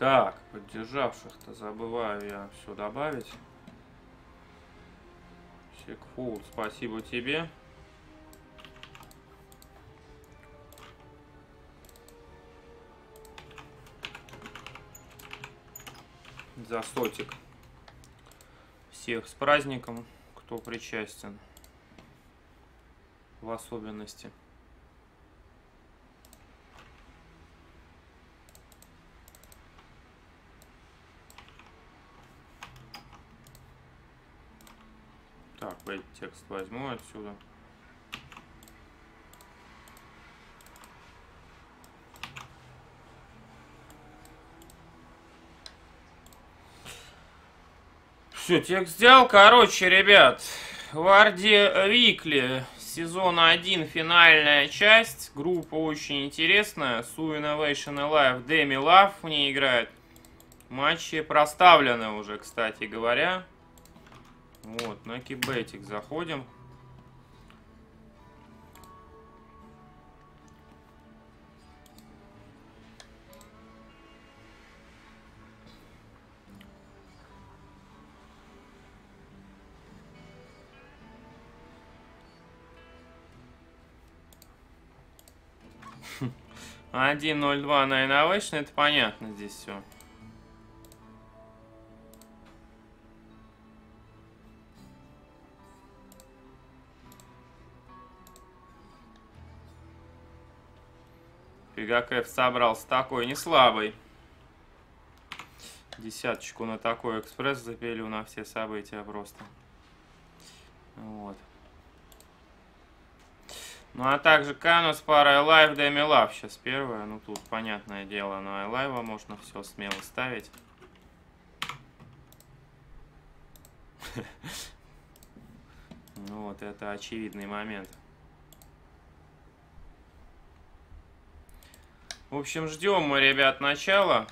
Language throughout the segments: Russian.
Так, поддержавших-то забываю я все добавить. Секфул, спасибо тебе. За сотик. Всех с праздником, кто причастен. В особенности. Так, текст возьму отсюда. Все, текст сделал. Короче, ребят, Варди Викли, сезон 1, финальная часть. Группа очень интересная. Su Innovation Alive, Demi Love в ней играет. Матчи проставлены уже, кстати говоря. Вот, на кибетик заходим. Один ноль два на Innovation, это понятно здесь все. Фигакэф собрался такой не слабый. Десяточку на такой экспресс запилю на все события просто. Вот. Ну а также Кану с парой Live Demi. Сейчас первая. Ну тут понятное дело, на iLive можно все смело ставить. Ну вот, это очевидный момент. В общем, ждем мы, ребят, начала.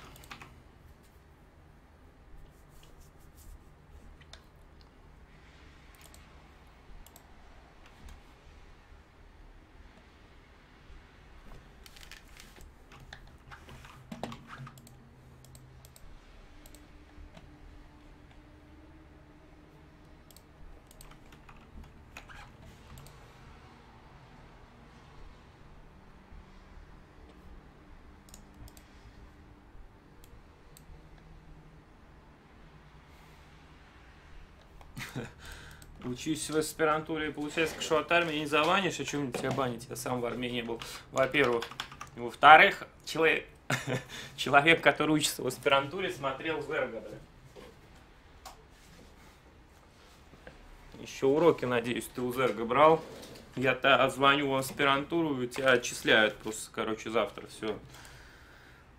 Учусь в аспирантуре, и получается, что от армии не заванишь, а чем тебя банить? Я сам в Армении был, во-первых. Во-вторых, человек, человек, который учится в аспирантуре, смотрел Зерга, Еще уроки, надеюсь, ты у Зерга брал. Я-то звоню в аспирантуру, и тебя отчисляют просто, короче, завтра все.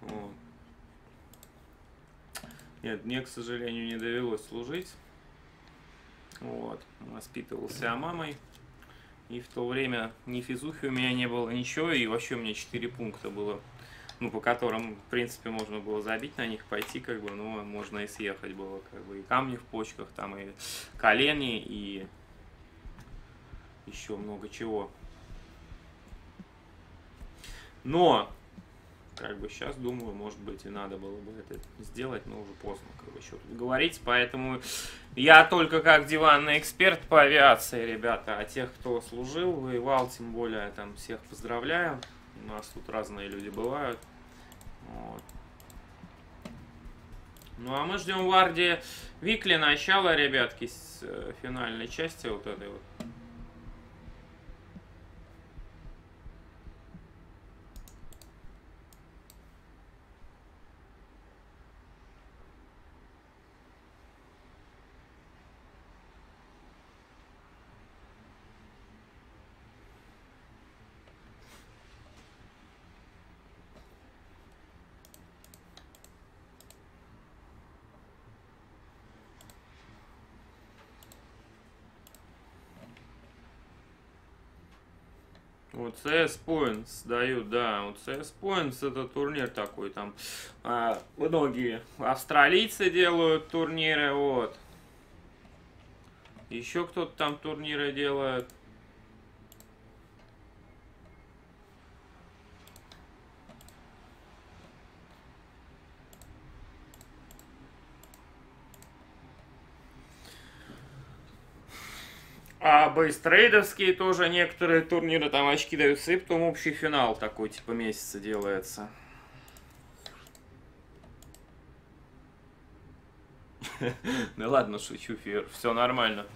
Вот. Нет, мне, к сожалению, не довелось служить. Вот. Воспитывался мамой. И в то время ни физухи у меня не было, ничего. И вообще у меня 4 пункта было. Ну, по которым, в принципе, можно было забить на них, пойти, как бы, ну, можно и съехать было, как бы, и камни в почках, там, и колени, и еще много чего. Но как бы сейчас думаю, может быть, и надо было бы это сделать, но уже поздно, как бы еще тут говорить. Поэтому я только как диванный эксперт по авиации, ребята. А тех, кто служил, воевал, тем более, там всех поздравляю. У нас тут разные люди бывают. Вот. Ну а мы ждем Варди Викли начала, ребятки, с э, финальной части вот этой вот. CS Points дают, да. Вот CS Points это турнир такой, там а, многие австралийцы делают турниры, вот. Еще кто-то там турниры делает. А бейстрейдовские тоже некоторые турниры там очки даются, и потом общий финал такой типа месяца делается. Ну ладно, шучу, Фир, все нормально.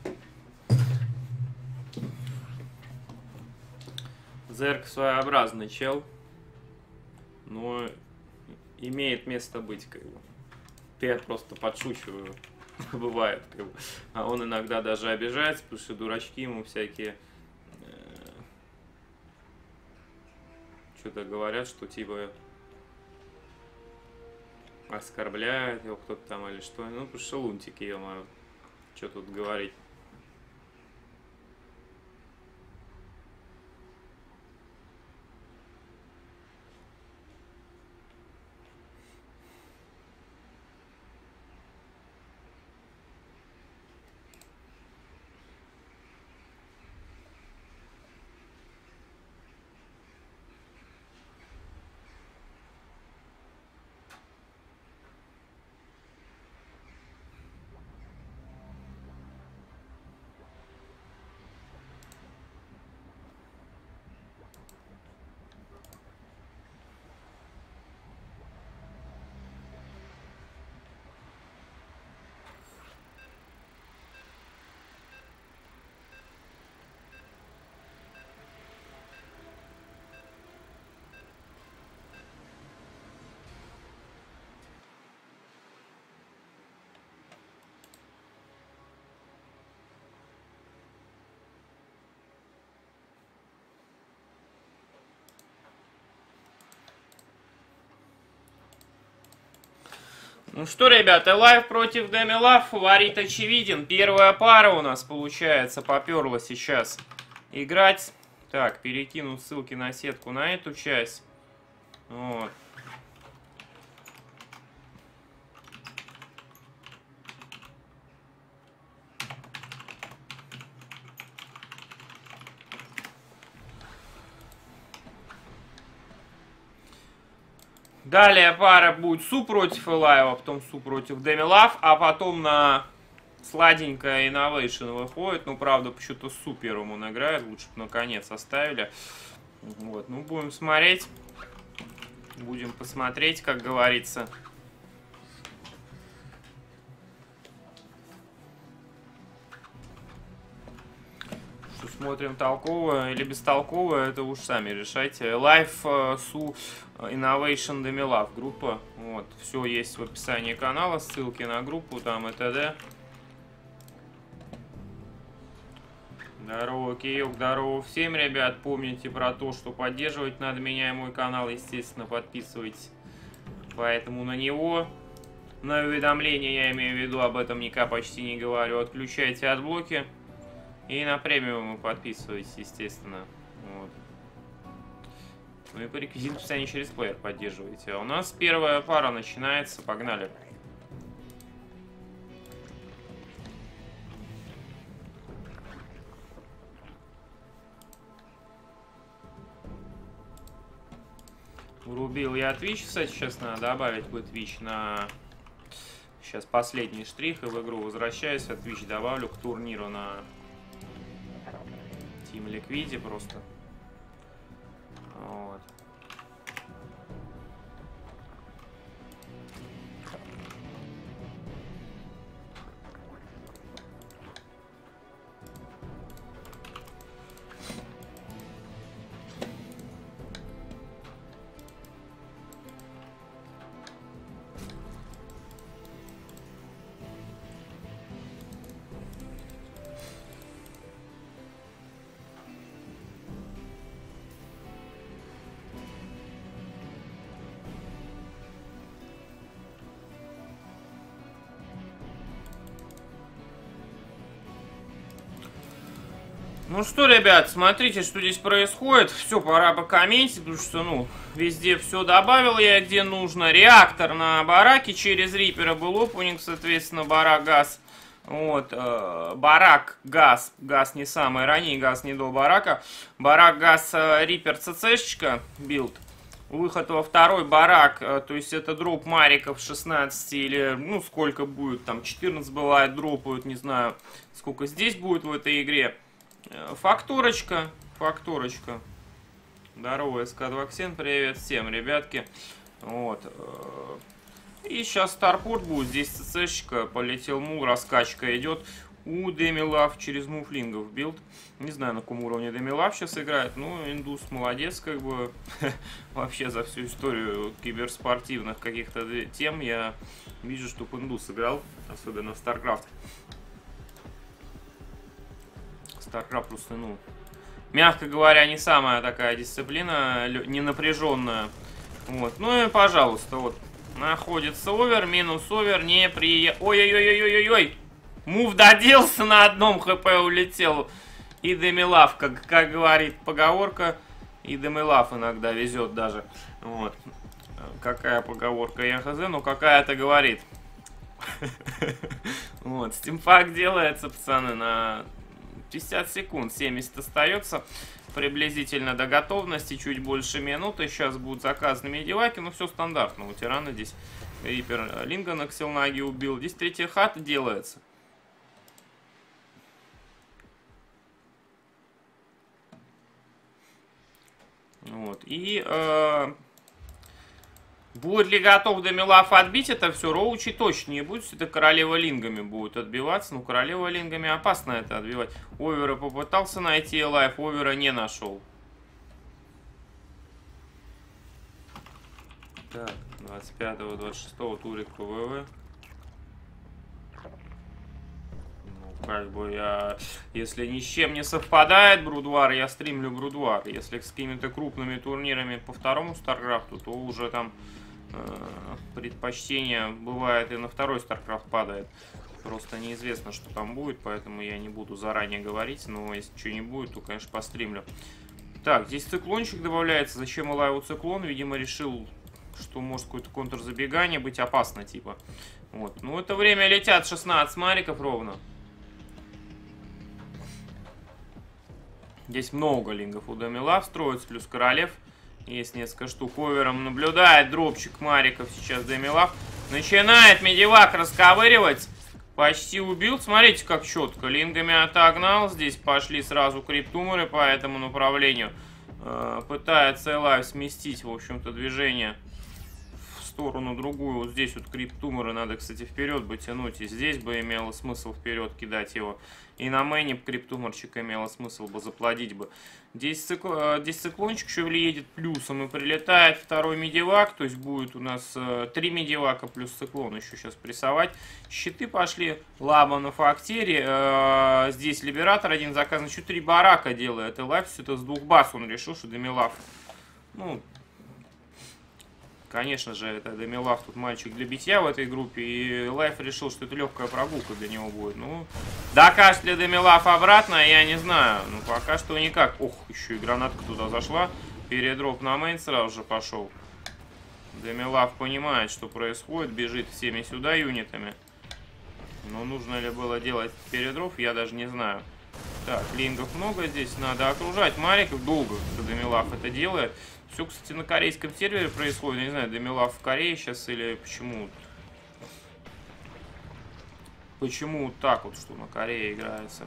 Зерк своеобразный чел, но имеет место быть, как бы. Я просто подшучиваю. бывает. А он иногда даже обижается, потому что дурачки ему всякие э, что-то говорят, что типа оскорбляют его кто-то там или что. Ну, потому что лунтики, ё что тут говорить. Ну что, ребята, aLive против DemiLove, фаворит очевиден. Первая пара у нас, получается, поперла сейчас играть. Так, перекину ссылки на сетку на эту часть. Вот. Далее пара будет Су против Элаева, потом Су против Деми Лав, а потом на сладенькая Innovation выходит. Ну, правда, почему-то Су первым он лучше бы наконец оставили. Вот, ну, будем смотреть. Будем посмотреть, как говорится. смотрим толковое или бестолковое, это уж сами решайте. Life uh, Su Innovation DemiLove группа. Вот, все есть в описании канала, ссылки на группу там и т.д. Здорово, Киек, здорово всем, ребят. Помните про то, что поддерживать надо меня и мой канал, естественно, подписывайтесь. Поэтому на него, на уведомления, я имею в виду, об этом никак почти не говорю. Отключайте адблоки. И на премиум подписывайтесь, естественно. Ну и по реквизиту описания через плеер поддерживайте. А у нас первая пара начинается. Погнали. Врубил я Twitch, кстати, сейчас надо добавить будет Twitch на... Сейчас последний штрих и в игру возвращаюсь, а Twitch добавлю к турниру на Team Liquid просто. Вот. Ну что, ребят, смотрите, что здесь происходит. Все, пора покомментить, потому что, ну, везде все добавил я, где нужно. Реактор на бараке через Reaper а был opening, соответственно, барак газ. Вот, э, барак газ, газ не самый ранний, газ не до барака. Барак газ э, Reaper ЦЦшечка, build. Выход во второй барак, э, то есть это drop мариков 16 или, ну, сколько будет, там 14 бывает дропают, не знаю, сколько здесь будет в этой игре. Э, факторочка, факторочка. Здорово, СК2 Ксен, привет всем, ребятки. Вот. Э, и сейчас старпорт будет, здесь ЦЦшечка, полетел мул, раскачка идет. У Демилав через муфлингов билд. Не знаю, на каком уровне Демилав сейчас играет. Ну, индус молодец, как бы. Вообще за всю историю киберспортивных каких-то тем я вижу, что индус играл. Особенно в StarCraft. Просто, ну, мягко говоря, не самая такая дисциплина, не напряженная. Вот. Ну и, пожалуйста, вот. Находится овер, минус овер, не при... Ой-ой-ой-ой-ой-ой! Мув доделся, на одном хп улетел. И Демилав, как, как говорит поговорка, и Демилав иногда везет даже. Вот. Какая поговорка, я хз, но какая-то говорит. Вот, стимпак делается, пацаны, на 50 секунд. 70 остается приблизительно до готовности, чуть больше минуты. Сейчас будут заказаны медиваки, но все стандартно. У тирана здесь Рипер Линга на Ксилнаге убил. Здесь третья хата делается. Вот. И э, будет ли готов Демилав отбить это все, Роучи точно не будет. Это королева лингами будет отбиваться. Ну, королева лингами опасно это отбивать. Овера попытался найти лайф, Овера не нашел. Так, 25-26 турик ПВВ. как бы я, если ни с чем не совпадает Брудвар, я стримлю Брудвар. Если с какими-то крупными турнирами по второму Старкрафту, то уже там предпочтение бывает и на второй Старкрафт падает. Просто неизвестно, что там будет, поэтому я не буду заранее говорить, но если что не будет, то, конечно, постримлю. Так, здесь циклончик добавляется. Зачем aLive у циклон? Видимо, решил, что может какое-то контрзабегание быть опасно, типа. Вот. Ну, это время летят 16 мариков ровно. Здесь много лингов у Дамилав строится, плюс королев. Есть несколько штук. Овером наблюдает дропчик Мариков сейчас Дамилав. Начинает медивак расковыривать. Почти убил. Смотрите, как четко. Лингами отогнал. Здесь пошли сразу криптумеры по этому направлению. Э, пытается Элайв сместить, в общем-то, движение сторону другую. Вот здесь вот криптуморы надо, кстати, вперед бы тянуть. И здесь бы имело смысл вперед кидать его. И на мэне криптуморчик имело смысл бы заплодить бы. Здесь, цикл, э, здесь циклончик еще влиедет плюсом и прилетает второй медивак. То есть будет у нас э, три медивака плюс циклон еще сейчас прессовать. Щиты пошли. Лаба на фактере. Э, здесь либератор один заказан. Еще три барака делает. И лайф это с двух бас он решил, что Демилав. Ну, Конечно же, это Демилав тут мальчик для битья в этой группе, и Лайф решил, что это легкая прогулка для него будет. Ну, докажет ли Демилав обратно, я не знаю. Ну, пока что никак. Ох, еще и гранатка туда зашла. Передроп на main сразу же пошел. Демилав понимает, что происходит, бежит всеми сюда юнитами. Но нужно ли было делать передроп, я даже не знаю. Так, лингов много здесь, надо окружать Мариков. Долго Демилав это делает. Все, кстати, на корейском сервере происходит. Я не знаю, Демилав в Корее сейчас или почему... Почему так вот, что на Корее играется?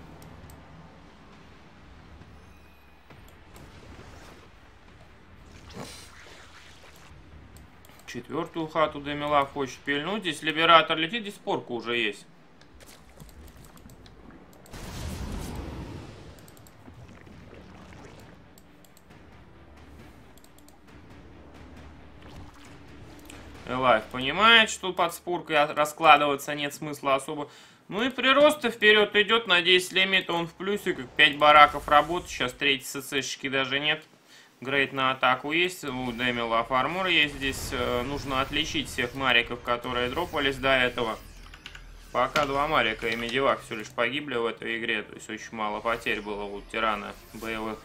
Четвертую хату Демилав хочет пильнуть. Здесь Либератор летит, здесь порка уже есть. Элайф понимает, что под споркой раскладываться нет смысла особо. Ну и прирост вперед идет. Надеюсь, лимит он в плюсе. Как 5 бараков работает. Сейчас третьей СЦшки даже нет. Грейд на атаку есть. У Демила Фармур есть здесь. Э, нужно отличить всех мариков, которые дропались до этого. Пока два марика и медивак все лишь погибли в этой игре. То есть очень мало потерь было у тирана боевых.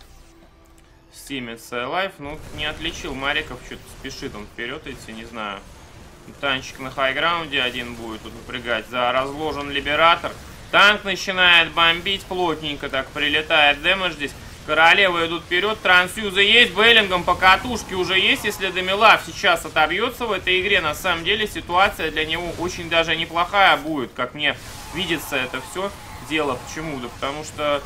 Стимится лайф. Ну, не отличил Мариков. Что-то спешит он вперед идти, не знаю. Танчик на хайграунде один будет тут напрягать. За разложен Либератор. Танк начинает бомбить плотненько. Так, прилетает дэмэдж здесь. Королевы идут вперед. Трансюзы есть. Бейлингом по катушке уже есть. Если Демилав сейчас отобьется в этой игре, на самом деле ситуация для него очень даже неплохая будет. Как мне видится это все дело. Почему? Да потому что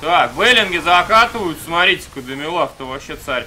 Так, Беллинги закатывают. Смотрите-ка, Демилав-то вообще царь.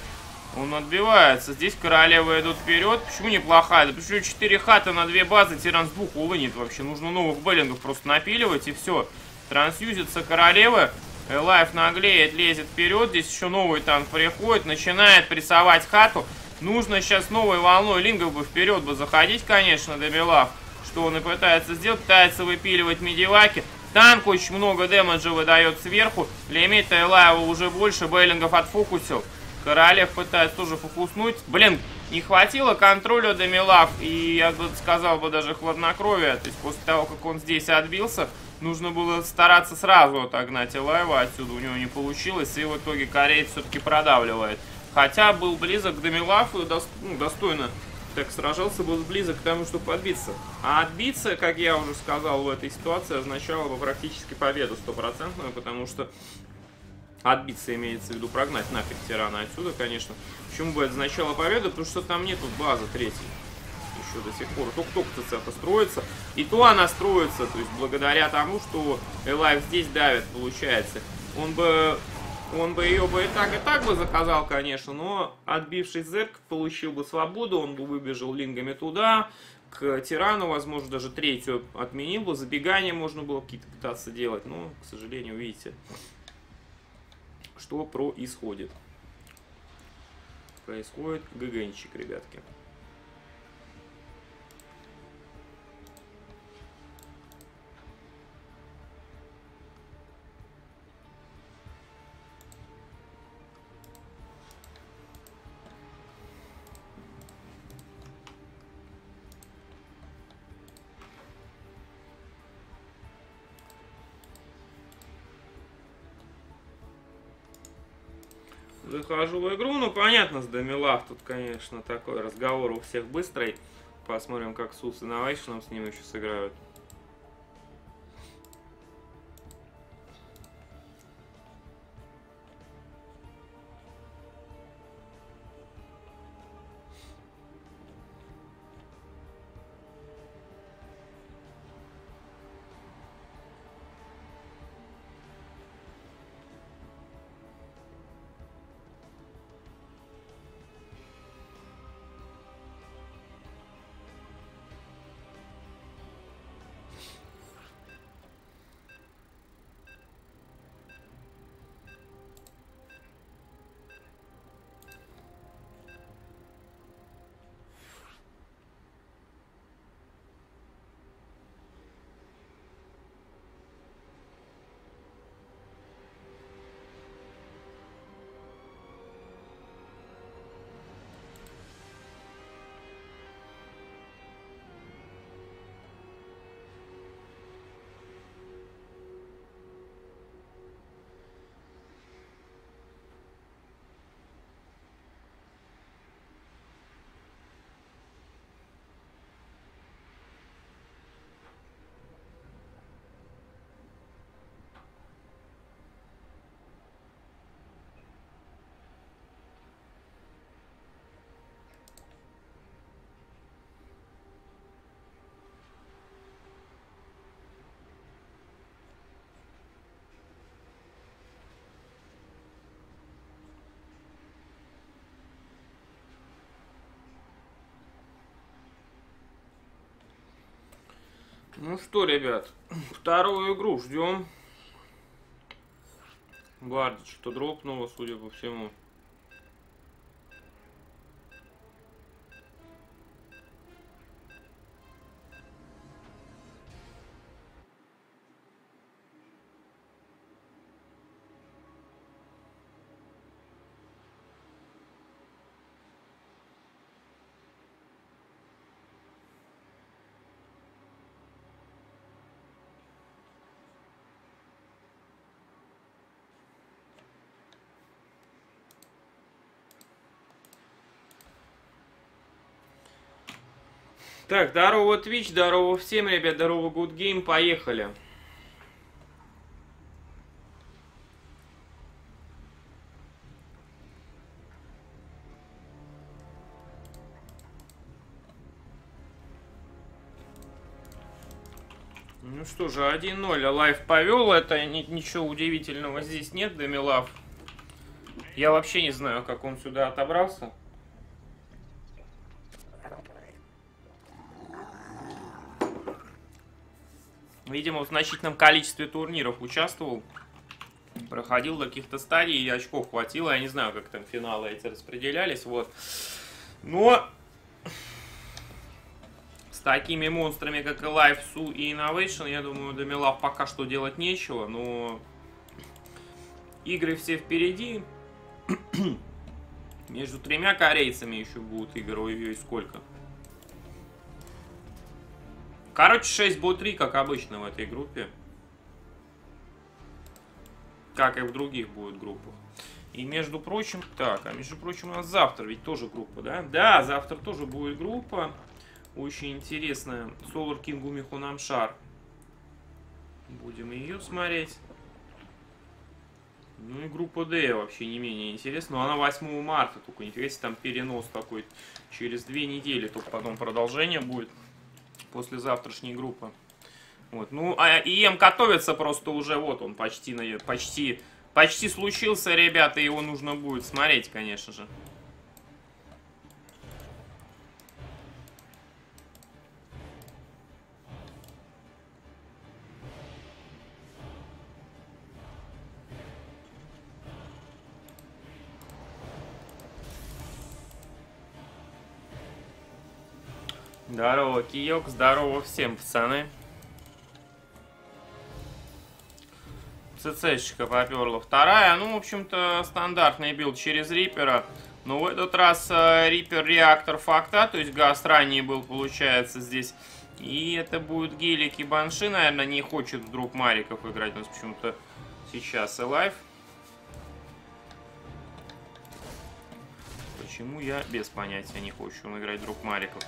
Он отбивается. Здесь королевы идут вперед. Почему неплохая? Да почему 4 хата на 2 базы, тиран с улынет вообще. Нужно новых Беллингов просто напиливать и все. Трансюзится королевы. Элайф наглеет, лезет вперед. Здесь еще новый танк приходит. Начинает прессовать хату. Нужно сейчас новой волной лингов бы вперед бы заходить, конечно, Демилав. Что он и пытается сделать. Пытается выпиливать медиваки. Танк очень много дэмэджа выдает сверху. Лимита Элаева уже больше. Беллингов отфокусил. Королев пытается тоже фокуснуть. Блин, не хватило контроля до Милав. И я бы сказал бы даже хладнокровия. То есть после того, как он здесь отбился, нужно было стараться сразу отогнать Элаева отсюда. У него не получилось. И в итоге кореец все-таки продавливает. Хотя был близок к Дамилафу, до, ну, достойно так сражался, был близок к тому, чтобы отбиться. А отбиться, как я уже сказал в этой ситуации, означало бы практически победу стопроцентную, потому что отбиться имеется в виду прогнать нафиг тирана отсюда, конечно. Почему бы это означало победу? Потому что там нету базы третьей. Еще до сих пор. Только-только ЦЦ строится. И то она строится, то есть благодаря тому, что Элайв здесь давит, получается. Он бы он бы ее бы и так, и так бы заказал, конечно, но отбившись зерк, получил бы свободу, он бы выбежал лингами туда, к тирану, возможно, даже третью отменил бы, забегание можно было какие-то пытаться делать, но, к сожалению, видите, что происходит. Происходит ГГНчик, ребятки. Захожу в игру. Ну, понятно, с Дамилав тут, конечно, такой разговор у всех быстрый. Посмотрим, как Сус и Новайшином с ним еще сыграют. Ну что, ребят, вторую игру ждем. Барди что-то дропнуло, судя по всему. Так, здорово Twitch, здорово всем, ребят, здорово Good Game, поехали. Ну что же, 1-0. А лайф повел. Это ни ничего удивительного здесь нет, Демилав. Я вообще не знаю, как он сюда отобрался. Видимо, в значительном количестве турниров участвовал. Проходил до каких-то стадий, и очков хватило. Я не знаю, как там финалы эти распределялись. Вот. Но с такими монстрами, как и Life, Su и Innovation, я думаю, Демилав пока что делать нечего, но игры все впереди. Между тремя корейцами еще будут игры, ой-ой, сколько. Короче, 6 бо-3, как обычно в этой группе. Как и в других будет группах. И между прочим, так, а между прочим у нас завтра ведь тоже группа, да? Да, завтра тоже будет группа. Очень интересная. Solar King Умихунамшар. Будем ее смотреть. Ну и группа D вообще не менее интересна. Но она 8 марта только. Интересно, там перенос такой через две недели. Только потом продолжение будет. После завтрашней группы. Вот. Ну, а ИМ готовится просто уже. Вот он почти, почти, почти случился, ребята. Его нужно будет смотреть, конечно же. Здорово, Киек, здорово всем, пацаны. ЦЦшечка поперла вторая. Ну, в общем-то, стандартный билд через Reaper а. Но в этот раз э, Reaper реактор факта, то есть газ ранний был, получается, здесь. И это будет Гелик и Banshee, наверное, не хочет вдруг Мариков играть. У нас почему-то сейчас и лайф. Почему я без понятия не хочу играть вдруг Мариков?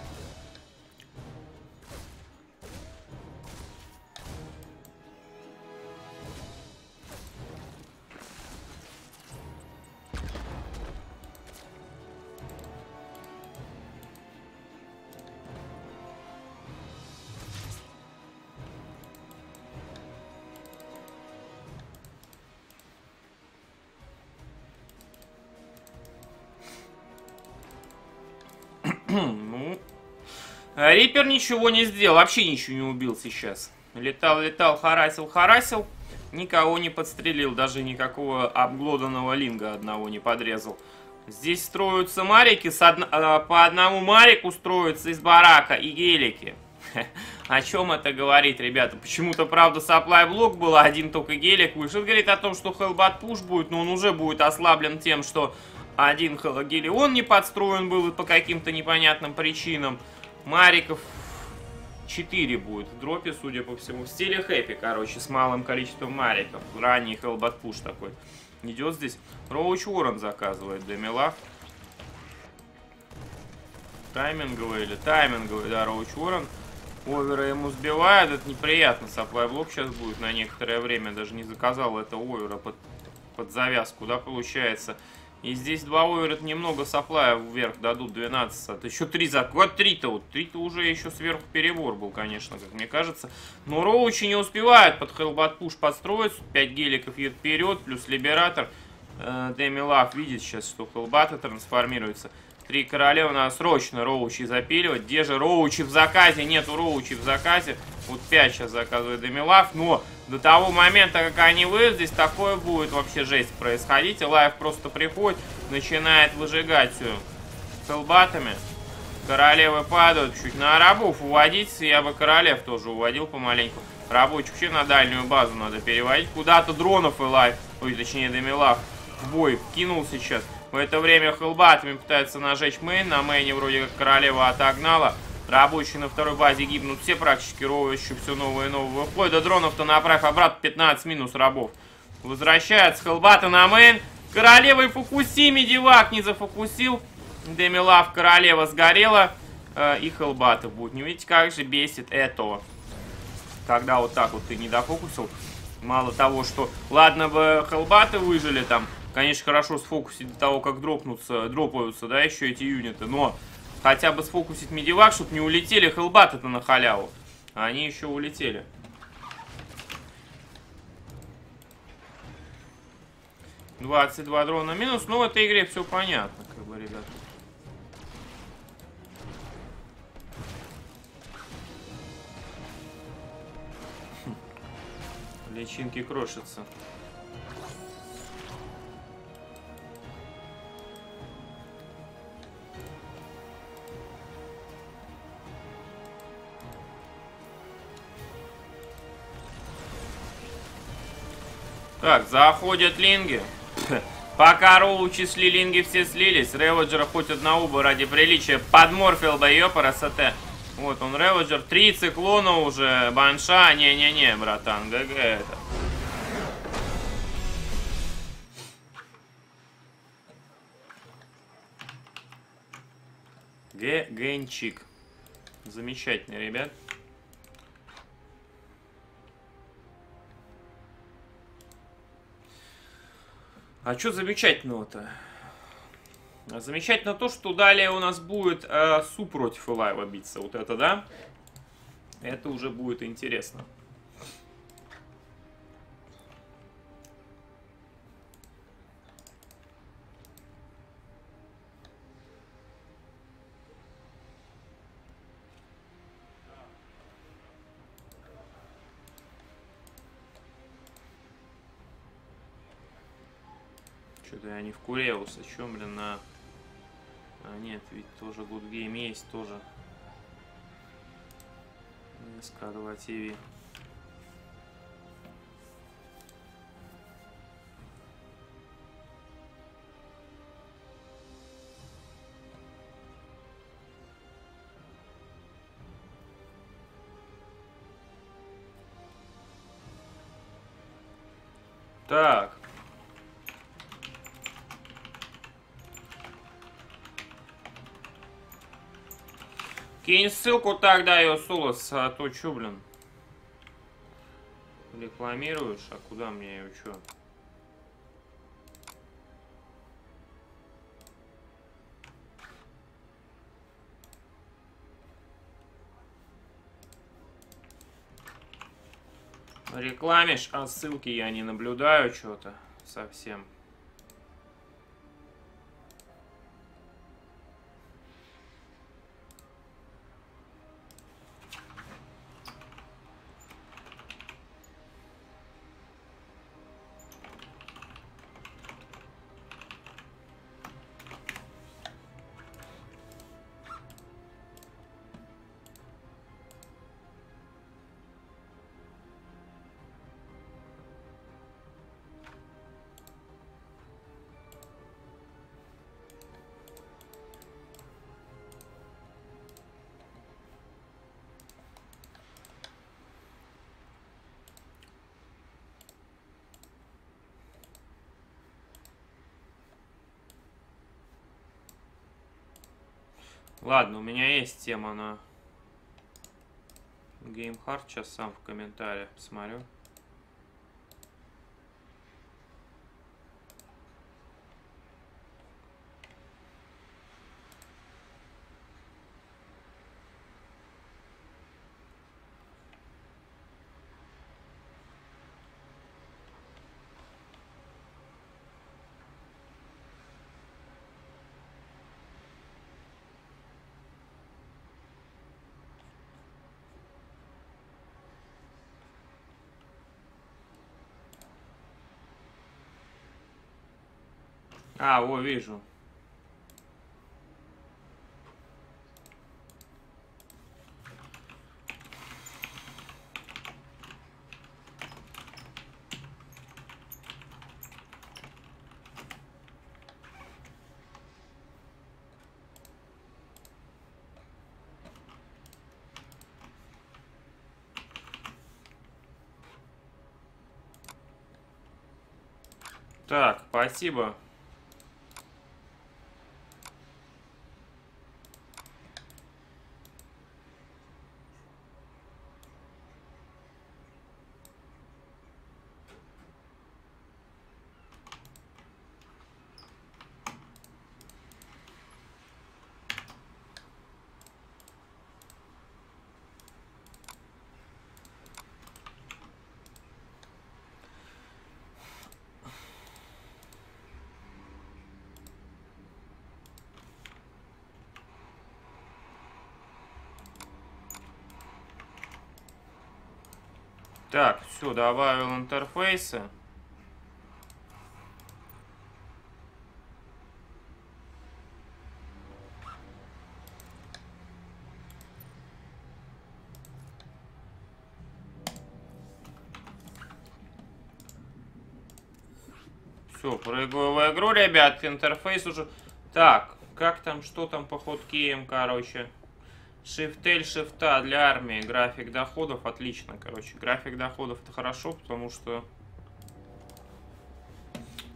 Рипер ничего не сделал, вообще ничего не убил сейчас. Летал, летал, харасил, харасил. Никого не подстрелил, даже никакого обглоданного линга одного не подрезал. Здесь строятся марики, с од... А, по одному марику строятся из барака и гелики. О чем это говорит, ребята? Почему-то, правда, supply блок был, а один только гелик вышел. Говорит о том, что Hellbat пуш будет, но он уже будет ослаблен тем, что один Халагелион не подстроен был по каким-то непонятным причинам. Мариков 4 будет в дропе, судя по всему. В стиле хэппи, короче, с малым количеством мариков. Ранний Хелбат Пуш такой. Идет здесь. Роуч Уоррен заказывает Демилав. Тайминговый или тайминговый, да, Роуч Уоррен. Овера ему сбивает, это неприятно. Саплай блок сейчас будет на некоторое время. Даже не заказал это овера под, под завязку, да, получается. И здесь два оверет немного саплая вверх дадут 12. А еще 3 за... Вот 3-то вот. 3-то уже еще сверху перебор был, конечно, как мне кажется. Но Роучи не успевают под Hellbat push подстроить. 5 геликов едет вперед, плюс Liberator. Э, Демилав видит сейчас, что Хелбата трансформируется. Три королевы надо срочно Роучи запиливать. Где же Роучи в заказе? Нету Роучи в заказе. Вот 5 сейчас заказывает Демилав. Но до того момента, как они выйдут, здесь такое будет вообще жесть происходить. И Лайв просто приходит, начинает выжигать все хелбатами. Королевы падают, чуть на рабов уводить. Я бы королев тоже уводил помаленьку. Рабочих вообще на дальнюю базу надо переводить. Куда-то дронов и лайв, ой, точнее Демилав, в бой кинул сейчас. В это время хелбатами пытается нажечь main. На main е вроде как королева отогнала. Рабочие на второй базе гибнут все практически, Роучи еще все новые и новые. Вплоть до дронов-то направь обратно 15 минус рабов. Возвращается Хелбата на main. Королева и Фукусими девак не зафокусил. Демилав королева сгорела. Э, и Хелбата будет. Не видите, как же бесит это. Когда вот так вот ты не дофокусил. Мало того, что... Ладно бы Хелбаты выжили там. Конечно, хорошо сфокусить до того, как дропнутся, дропаются, да, еще эти юниты, но хотя бы сфокусить медивак, чтобы не улетели хелбат это на халяву. А они еще улетели. Двадцать два дрона минус. Ну, в этой игре все понятно, как бы, ребят. Хм. Личинки крошатся. Так, заходят линги. Пока роучи сли, линги все слились. Реводжера хоть одного бы ради приличия подморфил бы ее красоте. Вот он, Реводжер. Три циклона уже. Банша. Не-не-не, братан. ГГ это. Генчик. Замечательный, ребят. А что замечательного-то? Замечательно то, что далее у нас будет э, Су против Элайва биться. Вот это, да? Это уже будет интересно. Не в Куреус. А чем, блин, на... А нет, ведь тоже Good Game есть, тоже. СК2 ТВ. Так. Кинь ссылку тогда, Йосулас, а то чё, блин? Рекламируешь, а куда мне ее чё? Рекламишь, а ссылки я не наблюдаю что-то совсем. Ладно, у меня есть тема на Hard. Сейчас сам в комментариях посмотрю. А, о, вижу. Так, спасибо. Так, все, добавил интерфейсы. Все, прыгаю в игру, ребят, интерфейс уже... Так, как там, что там по хоткеям, короче. Shift-L, Shift-A для армии, график доходов, отлично, короче. График доходов это хорошо, потому что...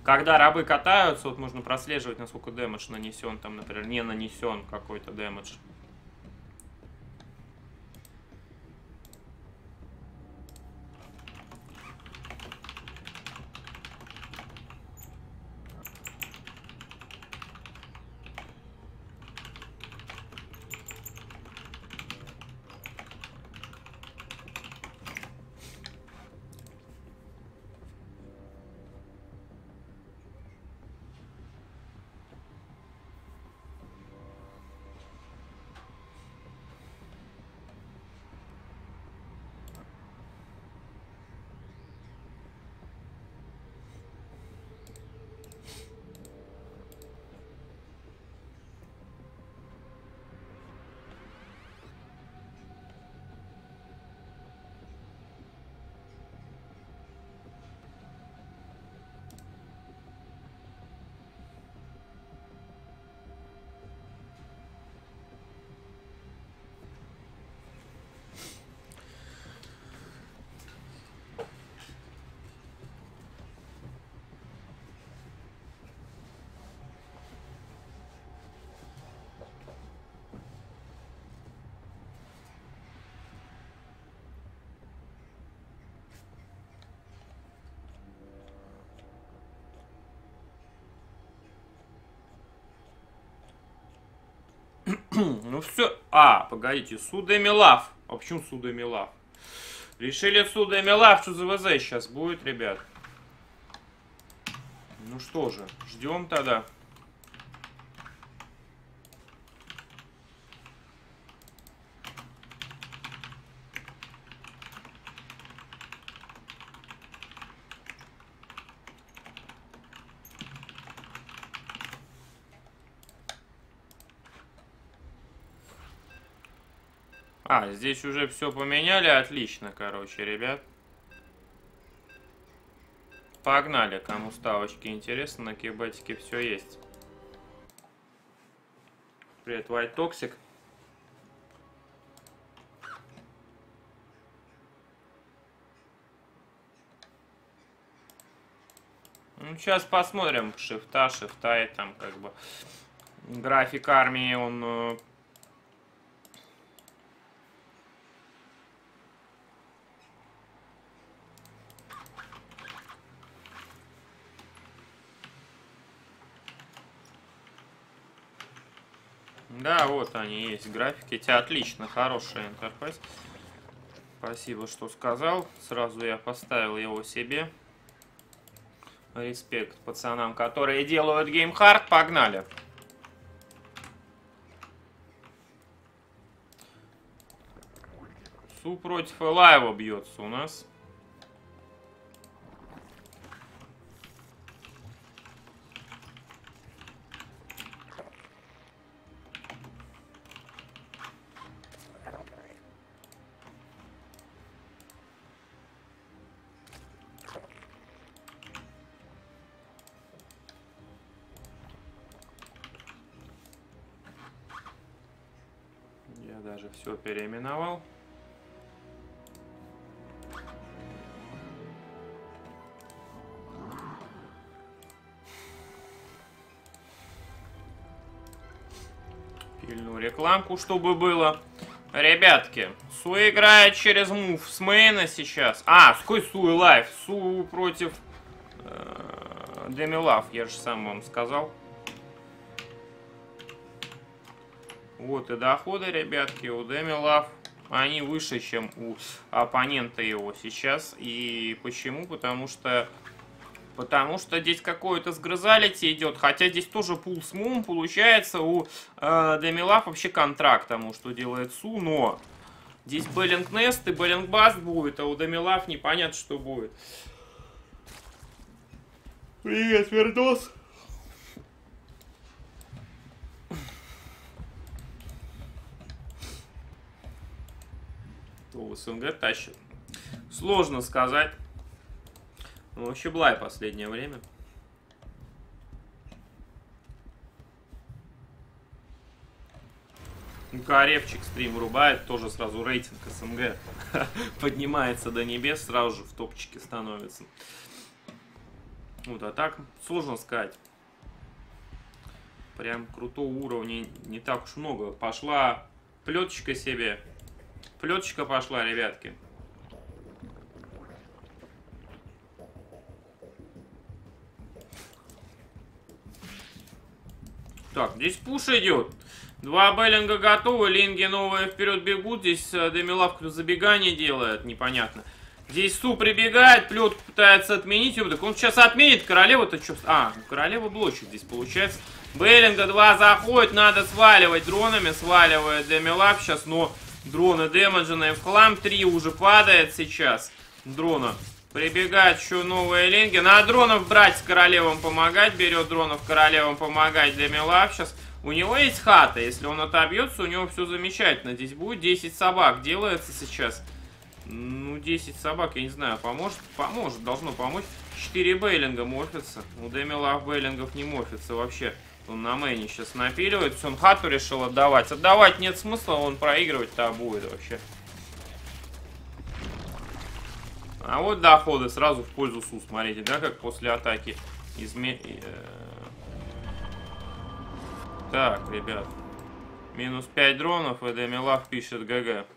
Когда рабы катаются, вот можно прослеживать, насколько дэмэдж нанесен, там, например, не нанесен какой-то дэмэдж. ну все. А, погодите, Судемилав. А почему Судемилав? Решили Судемилав, что за ВЗ сейчас будет, ребят? Ну что же, ждем тогда. А, здесь уже все поменяли. Отлично, короче, ребят. Погнали, кому ставочки интересны, на кибетике все есть. Привет, White Toxic. Ну, сейчас посмотрим шифта, шифта и там как бы график армии, он Да, вот они есть, графики. Эти отлично, хороший интерфейс. Спасибо, что сказал. Сразу я поставил его себе. Респект пацанам, которые делают геймхард. Погнали. Су против Элаева бьется у нас. Все переименовал. Пильну рекламку, чтобы было. Ребятки, Су играет через мув с мейна сейчас. А, какой Су и лайф? Су против э, Демилав, я же сам вам сказал. Вот и доходы, ребятки, у Демилав, они выше, чем у оппонента его сейчас. И почему? Потому что... Потому что здесь какое-то сгрызалити идет, хотя здесь тоже пул с мум, получается у э, Демилав вообще контракт тому, что делает Су, но Здесь Беллинг Нест и Беллинг Баст будет, а у Дамилав непонятно, что будет. Привет, Вердос. То СНГ тащит. Сложно сказать. Ну, вообще Блай последнее время. Каревчик стрим рубает, тоже сразу рейтинг СНГ поднимается до небес, сразу же в топчике становится. Вот, а так сложно сказать. Прям крутого уровня не так уж много. Пошла плеточка себе. Плеточка пошла, ребятки. Так, здесь пуш идет. Два Беллинга готовы, линги новые вперед бегут. Здесь э, Демилав забегание делает, непонятно. Здесь Су прибегает, плет пытается отменить. Так он сейчас отменит, королева-то что? А, королева блочит здесь получается. Беллинга 2 заходит, надо сваливать дронами, сваливает Демилав сейчас, но дроны демеджены в хлам. 3 уже падает сейчас дрона. Прибегает еще новые линги. Надо дронов брать с королевам помогать. Берет дронов королевам помогать для Милав сейчас. У него есть хата. Если он отобьется, у него все замечательно. Здесь будет 10 собак. Делается сейчас. Ну, 10 собак, я не знаю, поможет? Поможет, должно помочь. 4 бейлинга морфится. У Демилав бейлингов не морфится вообще. Он на мэне сейчас напиливает. Он хату решил отдавать. Отдавать нет смысла, он проигрывать-то будет вообще. А вот доходы сразу в пользу СУ. Смотрите, да, как после атаки изме... Э, так, ребят. Минус 5 дронов, и Демилав пишет ГГ.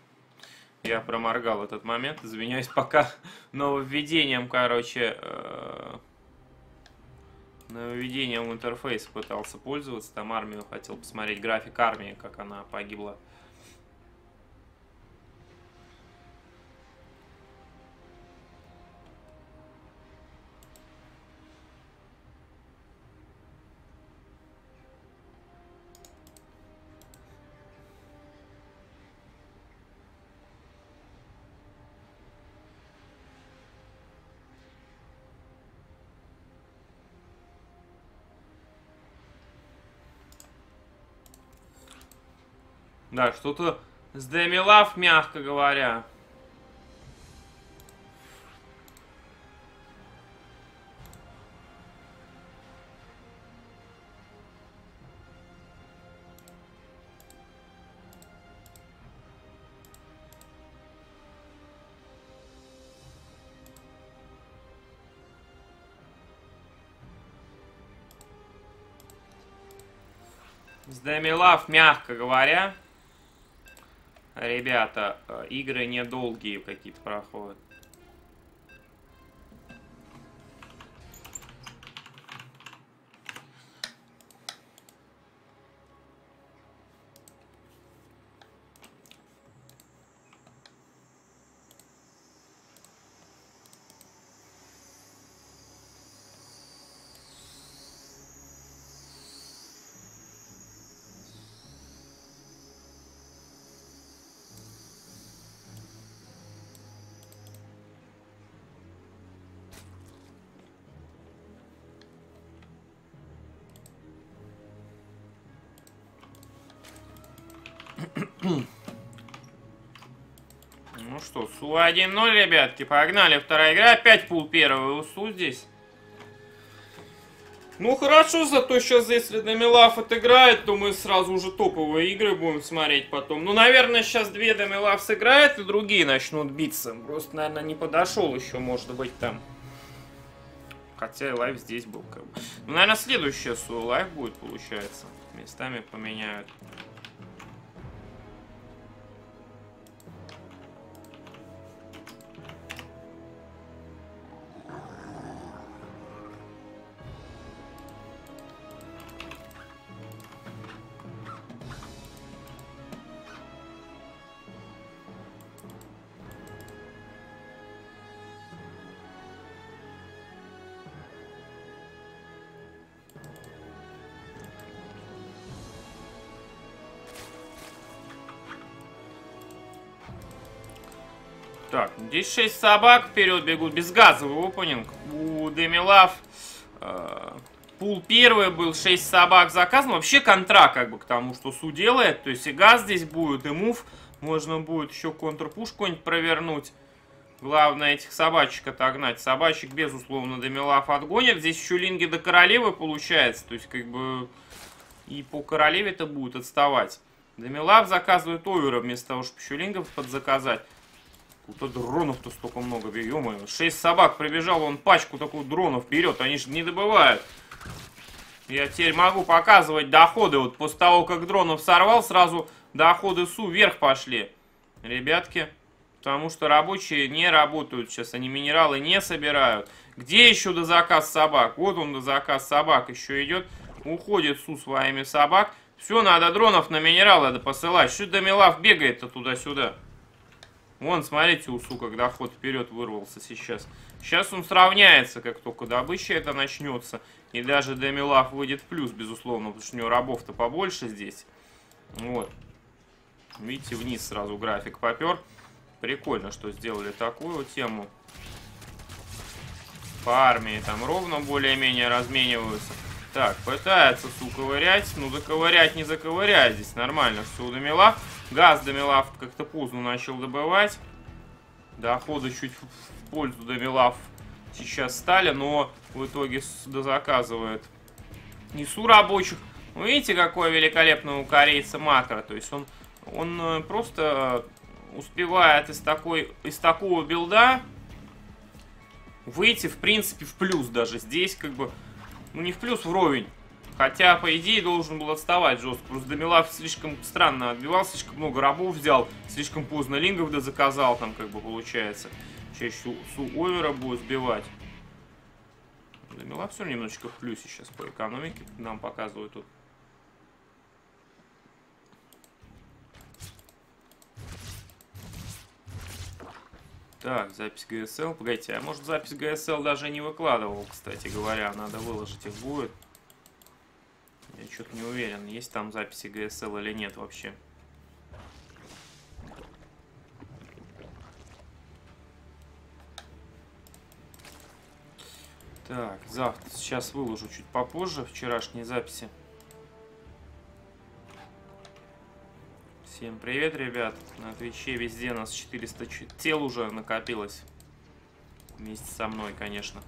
Я проморгал этот момент, извиняюсь, пока нововведением, короче, э, нововведением интерфейса пытался пользоваться. Там армию хотел посмотреть, график армии, как она погибла. Да, что-то с Демилав, мягко говоря. С Демилав, мягко говоря ребята, э, игры недолгие какие-то проходят. Что, Су 1-0, ребятки, погнали. Вторая игра, опять пул первый у Су здесь. Ну хорошо, зато сейчас, если Демилав отыграет, то мы сразу уже топовые игры будем смотреть потом. Ну, наверное, сейчас две Демилав сыграет, и другие начнут биться. Просто, наверное, не подошел еще, может быть, там. Хотя и лайв здесь был, как бы. Ну, наверное, следующая Су лайв будет, получается. Местами поменяют. Здесь 6 собак вперед бегут. Безгазовый опенинг. У Демилав э, пул первый был, 6 собак заказано. Вообще контра как бы к тому, что Су делает. То есть и газ здесь будет, и мув. Можно будет еще контрпуш какой-нибудь провернуть. Главное этих собачек отогнать. Собачек, безусловно, Демилав отгонит. Здесь еще линги до королевы получается. То есть, как бы, и по королеве-то будет отставать. Демилав заказывает овера вместо того, чтобы еще лингов подзаказать. Тут дронов-то столько много, ё Шесть собак прибежал, он пачку такую дронов берет, они же не добывают. Я теперь могу показывать доходы. Вот после того, как дронов сорвал, сразу доходы СУ вверх пошли. Ребятки, потому что рабочие не работают сейчас, они минералы не собирают. Где еще до заказ собак? Вот он до заказ собак еще идет. Уходит СУ своими собак. Все, надо дронов на минералы посылать. Что Дамилав бегает-то туда-сюда? Вон, смотрите, у сука, доход вперед вырвался сейчас. Сейчас он сравняется, как только добыча это начнется. И даже Демилав выйдет в плюс, безусловно, потому что у него рабов-то побольше здесь. Вот. Видите, вниз сразу график попер. Прикольно, что сделали такую тему. По армии там ровно более-менее размениваются. Так, пытается суковырять. Ну, заковырять не заковырять. Здесь нормально все у Демилав. Газ Демилав как-то поздно начал добывать. Доходы чуть в пользу Демилав сейчас стали, но в итоге дозаказывает несу рабочих. Вы видите, какой великолепный у корейца макро. То есть он, он э, просто успевает из, такой, из такого билда выйти, в принципе, в плюс даже. Здесь как бы, ну не в плюс, вровень. Хотя, по идее, должен был отставать жестко. Просто Домилав слишком странно отбивал, слишком много рабов взял, слишком поздно лингов да заказал, там как бы получается. Чаще су овера будет сбивать. Домилав все немножечко в плюсе сейчас по экономике нам показывают тут. Так, запись GSL. Погодите, а может запись GSL даже не выкладывал, кстати говоря. Надо выложить их будет. Я что-то не уверен, есть там записи GSL или нет вообще. Так, завтра, сейчас выложу чуть попозже вчерашние записи. Всем привет, ребят. На Твиче везде нас 400 тел уже накопилось. Вместе со мной, конечно.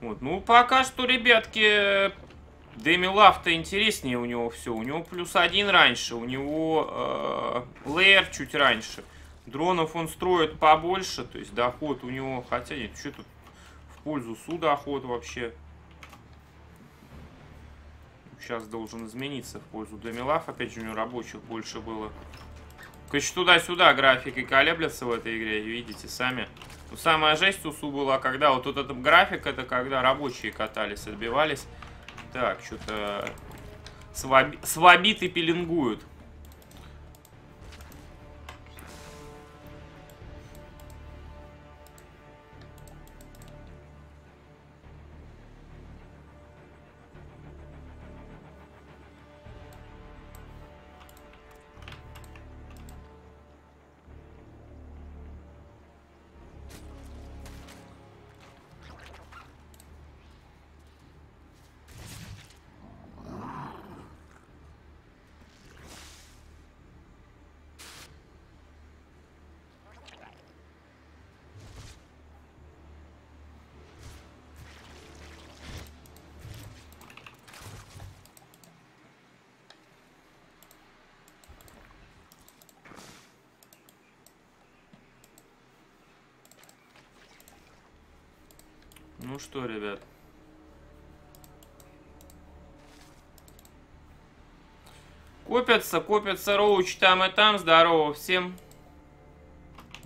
Вот, ну пока что, ребятки, Дэми Лав-то интереснее у него все. У него плюс один раньше, у него э, лейер чуть раньше. Дронов он строит побольше, то есть доход у него, хотя нет, что тут в пользу Су доход вообще. Сейчас должен измениться в пользу Демилав, опять же у него рабочих больше было. Короче, туда-сюда графики колеблятся в этой игре, видите сами. Но самая жесть у Су была, когда вот этот график, это когда рабочие катались, отбивались. Так, что-то сваби... свабиты пеленгуют. Что, ребят. Копятся, копятся роуч там и там. Здорово всем.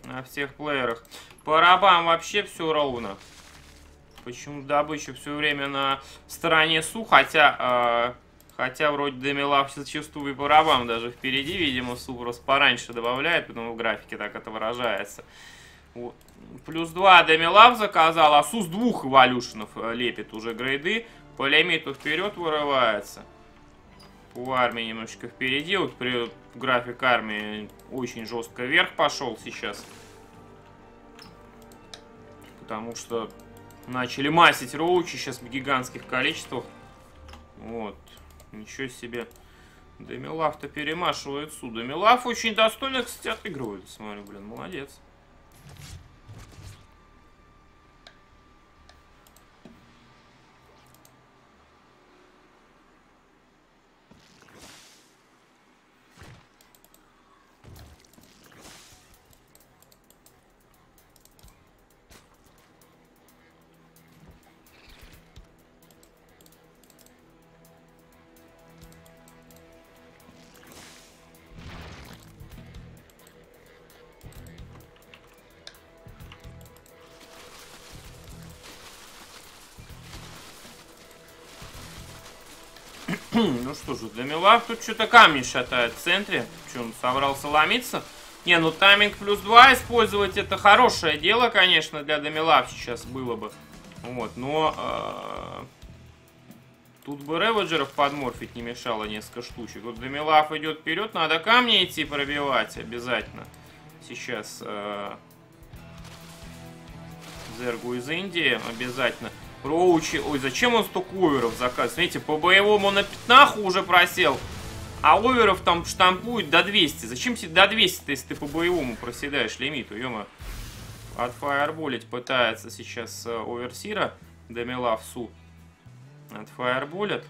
На всех плеерах. По рабам вообще все ровно. Почему добыча все время на стороне Су, хотя... Э, хотя вроде Демилав зачастую и по рабам даже впереди, видимо, Су просто пораньше добавляет, потому в графике так это выражается. Плюс 2 Демилав заказал, а Сус двух эволюшенов лепит уже грейды. По лимиту вперед вырывается. По армии немножечко впереди. Вот при график армии очень жестко вверх пошел сейчас. Потому что начали масить роучи сейчас в гигантских количествах. Вот. Ничего себе. Демилав-то перемашивает Су. Демилав очень достойно, кстати, отыгрывает. Смотрю, блин, молодец. Что же, Демилав тут что-то камни шатает в центре. Что, он собрался ломиться? Не, ну тайминг плюс 2 использовать это хорошее дело, конечно, для Демилав сейчас было бы. Вот, но... Э, тут бы Реводжеров подморфить не мешало несколько штучек. Вот Демилав идет вперед, надо камни идти пробивать обязательно. Сейчас... Э, Зергу из Индии обязательно. Роучи. Ой, зачем он столько оверов заказывает? Смотрите, по боевому на пятнаху уже просел. А оверов там штампует до 200. Зачем тебе до 200 если ты по боевому проседаешь лимиту? Ё Отфаерболить пытается сейчас э, оверсира. Демила в су. Отфаерболят.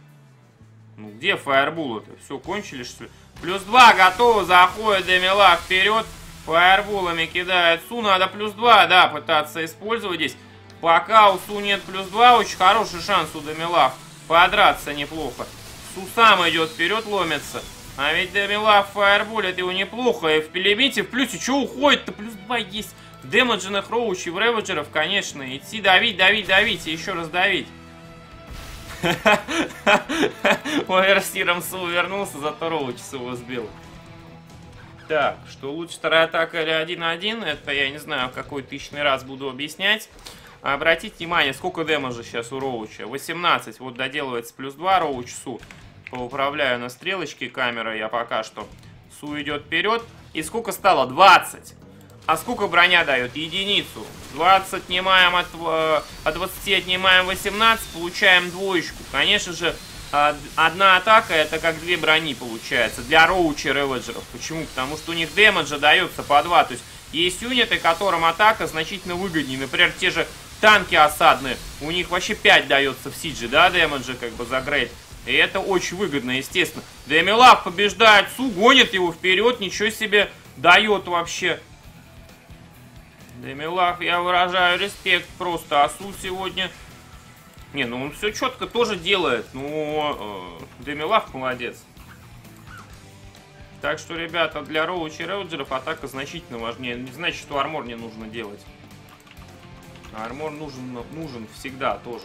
Ну где фаербул это? Все, кончили что ли? Плюс 2 готово, заходит Демила вперед. Фаерболами кидает Су. Надо плюс 2, да, пытаться использовать здесь. Пока у Су нет плюс 2, очень хороший шанс у Дамилав подраться неплохо. Су сам идет вперед, ломится. А ведь Дамилав фаерболит его неплохо. И в лимите в плюсе что уходит-то? Плюс 2 есть. Демодженных роучей, в реводжеров, конечно. Идти давить, давить, давить и еще раз давить. Оверстиром Су вернулся, зато роуч его сбил. Так, что лучше вторая атака или 1-1, это я не знаю, какой тысячный раз буду объяснять. Обратите внимание, сколько демажа сейчас у Роуча. 18. Вот доделывается плюс 2 Роуч Су. Поуправляю на стрелочке камеры я пока что. Су идет вперед. И сколько стало? 20. А сколько броня дает? Единицу. 20 отнимаем от, э, от 20 отнимаем 18, получаем двоечку. Конечно же, одна атака это как две брони получается. Для роучи реведжеров. Почему? Потому что у них демеджа дается по 2. То есть есть юниты, которым атака значительно выгоднее. Например, те же танки осадные, у них вообще 5 дается в Сидже, да, дэмэджа как бы за грейд. И это очень выгодно, естественно. Демилав побеждает Су, гонит его вперед, ничего себе дает вообще. Демилав, я выражаю респект просто. А Су сегодня... Не, ну он все четко тоже делает, но э, Демилав молодец. Так что, ребята, для Роучи и Роуджеров атака значительно важнее. Не значит, что армор не нужно делать. Армор нужен, нужен всегда тоже.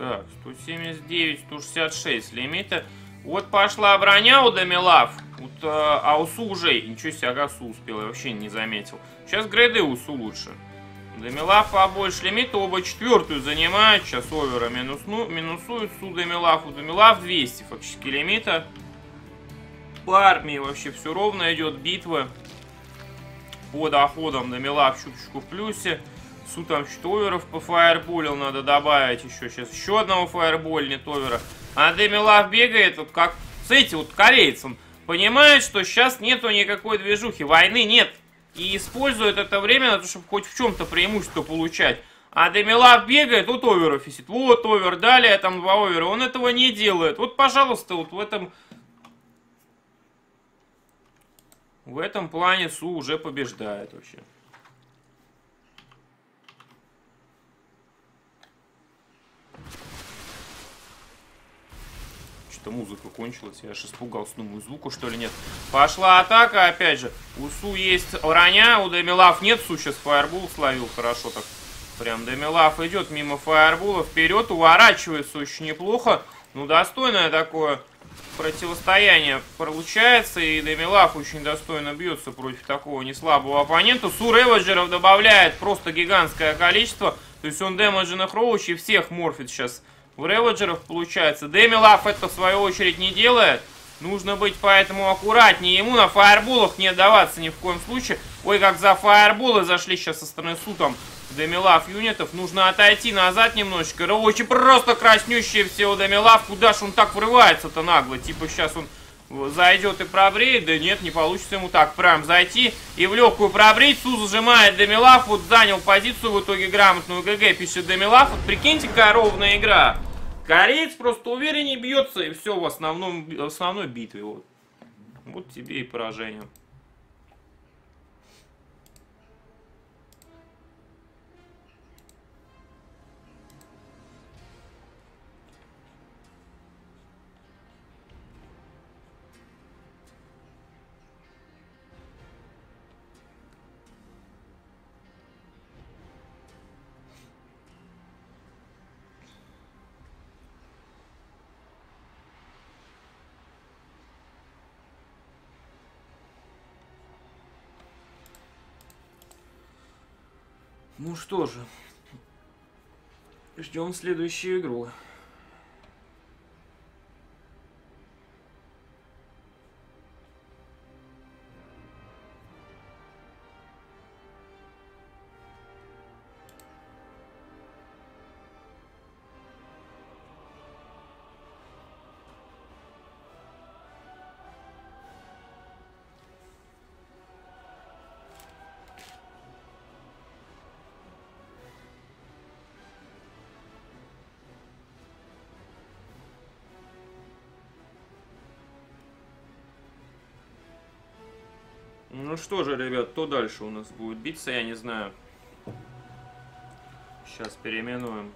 Так, 179, 166 лимита. Вот пошла броня у Дамилав. Вот, э, а у Су уже, ничего себе, ага, Су успел, я вообще не заметил. Сейчас грейды у Су лучше. Дамилав побольше лимита, оба четвертую занимают. Сейчас овера минусну, минусуют Су Дамилав. У Дамилав 200 фактически лимита. По армии вообще все ровно идет битва. По доходам Дамилав чуточку в плюсе. Су там чуть по фаерболил надо добавить еще. Сейчас еще одного фаербольнет овера. А Демилав бегает, вот как... Смотрите, вот кореец, он понимает, что сейчас нету никакой движухи, войны нет. И использует это время, на то, чтобы хоть в чем-то преимущество получать. А Демилав бегает, вот овер офисит, вот овер, далее там два овера. Он этого не делает. Вот, пожалуйста, вот в этом... В этом плане Су уже побеждает вообще. Что музыка кончилась. Я аж испугался, думаю, звука что ли нет. Пошла атака, опять же. У Су есть броня, у Демилав нет. Су сейчас фаербул словил хорошо так. Прям Демилав идет мимо фаербула вперед, уворачивается очень неплохо. Ну, достойное такое противостояние получается, и Демилав очень достойно бьется против такого неслабого оппонента. Сур Эводжеров добавляет просто гигантское количество, то есть он дэмэджа на Хроучи всех морфит сейчас в Реводжеров получается. Демилав это в свою очередь не делает. Нужно быть поэтому аккуратнее. Ему на фаерболах не отдаваться ни в коем случае. Ой, как за фаерболы зашли сейчас со стороны Сутом Демилав юнитов. Нужно отойти назад немножечко. Роучи просто краснющие все у Демилав. Куда ж он так врывается-то нагло? Типа сейчас он зайдет и пробреет. Да нет, не получится ему так прям зайти и в легкую пробрить. Су зажимает Демилав. Вот занял позицию в итоге грамотную. ГГ пишет Демилав. Вот прикиньте, какая ровная игра. Кореец просто увереннее бьется и все в, основном, в основной битве. Вот. вот тебе и поражение. Ну что же, ждем следующую игру. Ну что же, ребят, кто дальше у нас будет биться, я не знаю. Сейчас переименуем.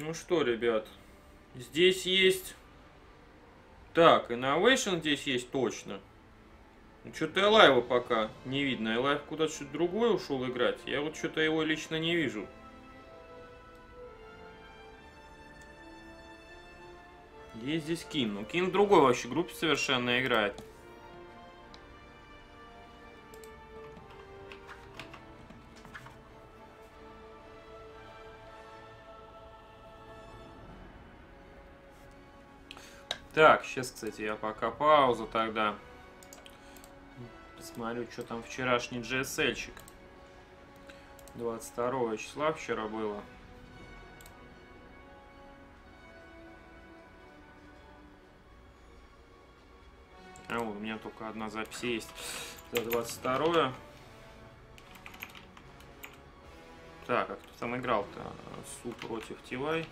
Ну что, ребят, здесь есть... Так, Innovation здесь есть точно. Ну, что-то Элайва пока не видно. Элайв куда-то что-то другое ушел играть. Я вот что-то его лично не вижу. Есть здесь Кин. Ну, Кин в другой вообще группе совершенно играет. Так, сейчас, кстати, я пока паузу тогда. Посмотрю, что там вчерашний GSL-чик. 22 числа вчера было. А у меня только одна запись есть за 22 Так, а кто там играл-то? Су против Тивай.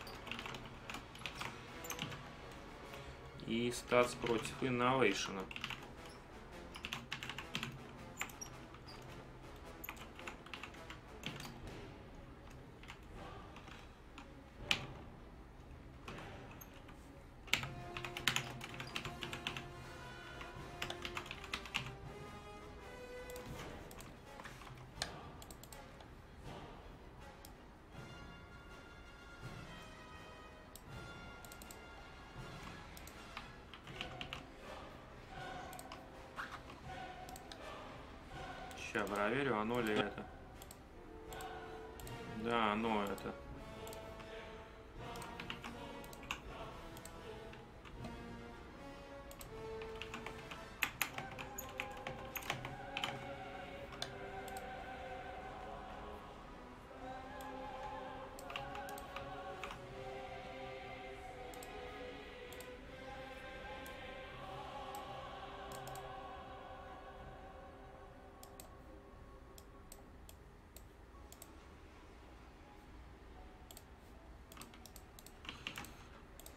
И статс против инновейшена.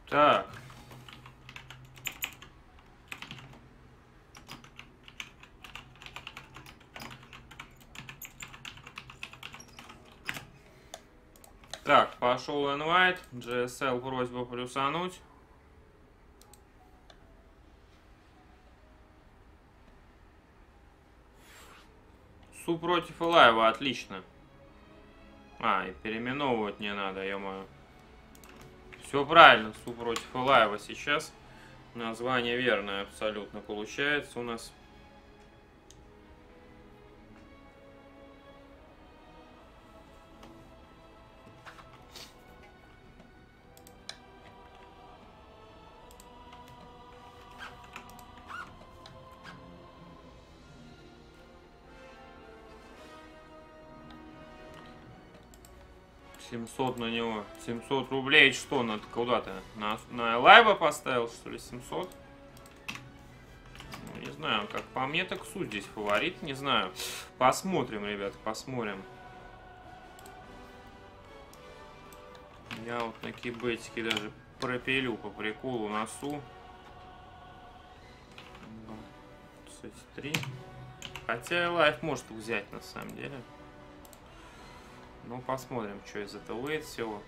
Так. Так, пошел инвайт. GSL просьба плюсануть. Су против Илаева, отлично. А, и переименовывать не надо, я мою. Все правильно, Су против Илаева сейчас. Название верное абсолютно получается у нас. Семьсот на него. 700 рублей. Что, надо куда-то? На, на лайва поставил, что ли, 700? Ну, не знаю, как по мне, так Су здесь фаворит, не знаю. Посмотрим, ребят, посмотрим. Я вот на кибетике даже пропилю по приколу на Су. 23. Хотя лайф может взять на самом деле. Ну, посмотрим, что из этого выйдет всего.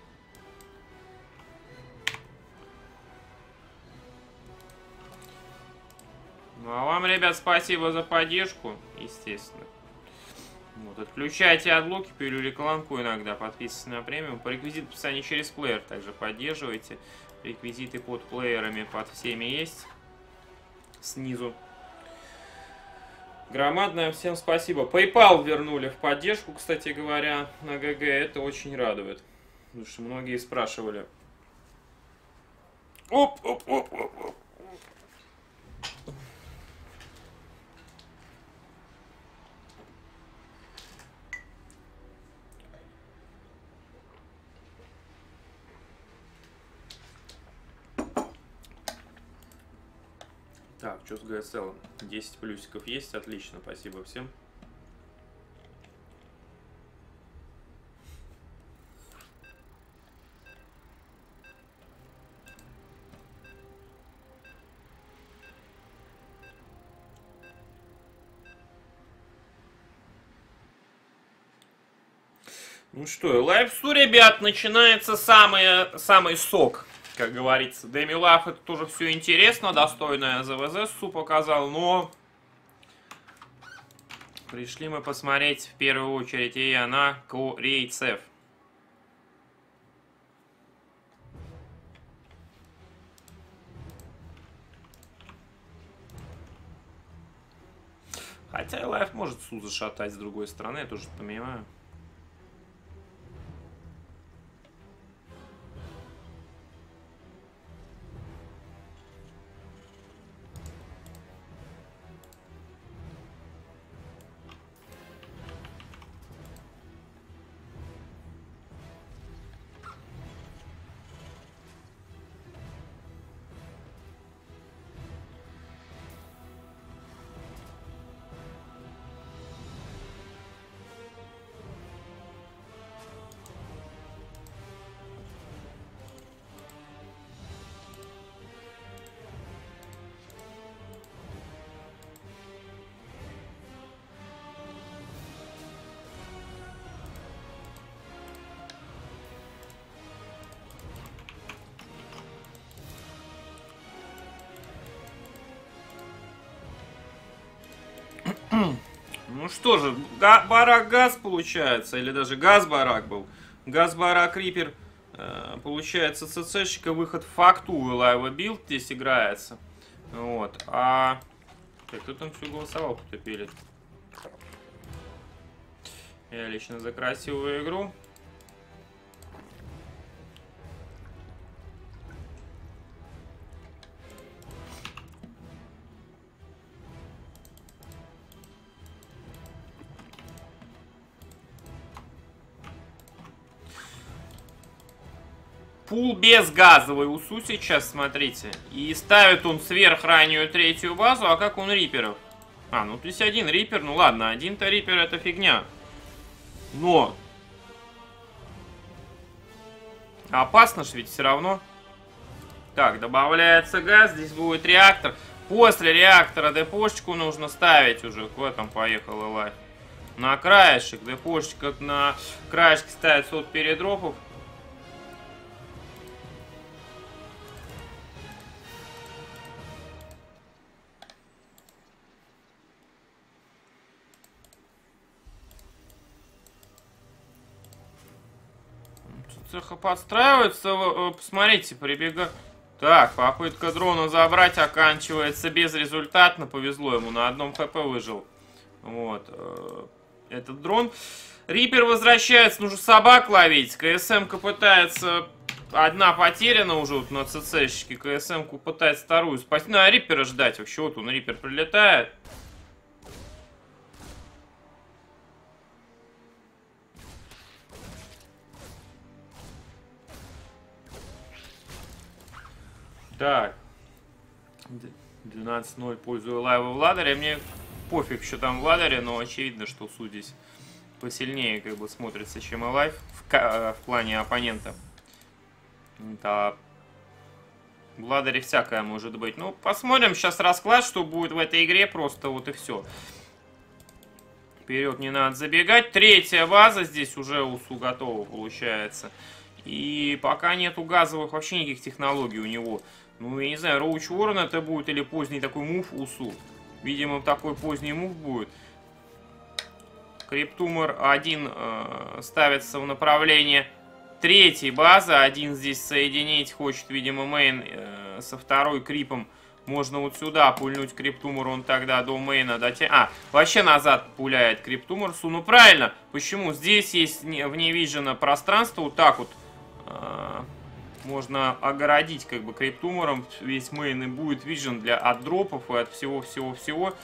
Ну, а вам, ребят, спасибо за поддержку, естественно. Вот, отключайте отлуки, пилю рекламку иногда, подписывайтесь на премиум. По реквизиту описания через плеер также поддерживайте. Реквизиты под плеерами под всеми есть. Снизу. Громадное всем спасибо. PayPal вернули в поддержку, кстати говоря, на ГГ. Это очень радует. Потому что многие спрашивали. Оп, оп, оп, оп, оп. Так, что с GSL? 10 плюсиков есть, отлично, спасибо всем. Ну что, лайвсу, ребят, начинается самый, самый сок как говорится. Демилав это тоже все интересно, достойное ZvZ Су показал, но пришли мы посмотреть в первую очередь и на корейцев. Хотя Лайф может Су зашатать с другой стороны, я тоже понимаю. Что же, барак газ получается, или даже газ-барак был. Газ-барак Reaper, э, получается, ЦЦшка, выход факту лайва билд здесь играется. Вот, а... Так, кто там все голосовал, кто пилит? Я лично за красивую игру. Пул без газовой УСУ сейчас, смотрите. И ставит он сверх раннюю третью базу, а как он риперов? А, ну то есть один рипер, ну ладно, один-то рипер это фигня. Но... Опасно же ведь все равно. Так, добавляется газ, здесь будет реактор. После реактора депошечку нужно ставить уже. Куда там поехал Элай? На краешек. Депошечка на краешке ставится от передропов. Цеха подстраивается. Э, посмотрите, прибега... Так, попытка дрона забрать оканчивается безрезультатно. Повезло ему, на одном хп выжил. Вот. Э, этот дрон. Рипер возвращается, нужно собак ловить. КСМ-ка пытается... Одна потеряна уже вот на ЦЦшке. КСМ-ку пытается вторую спасти. Ну, а Рипера ждать вообще. Вот он, Рипер прилетает. Так. 12-0 пользую лайва в ладере. Мне пофиг, что там в ладере, но очевидно, что Су-то посильнее как бы смотрится, чем лайв в, э, в плане оппонента. Да. В ладере всякое может быть. Ну, посмотрим сейчас расклад, что будет в этой игре. Просто вот и все. Вперед не надо забегать. Третья база здесь уже у Су готова получается. И пока нету газовых вообще никаких технологий у него. Ну, я не знаю, Roach Warren это будет или поздний такой move у Су. Видимо, такой поздний move будет. Creep tumor один э, ставится в направлении третьей базы. Один здесь соединить хочет, видимо, main э, со второй крипом. Можно вот сюда пульнуть creep tumor, он тогда до main а дотянет. А, вообще назад пуляет creep tumor Су. Ну, правильно. Почему? Здесь есть вне vision а пространство. Вот так вот. Э, можно огородить как бы creep tumor ом весь main и будет vision для от дропов и от всего-всего-всего.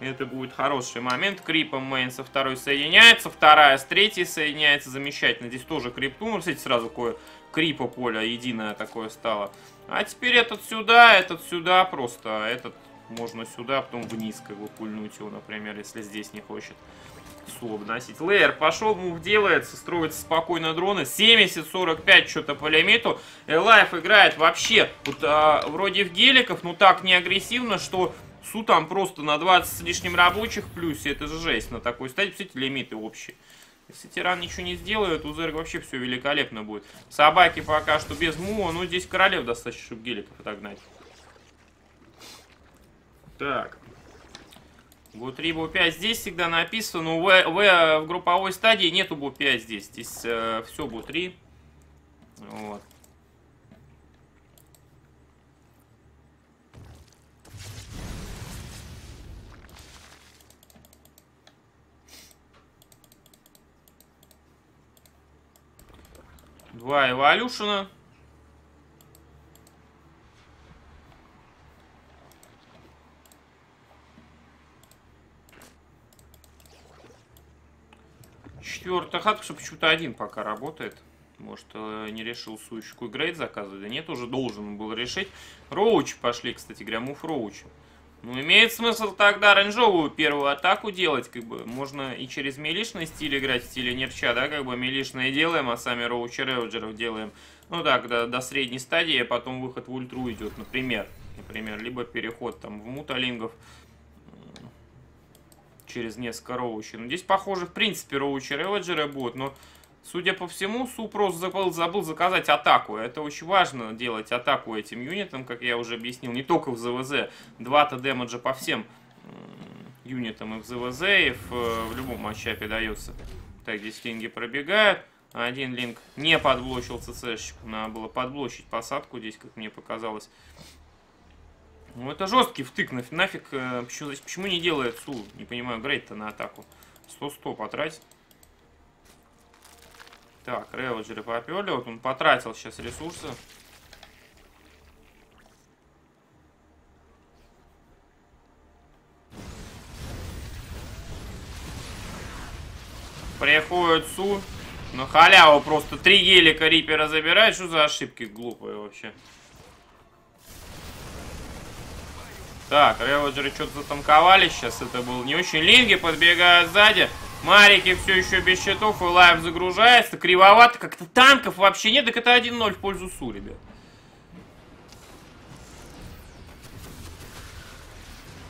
Это будет хороший момент. Крипом main со второй соединяется, вторая с третьей соединяется. Замечательно. Здесь тоже creep tumor. Смотрите, сразу какое крипа поле единое такое стало. А теперь этот сюда, этот сюда просто. Этот можно сюда, потом вниз как бы пульнуть его, например, если здесь не хочет. СУ обносить. Лейер пошел, мув делается, строится спокойно дроны. 70-45 что-то по лимиту. Элайф играет вообще вот, а, вроде в геликов, но так не агрессивно, что Су там просто на 20 с лишним рабочих плюсе. Это же жесть на такой стадии. Посмотрите, лимиты общие. Если тиран ничего не сделает, у Зерга вообще все великолепно будет. Собаки пока что без мува, но здесь королев достаточно, чтобы геликов отогнать. Так. Гу-3, Бу-5 здесь всегда написано, но в, в, групповой стадии нету Бу-5 здесь. Здесь э, все Бу-3. Вот. Два эволюшена. Четвертая хатка, что почему-то один пока работает. Может, э, не решил суечку и заказывать? Да нет, уже должен был решить. Роуч пошли, кстати говоря, мув Роуча. Ну, имеет смысл тогда оранжевую первую атаку делать, как бы, можно и через милишный стиль играть, в стиле нерча, да, как бы, милишные делаем, а сами роучи рейджеров делаем, ну, так, до, до средней стадии, а потом выход в ультру идет, например, например, либо переход, там, в муталингов, через несколько роучи. Ну, здесь, похоже, в принципе, роучи реведжеры будут, но, судя по всему, Су просто забыл, забыл заказать атаку. Это очень важно, делать атаку этим юнитам, как я уже объяснил, не только в ЗВЗ. 2-то дэмэджа по всем юнитам и в ЗВЗ, и в, в любом матчапе дается. Так, здесь линги пробегают. Один линк не подблочил ЦЦшечку, надо было подблочить посадку здесь, как мне показалось. Ну это жесткий втык, нафиг, э, почему, почему не делает Су, не понимаю, грейд-то на атаку. 100-100 потратить. Так, Реводжеры поперли. Вот он потратил сейчас ресурсы. Приходит Су. На халяву просто три гелика Рипера забирает. Что за ошибки глупые вообще? Так, Реводжеры что-то затанковали сейчас. Это был не очень. Линги подбегают сзади. Марики все еще без щитов. И лайв загружается. Кривовато. Как-то танков вообще нет. Так это 1-0 в пользу Су, ребят.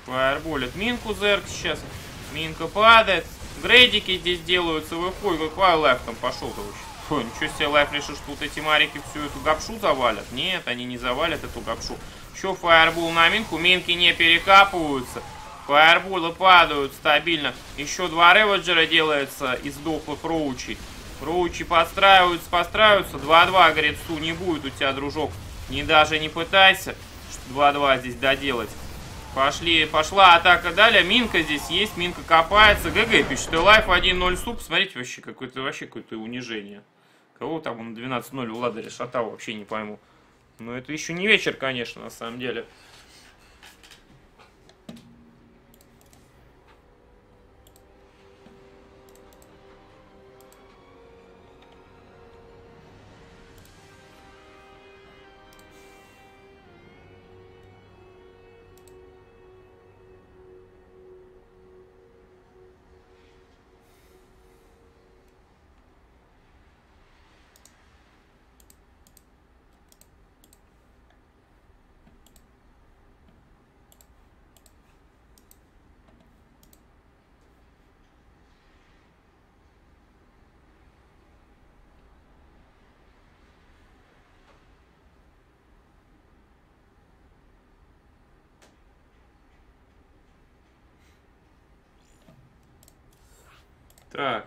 Фаерболит Минку Зерг сейчас. Минка падает. Грейдики здесь делаются. Выходит. Какой лайф там пошел-то вообще? Фу, ничего себе, лайф решил, что вот эти марики всю эту гапшу завалят. Нет, они не завалят эту гапшу. Еще фаербол на минку. Минки не перекапываются. Фаерболы падают стабильно. Еще два реводжера делается из дохлых роучей. Роучи подстраиваются, подстраиваются. 2-2, говорит, Су, не будет у тебя, дружок. Не даже не пытайся 2-2 здесь доделать. Пошли, пошла атака далее. Минка здесь есть, Минка копается. ГГ пишет, ты лайф 1-0 суп. Смотрите, вообще какое-то вообще какое-то унижение. Кого там он 12-0 у Ладаря шатал, вообще не пойму. Но это еще не вечер, конечно, на самом деле.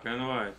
Так, инвайт.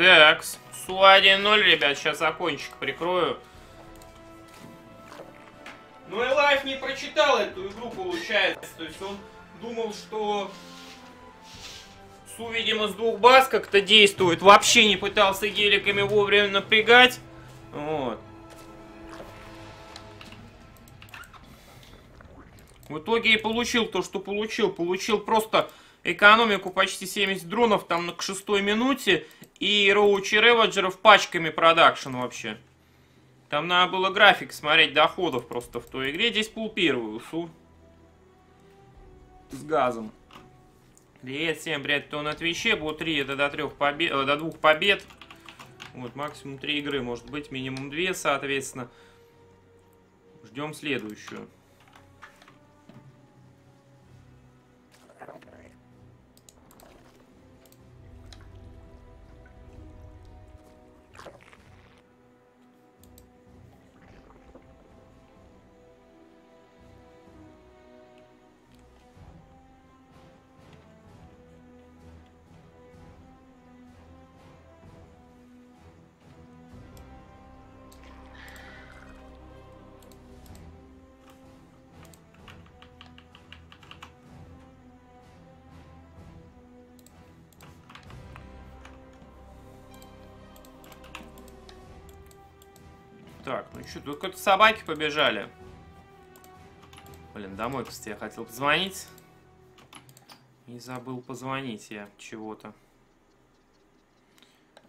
Так, Су 1-0, ребят, сейчас окончик прикрою. Ну и Лайф не прочитал эту игру, получается. То есть он думал, что Су, видимо, с двух баз как-то действует. Вообще не пытался геликами вовремя напрягать. Вот. В итоге и получил то, что получил. Получил просто экономику почти 70 дронов там к шестой минуте и Роучи Реводжеров пачками продакшн вообще. Там надо было график смотреть доходов просто в той игре. Здесь пул первый УСУ. С газом. Привет всем, привет, кто на Твиче. Было 3, это до, трех побед, э, до двух побед. Вот, максимум 3 игры может быть, минимум 2, соответственно. Ждем следующую. Что, тут какие-то собаки побежали. Блин, домой, кстати, я хотел позвонить. И забыл позвонить я чего-то.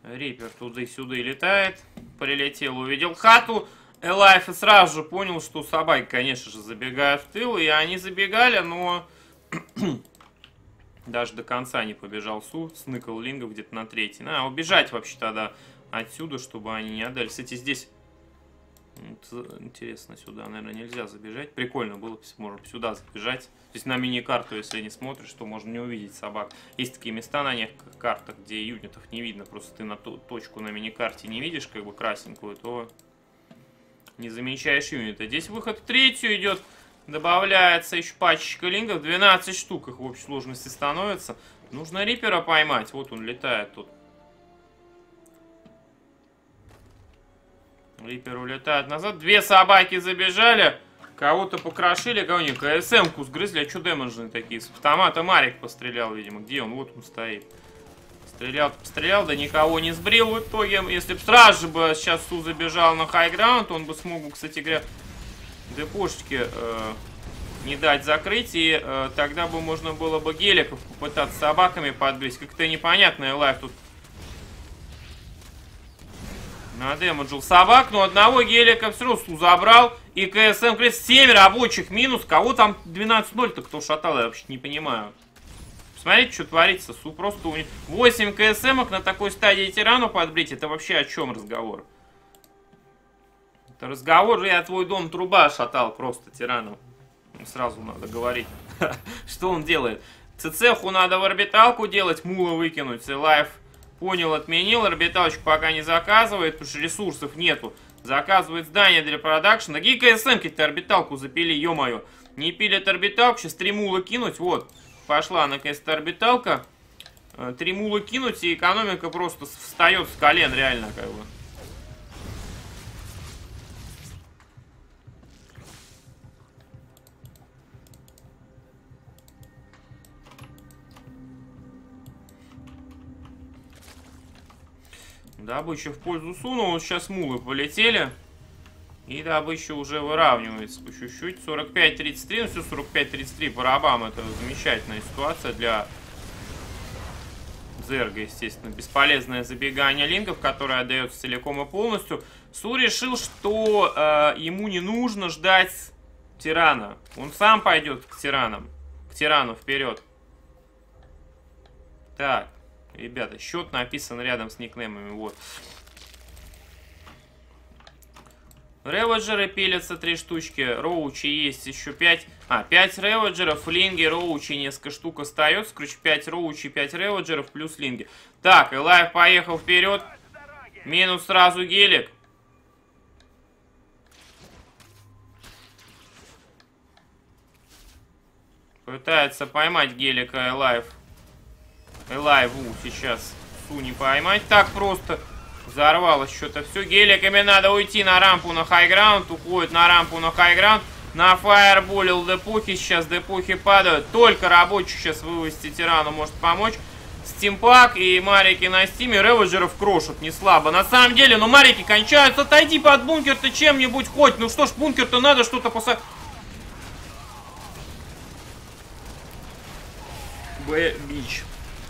Рипер туда-сюда и летает. Прилетел, увидел хату. Элайф и сразу же понял, что собаки, конечно же, забегают в тыл. И они забегали, но... Даже до конца не побежал Су. Сныкал Линга где-то на третий. Надо убежать вообще тогда отсюда, чтобы они не отдали. Кстати, здесь вот, интересно, сюда, наверное, нельзя забежать. Прикольно было, можно сюда забежать. То есть на мини-карту, если не смотришь, то можно не увидеть собак. Есть такие места на некоторых картах, где юнитов не видно. Просто ты на ту точку на мини-карте не видишь, как бы красненькую, то не замечаешь юнита. Здесь выход в третью идет. Добавляется еще пачечка лингов. 12 штук их в общей сложности становится. Нужно рипера поймать. Вот он летает тут. Риппер улетает назад. Две собаки забежали. Кого-то покрошили, кого-нибудь КСМ-ку сгрызли. А что демонжные такие? С автомата Марик пострелял, видимо. Где он? Вот он стоит. Стрелял, стрелял, да никого не сбрил в итоге. Если бы сразу же бы сейчас Су забежал на хайграунд, он бы смог, кстати говоря, депошечки э, не дать закрыть. И э, тогда бы можно было бы геликов попытаться собаками подбить. Как-то непонятная лайф тут Надемаджил собак, но одного гелика все равно забрал. И КСМ крест 7 рабочих минус. Кого там 12-0-то кто шатал, я вообще не понимаю. Посмотрите, что творится. Су просто у 8 КСМок на такой стадии тирану подбрить. Это вообще о чем разговор? Это разговор, я твой дом труба шатал просто тираном. Сразу надо говорить. Что он делает? ЦЦху надо в орбиталку делать, мула выкинуть, и лайф Понял, отменил. Орбиталочку пока не заказывает, потому что ресурсов нету. Заказывает здание для продакшена. Какие КСМ-ки-то орбиталку запили, ё-моё. Не пилят орбиталку, сейчас три мула кинуть. Вот, пошла наконец-то орбиталка. Э, три мула кинуть, и экономика просто встает с колен, реально, как бы. Добыча в пользу Суну. Вот сейчас мулы полетели. И добыча уже выравнивается по чуть-чуть. 45-33. Ну все, 45-33 по рабам. Это замечательная ситуация для Зерга, естественно. Бесполезное забегание линков, которое отдается целиком и полностью. Су решил, что э, ему не нужно ждать тирана. Он сам пойдет к тиранам. К тирану вперед. Так. Ребята, счет написан рядом с никнеймами, вот. Реводжеры пилятся три штучки, роучи есть еще пять. А, пять реводжеров, линги, роучи несколько штук остается. Короче, пять роучи, пять реводжеров плюс линги. Так, Элайв поехал вперед. Минус сразу гелик. Пытается поймать гелика Элайв. Элайву сейчас Су не поймать так просто. Взорвалось что-то все. Геликами надо уйти на рампу на high ground. Уходит на рампу на high ground. Нафаерболил депухи. Сейчас депухи падают. Только рабочий сейчас вывести тирану может помочь. Stimpack и марики на стиме. Реводжеров крошат не слабо. На самом деле, ну марики кончаются. Отойди под бункер-то чем-нибудь хоть. Ну что ж, бункер-то надо что-то посадить. Б-бич.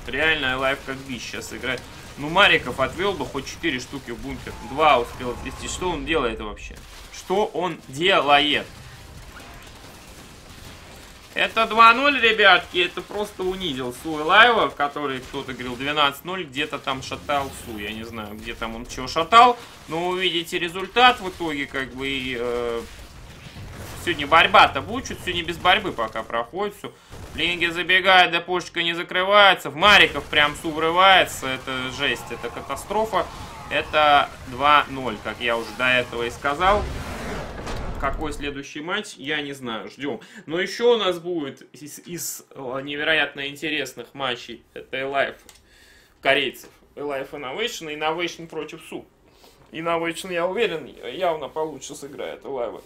Реально лайф как бич сейчас играет. Ну, Мариков отвел бы хоть 4 штуки в бункер. Два успел отвести. Что он делает вообще? Что он делает? Это 2-0, ребятки. Это просто унизил Су Лайва, который кто-то говорил 12-0. Где-то там шатал Су. Я не знаю, где там он чего шатал. Но увидите результат в итоге, как бы, и, э, сегодня борьба-то будет. Чуть сегодня без борьбы пока проходит все. Линги забегает, депошечка не закрывается. В Мариков прям Су врывается. Это жесть, это катастрофа. Это 2-0, как я уже до этого и сказал. Какой следующий матч, я не знаю, ждем. Но еще у нас будет из, из невероятно интересных матчей. Это Элайф корейцев. Элайф Innovation, Innovation против Су. Innovation, я уверен, явно получше сыграет Элайва.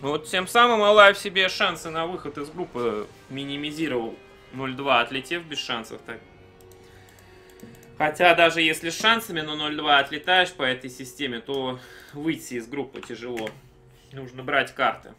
Вот тем самым Алаев себе шансы на выход из группы минимизировал 0-2, отлетев без шансов. Так. Хотя даже если с шансами на 0-2 отлетаешь по этой системе, то выйти из группы тяжело. Нужно брать карты.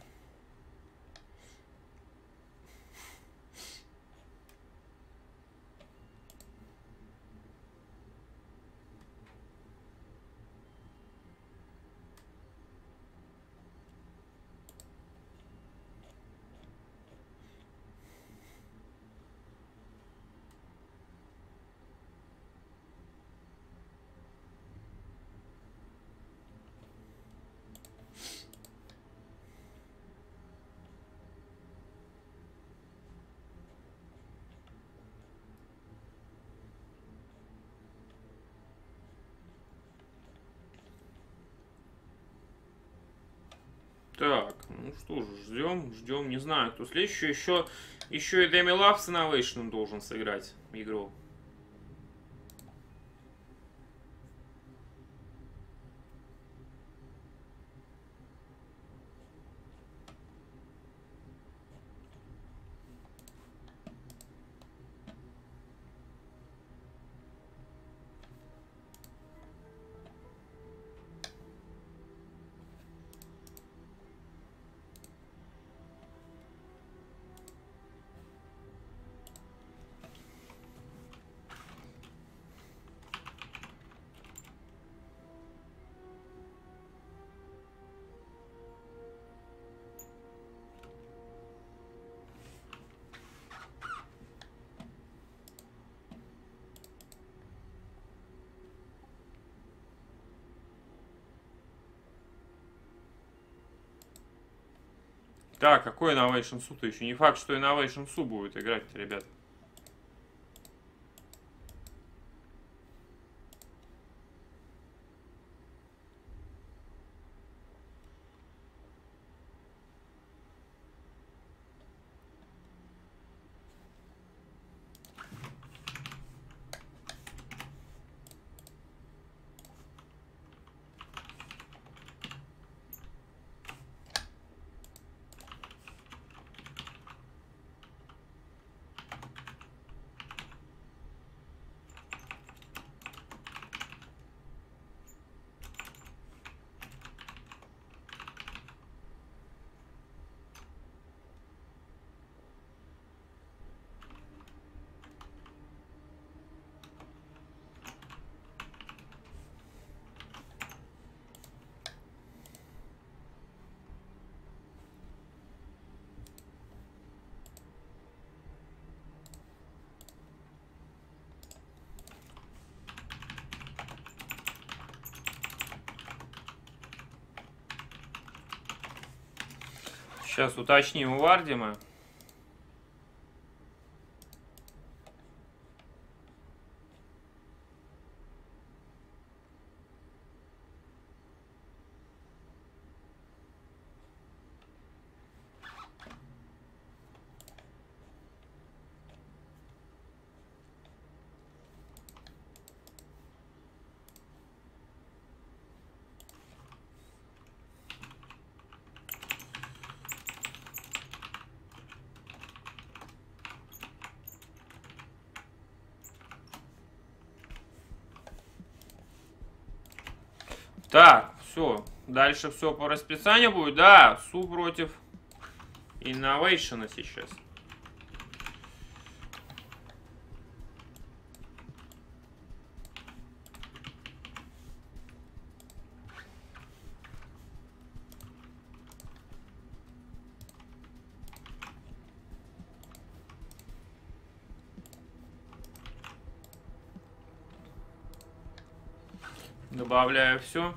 Так, ну что же, ждем, ждем, не знаю, кто следующий. Еще, еще и Деми Лапс Innovation должен сыграть игру. Так, какой Innovation Su-то еще? Не факт, что Innovation Su будет играть, ребят. Сейчас уточним у Вардима. Так, все. Дальше все по расписанию будет. Да, Су против Innovation сейчас. Добавляю все.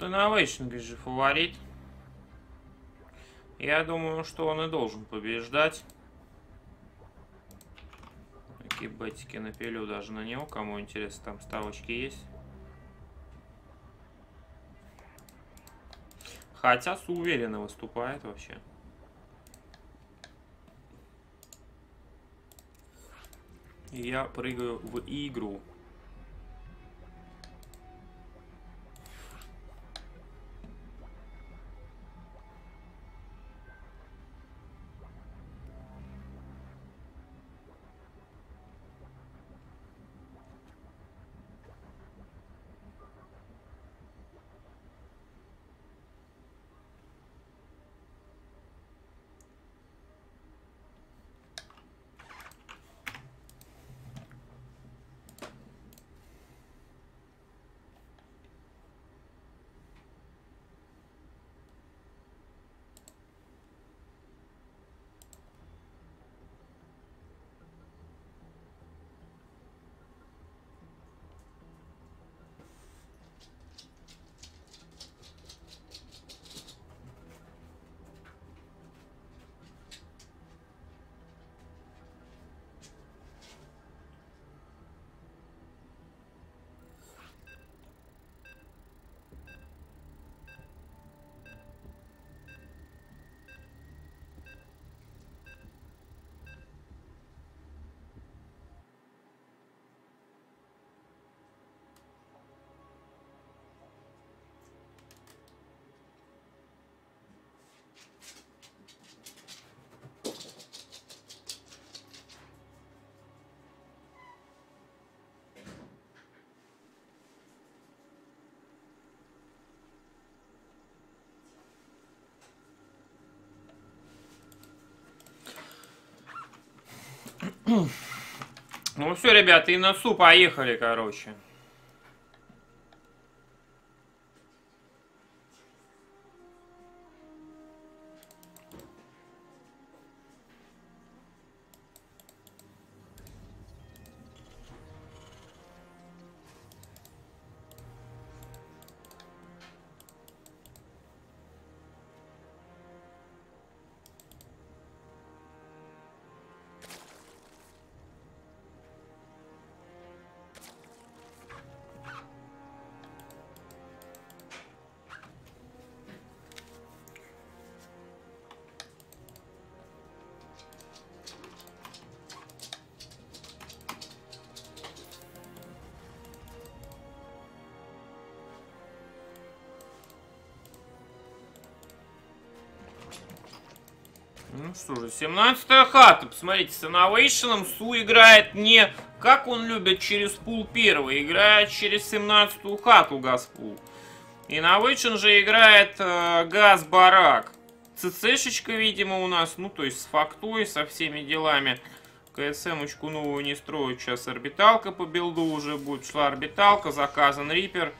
Innovation же фаворит. Я думаю, что он и должен побеждать. Такие бетики напилю даже на него. Кому интересно, там ставочки есть. Хотя Су уверенно выступает вообще. И я прыгаю в игру. Ну все, ребята, и на су поехали, короче. 17 хата. Посмотрите, с Innovation Су играет не как он любит через пул первый, играет через 17 хату Газпул. Innovation же играет э, Газ Барак. ЦЦшечка, видимо, у нас, ну, то есть с фактой, со всеми делами. КСМочку новую не строят. Сейчас орбиталка по билду уже будет. Шла орбиталка, заказан Рипер.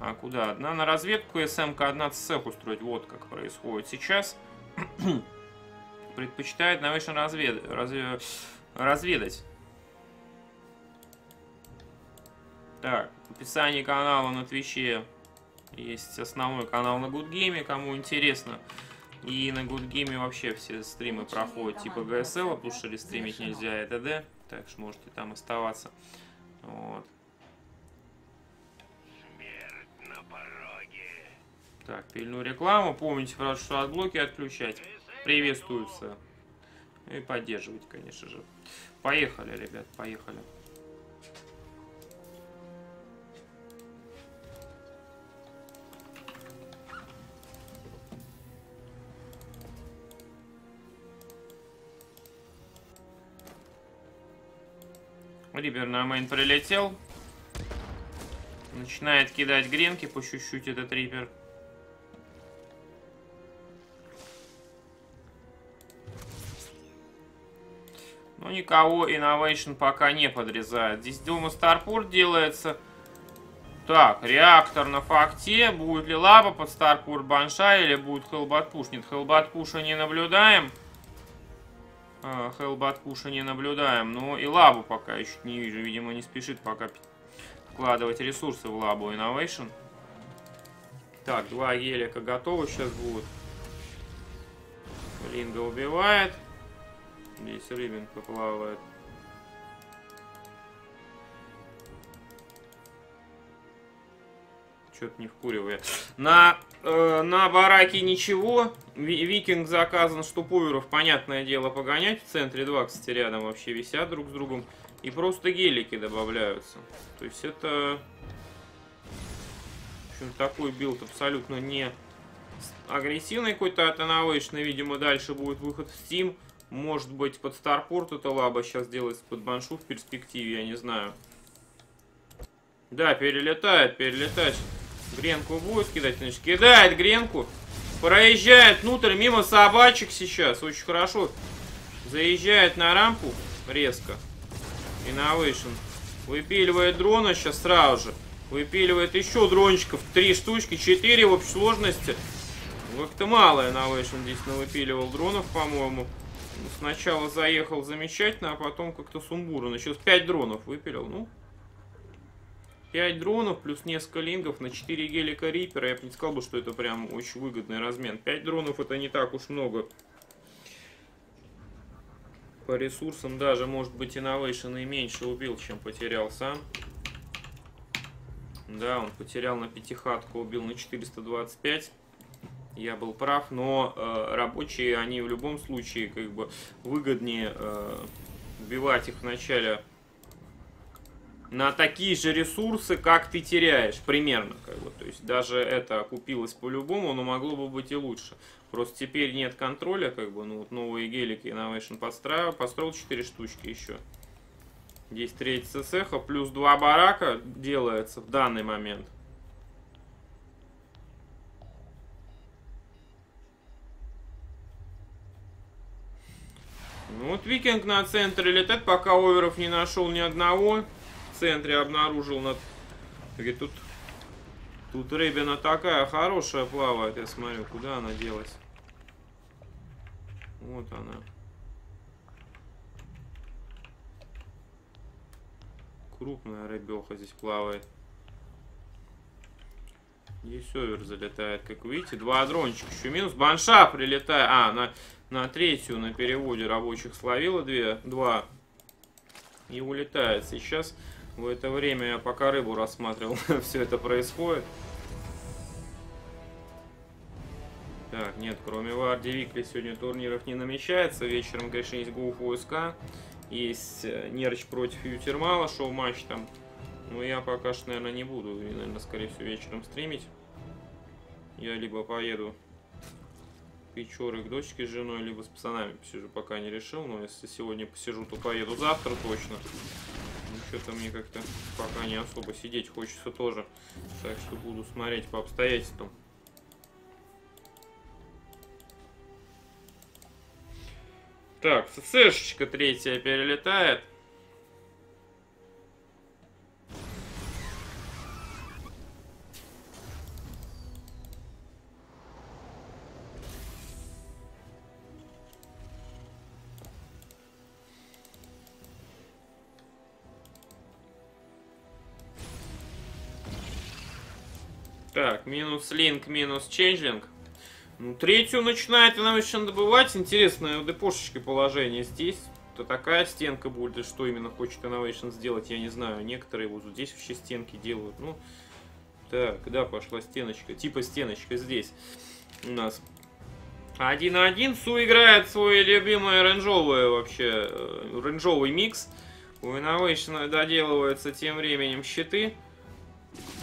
А куда? Одна на разведку, КСМка, одна цех устроить. Вот как происходит сейчас. Предпочитает Innovation развед... разве... разведать. Так, в описании канала на Твиче есть основной канал на Гудгейме, кому интересно. И на Гудгейме вообще все стримы проходят типа ГСЛ, потому что рестримить нельзя ЭТД, так что можете там оставаться. Вот. Так, пильну рекламу. Помните, правда, что адблоки отключать приветствуются. И поддерживать, конечно же. Поехали, ребят, поехали. Рипер на мейн прилетел. Начинает кидать гренки по чуть-чуть этот рипер. Но никого Innovation пока не подрезает. Здесь Дума Старпорт делается. Так, реактор на факте. Будет ли лаба под Старпорт Банша или будет Хелбат Пуш? Нет, Хелбат Пуша не наблюдаем. Хелбат Пуша не наблюдаем. Но и лабу пока еще не вижу. Видимо, не спешит пока вкладывать ресурсы в лабу Innovation. Так, два гелика готовы сейчас будут. Линга убивает. Здесь рыбинка плавает. Что-то не вкуривает. На, э, на бараке ничего. Викинг заказан штуповеров, понятное дело, погонять. В центре два, кстати, рядом вообще висят друг с другом. И просто гелики добавляются. То есть это... В общем, такой билд абсолютно не агрессивный какой-то от Innovation. Видимо, дальше будет выход в стим. Может быть, под Старпорт это лаба сейчас делается под Баншу в перспективе, я не знаю. Да, перелетает, перелетает. Гренку будет кидать, значит, кидает гренку. Проезжает внутрь, мимо собачек сейчас, очень хорошо. Заезжает на рампу резко. Innovation. Выпиливает дрона сейчас сразу же. Выпиливает еще дрончиков. Три штучки, четыре в общей сложности. Как-то мало Innovation здесь навыпиливал дронов, по-моему. Сначала заехал замечательно, а потом как-то сумбурно. Сейчас 5 дронов выпилил. Ну, 5 дронов плюс несколько лингов на 4 гелика Рипера. Я бы не сказал бы, что это прям очень выгодный размен. 5 дронов это не так уж много. По ресурсам даже, может быть, Innovation и меньше убил, чем потерял сам. Да, он потерял на пятихатку, убил на 425 я был прав, но э, рабочие, они в любом случае как бы выгоднее э, вбивать их вначале на такие же ресурсы, как ты теряешь, примерно, как бы, то есть даже это окупилось по-любому, но могло бы быть и лучше. Просто теперь нет контроля, как бы, ну вот новые гелики Innovation построил, построил 4 штучки еще. Здесь треть цеха, плюс 2 барака делается в данный момент. Ну, вот Викинг на центре летает, пока оверов не нашел ни одного. В центре обнаружил над... Говорит, тут... Тут рыбина такая хорошая плавает, я смотрю, куда она делась. Вот она. Крупная рыбеха здесь плавает. Здесь овер залетает, как видите. Два дрончика еще минус. Банша прилетает. А, на, на третью на переводе рабочих словила две, два. И улетает. Сейчас в это время я пока рыбу рассматривал, все это происходит. Так, нет, кроме Варди Викли сегодня турниров не намечается. Вечером, конечно, есть Гоуф ОСК. Есть э, Нерч против Ютермала, шоу-матч там. Но я пока что, наверное, не буду. И, наверное, скорее всего, вечером стримить. Я либо поеду Печоры к дочке с женой, либо с пацанами посижу, пока не решил. Но если сегодня посижу, то поеду завтра точно. Ну, что-то мне как-то пока не особо сидеть хочется тоже. Так что буду смотреть по обстоятельствам. Так, ССшечка третья перелетает. Так, минус линк, минус ченджлинг. Ну, третью начинает Innovation добывать. Интересное у депошечки положение здесь. Это такая стенка будет, что именно хочет Innovation сделать, я не знаю. Некоторые вот здесь вообще стенки делают. Ну, так, да, пошла стеночка. Типа стеночка здесь у нас. 1-1. Су играет свой любимый оранжевый вообще, э, оранжевый микс. У Innovation доделываются тем временем щиты.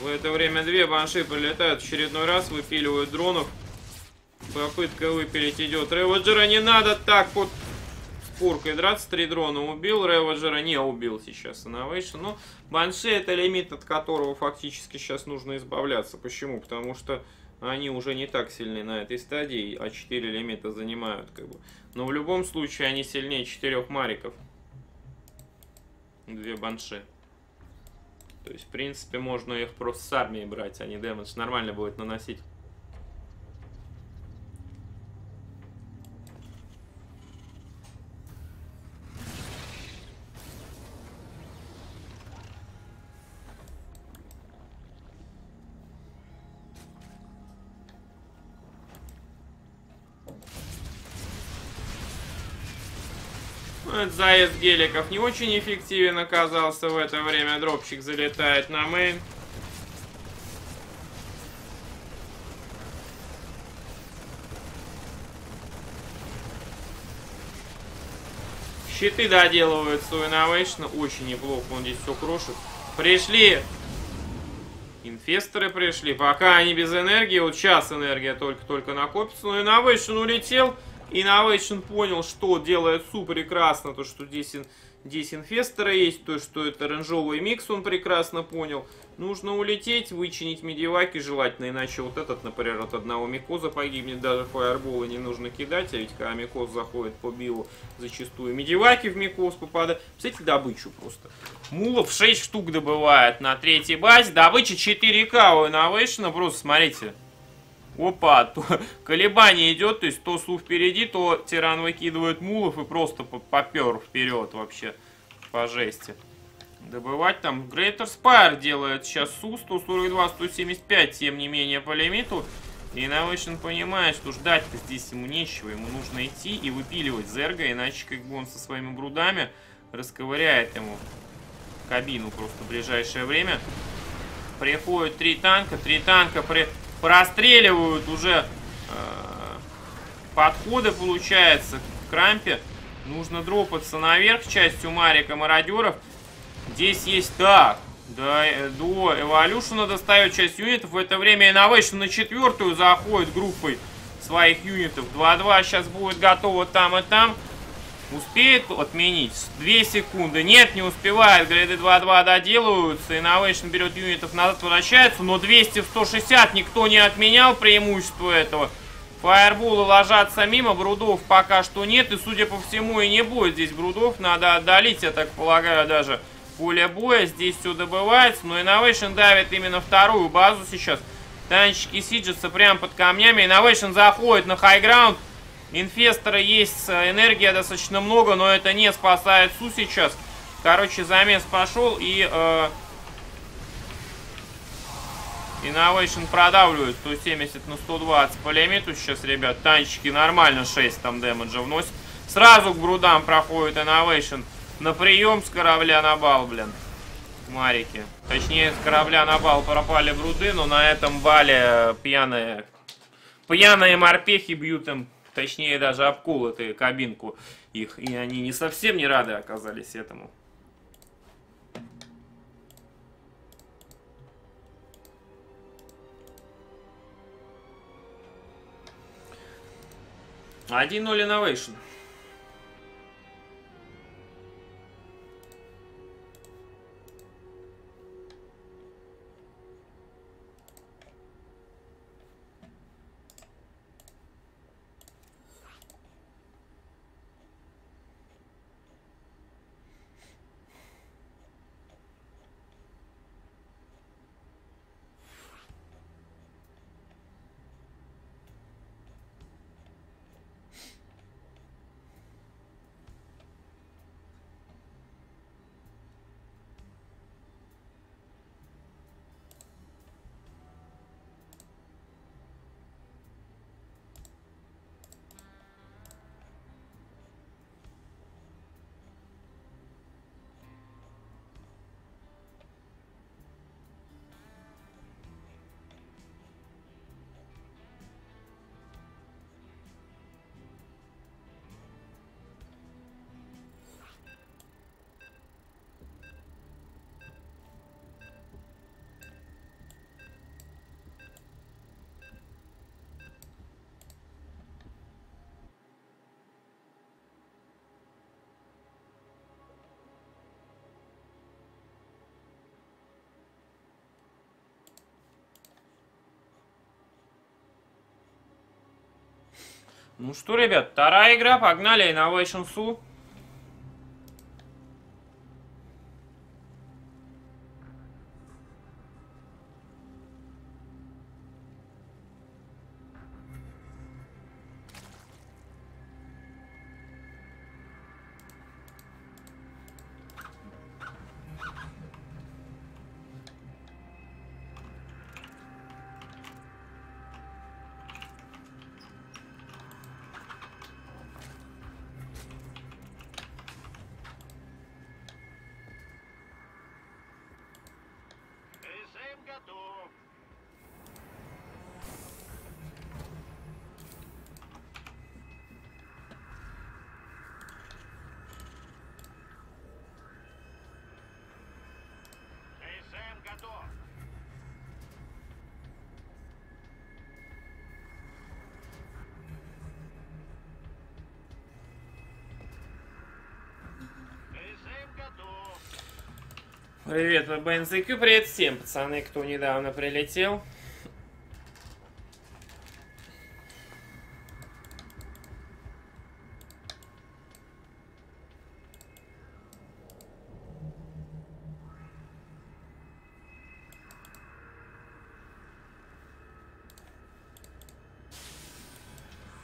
В это время две банши прилетают в очередной раз, выпиливают дронов. Попытка выпилить идет. Реводжера не надо так под споркой драться. Три дрона убил. Реводжера не убил сейчас Innovation. Но Банши это лимит, от которого фактически сейчас нужно избавляться. Почему? Потому что они уже не так сильны на этой стадии, а 4 лимита занимают. как бы. Но в любом случае они сильнее 4 мариков. Две банши. То есть, в принципе, можно их просто с армией брать, а не дэмэдж. Нормально будет наносить. этот заезд геликов не очень эффективен оказался в это время. Дропчик залетает на мейн. Щиты доделываются у Innovation. Очень неплохо, он здесь все крошит. Пришли Инфесторы пришли. Пока они без энергии. Вот сейчас энергия только-только накопится. Но Innovation улетел. Innovation понял, что делает супер прекрасно, то, что здесь, здесь инфесторы есть, то, что это оранжевый микс, он прекрасно понял. Нужно улететь, вычинить медиваки желательно, иначе вот этот, например, от одного микоза погибнет, даже фаерболы не нужно кидать, а ведь когда микоз заходит по био, зачастую медиваки в микоз попадают. Представляете, добычу просто. Мулов 6 штук добывает на третьей базе, добыча 4К у Innovation, просто смотрите. Опа, то колебание идет, то есть то Су впереди, то тиран выкидывает мулов и просто попер вперед вообще по жести. Добывать там Greater Spire делает сейчас Су 142, 175, тем не менее по лимиту. И Innovation понимает, что ждать-то здесь ему нечего, ему нужно идти и выпиливать Зерга, иначе как бы он со своими грудами расковыряет ему кабину просто в ближайшее время. Приходят три танка, три танка при простреливают уже э, подходы, получается, к крампе. Нужно дропаться наверх частью Марика мародеров. Здесь есть так. До, до Эволюшена достает часть юнитов. В это время Innovation на четвертую заходит группой своих юнитов. 2-2 сейчас будет готово там и там. Успеет отменить? Две секунды. Нет, не успевает. Грейды 2-2 доделываются. Innovation берет юнитов назад, возвращается. Но 200 в 160 никто не отменял преимущество этого. Фаербулы ложатся мимо, брудов пока что нет. И, судя по всему, и не будет здесь брудов. Надо отдалить, я так полагаю, даже поле боя. Здесь все добывается. Но Innovation давит именно вторую базу сейчас. Танчики сиджатся прямо под камнями. Innovation заходит на хайграунд. Инфестора есть, энергия достаточно много, но это не спасает Су сейчас. Короче, замес пошел и... Э, Innovation продавливает 170 на 120 по лимиту. Сейчас, ребят, танчики нормально 6 там дэмэджа вносят. Сразу к брудам проходит Innovation. На прием с корабля на бал, блин. Марики. Точнее, с корабля на бал пропали бруды, но на этом бале пьяные... Пьяные морпехи бьют им, точнее, даже обколотые кабинку их. И они не совсем не рады оказались этому. 1-0 Innovation. Ну что, ребят, вторая игра, погнали, Innovation Su. Привет, БНЗК, привет всем, пацаны, кто недавно прилетел.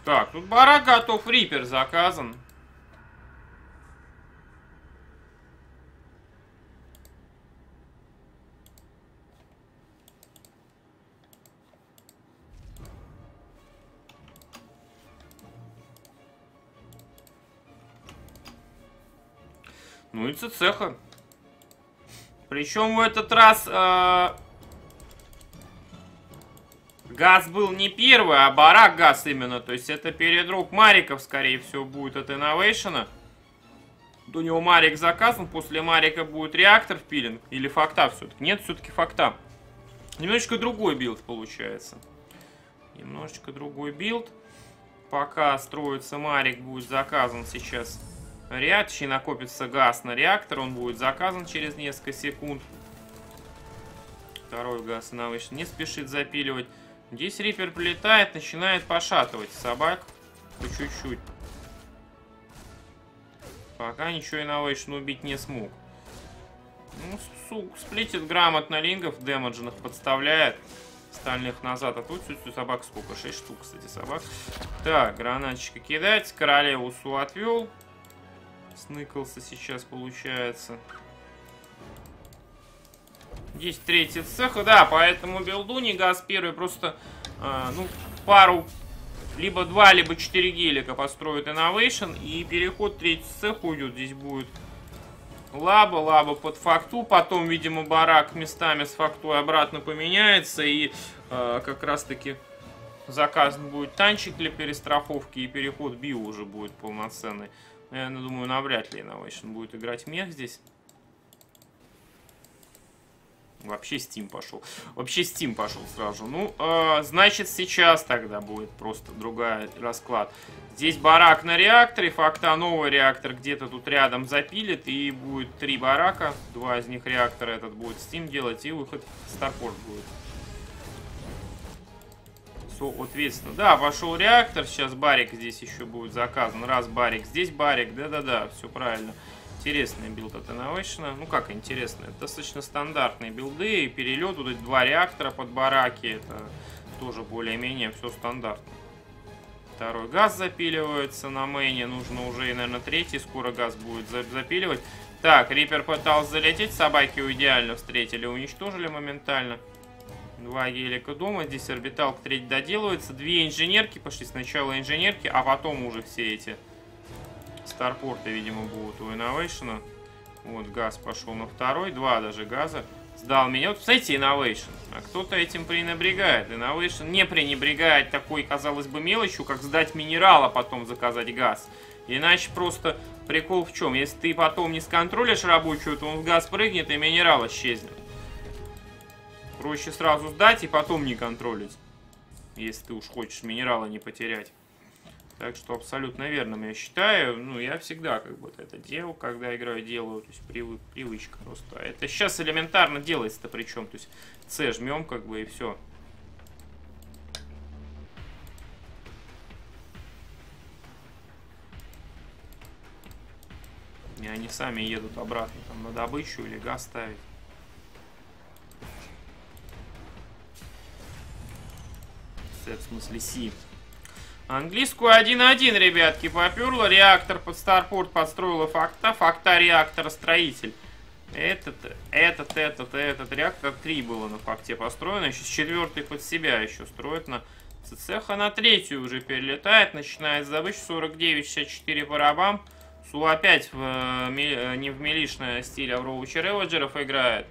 Так, тут барак готов, рипер заказан. И цеха. Причем в этот раз э, газ был не первый, а барак газ именно. То есть это передруг Мариков, скорее всего, будет от Innovation. У него Марик заказан, после Марика будет реактор в пилинг. Или факта все-таки. Нет, все-таки факта. Немножечко другой билд получается. Немножечко другой билд. Пока строится Марик, будет заказан сейчас Реакции накопится газ на реактор, он будет заказан через несколько секунд. Второй газ навыч не спешит запиливать. Здесь Рипер прилетает, начинает пошатывать собак по чуть-чуть. Пока ничего Innovation убить не смог. Ну, сук, сплитит грамотно лингов, демеджных подставляет. Остальных назад. А тут всю собак сколько? 6 штук, кстати, собак. Так, гранатчика кидать. Королеву Су отвел. Сныкался сейчас, получается. Здесь третий цех. Да, поэтому билду не газ первый. Просто, э, ну, пару, либо два, либо четыре гелика построит Innovation. И переход третий цех уйдет. Здесь будет лаба, лаба под факту. Потом, видимо, барак местами с факту обратно поменяется. И э, как раз-таки заказан будет танчик для перестраховки. И переход био уже будет полноценный. Я думаю, навряд ли Innovation будет играть мех здесь. Вообще Steam пошел. Вообще Steam пошел сразу. Ну, э, значит, сейчас тогда будет просто другая расклад. Здесь барак на реакторе, факта новый реактор где-то тут рядом запилит, и будет три барака. Два из них реактора этот будет Steam делать, и выход Старпорт будет. Соответственно, да, пошел реактор, сейчас барик здесь еще будет заказан. Раз барик, здесь барик, да-да-да, все правильно. Интересный билд от Innovation. Ну как интересный? Это достаточно стандартные билды. И перелет, вот эти два реактора под бараки. Это тоже более-менее все стандартно. Второй газ запиливается на мейне. Нужно уже, наверное, третий. Скоро газ будет запиливать. Так, Рипер пытался залететь. Собаки его идеально встретили. Уничтожили моментально. Два гелика дома. Здесь орбиталка треть доделывается. Две инженерки пошли. Сначала инженерки, а потом уже все эти Старпорты, видимо, будут у Innovation. Вот, газ пошел на второй. Два даже газа. Сдал меня. Вот, кстати, Innovation. А кто-то этим пренебрегает. Innovation не пренебрегает такой, казалось бы, мелочью, как сдать минерал, а потом заказать газ. Иначе просто прикол в чем? Если ты потом не сконтролишь рабочую, то он в газ прыгнет и минерал исчезнет. Проще сразу сдать и потом не контролить. Если ты уж хочешь минерала не потерять. Так что абсолютно верным я считаю. Ну, я всегда как бы это делал, когда играю, делаю. То есть привык, привычка просто. Это сейчас элементарно делается-то причем. То есть C жмем как бы и все. И они сами едут обратно там на добычу или газ ставить. C в смысле C. Английскую 1-1, ребятки, поперла. Реактор под Старпорт подстроила факта. Факта реактор строитель. Этот, этот, этот, этот реактор 3 было на факте построено. Еще с четвертой под себя еще строит на цеха. На третью уже перелетает. Начинает добычи 49-64 по рабам. Су опять в, э, не в милишное стиле Авровича Реводжеров играет.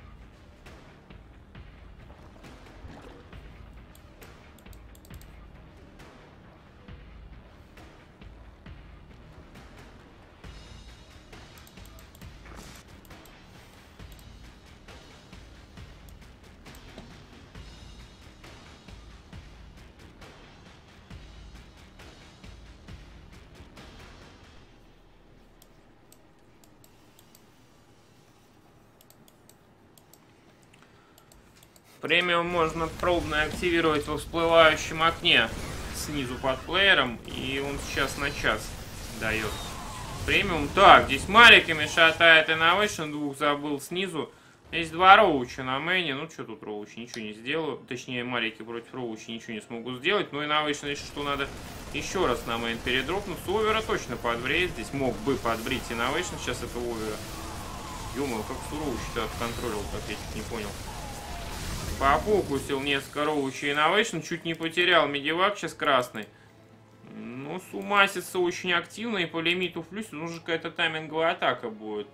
Премиум можно пробно активировать во всплывающем окне снизу под плеером. И он сейчас на час дает. Премиум. Так, здесь мариками шатает Innovation. Двух забыл снизу. Есть два роуча на мэне. Ну, что тут роучи? Ничего не сделаю. Точнее, марики против роучи ничего не смогу сделать. Но Innovation решит, что надо еще раз на мейн передропнуть. Овера точно подбреет. Здесь мог бы подбрить Innovation. Сейчас это овера. ё как с роучи-то отконтролил, как я не понял. Пофокусил несколько роучи Innovation, чуть не потерял медивак сейчас красный. Ну, сумасится очень активно, и по лимиту плюс нужна какая-то тайминговая атака будет.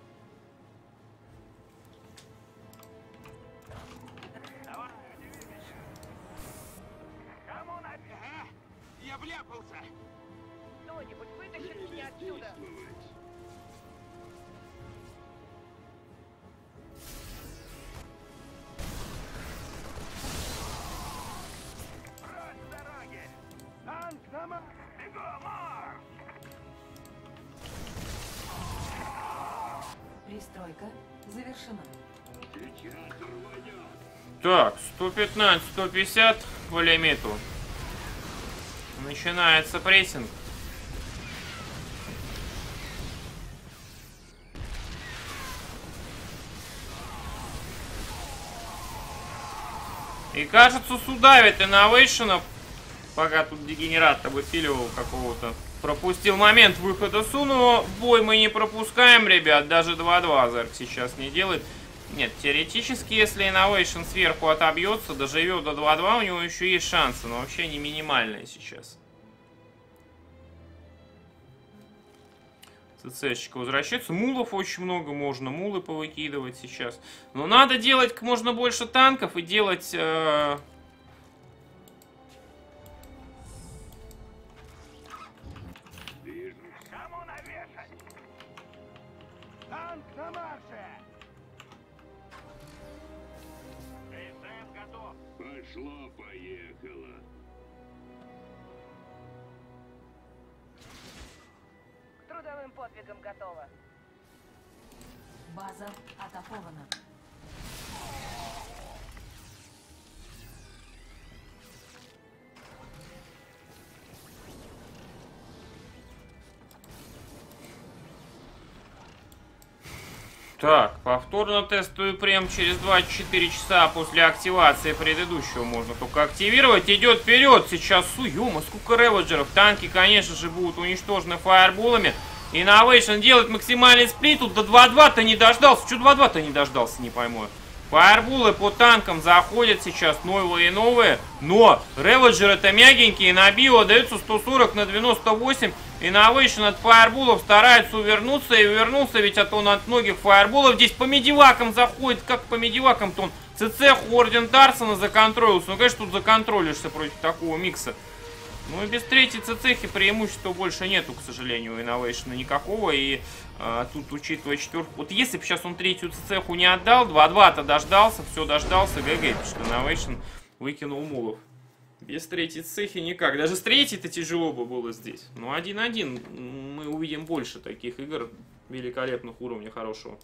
Так, 115-150 по лимиту. Начинается прессинг. И кажется, судавит инновейшенов, пока тут дегенерат выпиливал какого-то. Пропустил момент выхода Суну. Бой мы не пропускаем, ребят. Даже 2-2 Зерк сейчас не делает. Нет, теоретически, если Innovation сверху отобьется, доживет до 2-2, у него еще есть шансы, но вообще не минимальные сейчас. ЦЦшечка возвращается. Мулов очень много можно, мулы повыкидывать сейчас. Но надо делать как можно больше танков и делать... Э... подвигом готова. База атакована. Так, повторно тестую прем через 24 часа после активации предыдущего можно только активировать. Идет вперед сейчас Суюма, сколько реводжеров. Танки, конечно же, будут уничтожены фаерболами. Innovation делает максимальный сплит. Тут до 2-2-то не дождался. Что 2-2-то не дождался, не пойму. Фаербулы по танкам заходят сейчас новые и новые. Но реводжеры-то мягенькие. На био даются 140 на 98. Innovation от фаербулов старается увернуться и увернулся, ведь от он от многих фаербулов здесь по медивакам заходит, как по медивакам-то он ЦЦ Орден Дарсона законтролился. Ну, конечно, тут законтролишься против такого микса. Ну и без третьей ЦЦхи преимущества больше нету, к сожалению, у Innovation никакого. И а, тут, учитывая четверку... Вот если бы сейчас он третью ЦЦху не отдал, 2-2-то дождался, все дождался, ГГ, что Innovation выкинул мулов. Без третьей цехи никак. Даже с третьей-то тяжело бы было здесь. Но 1-1 мы увидим больше таких игр великолепных уровня хорошего.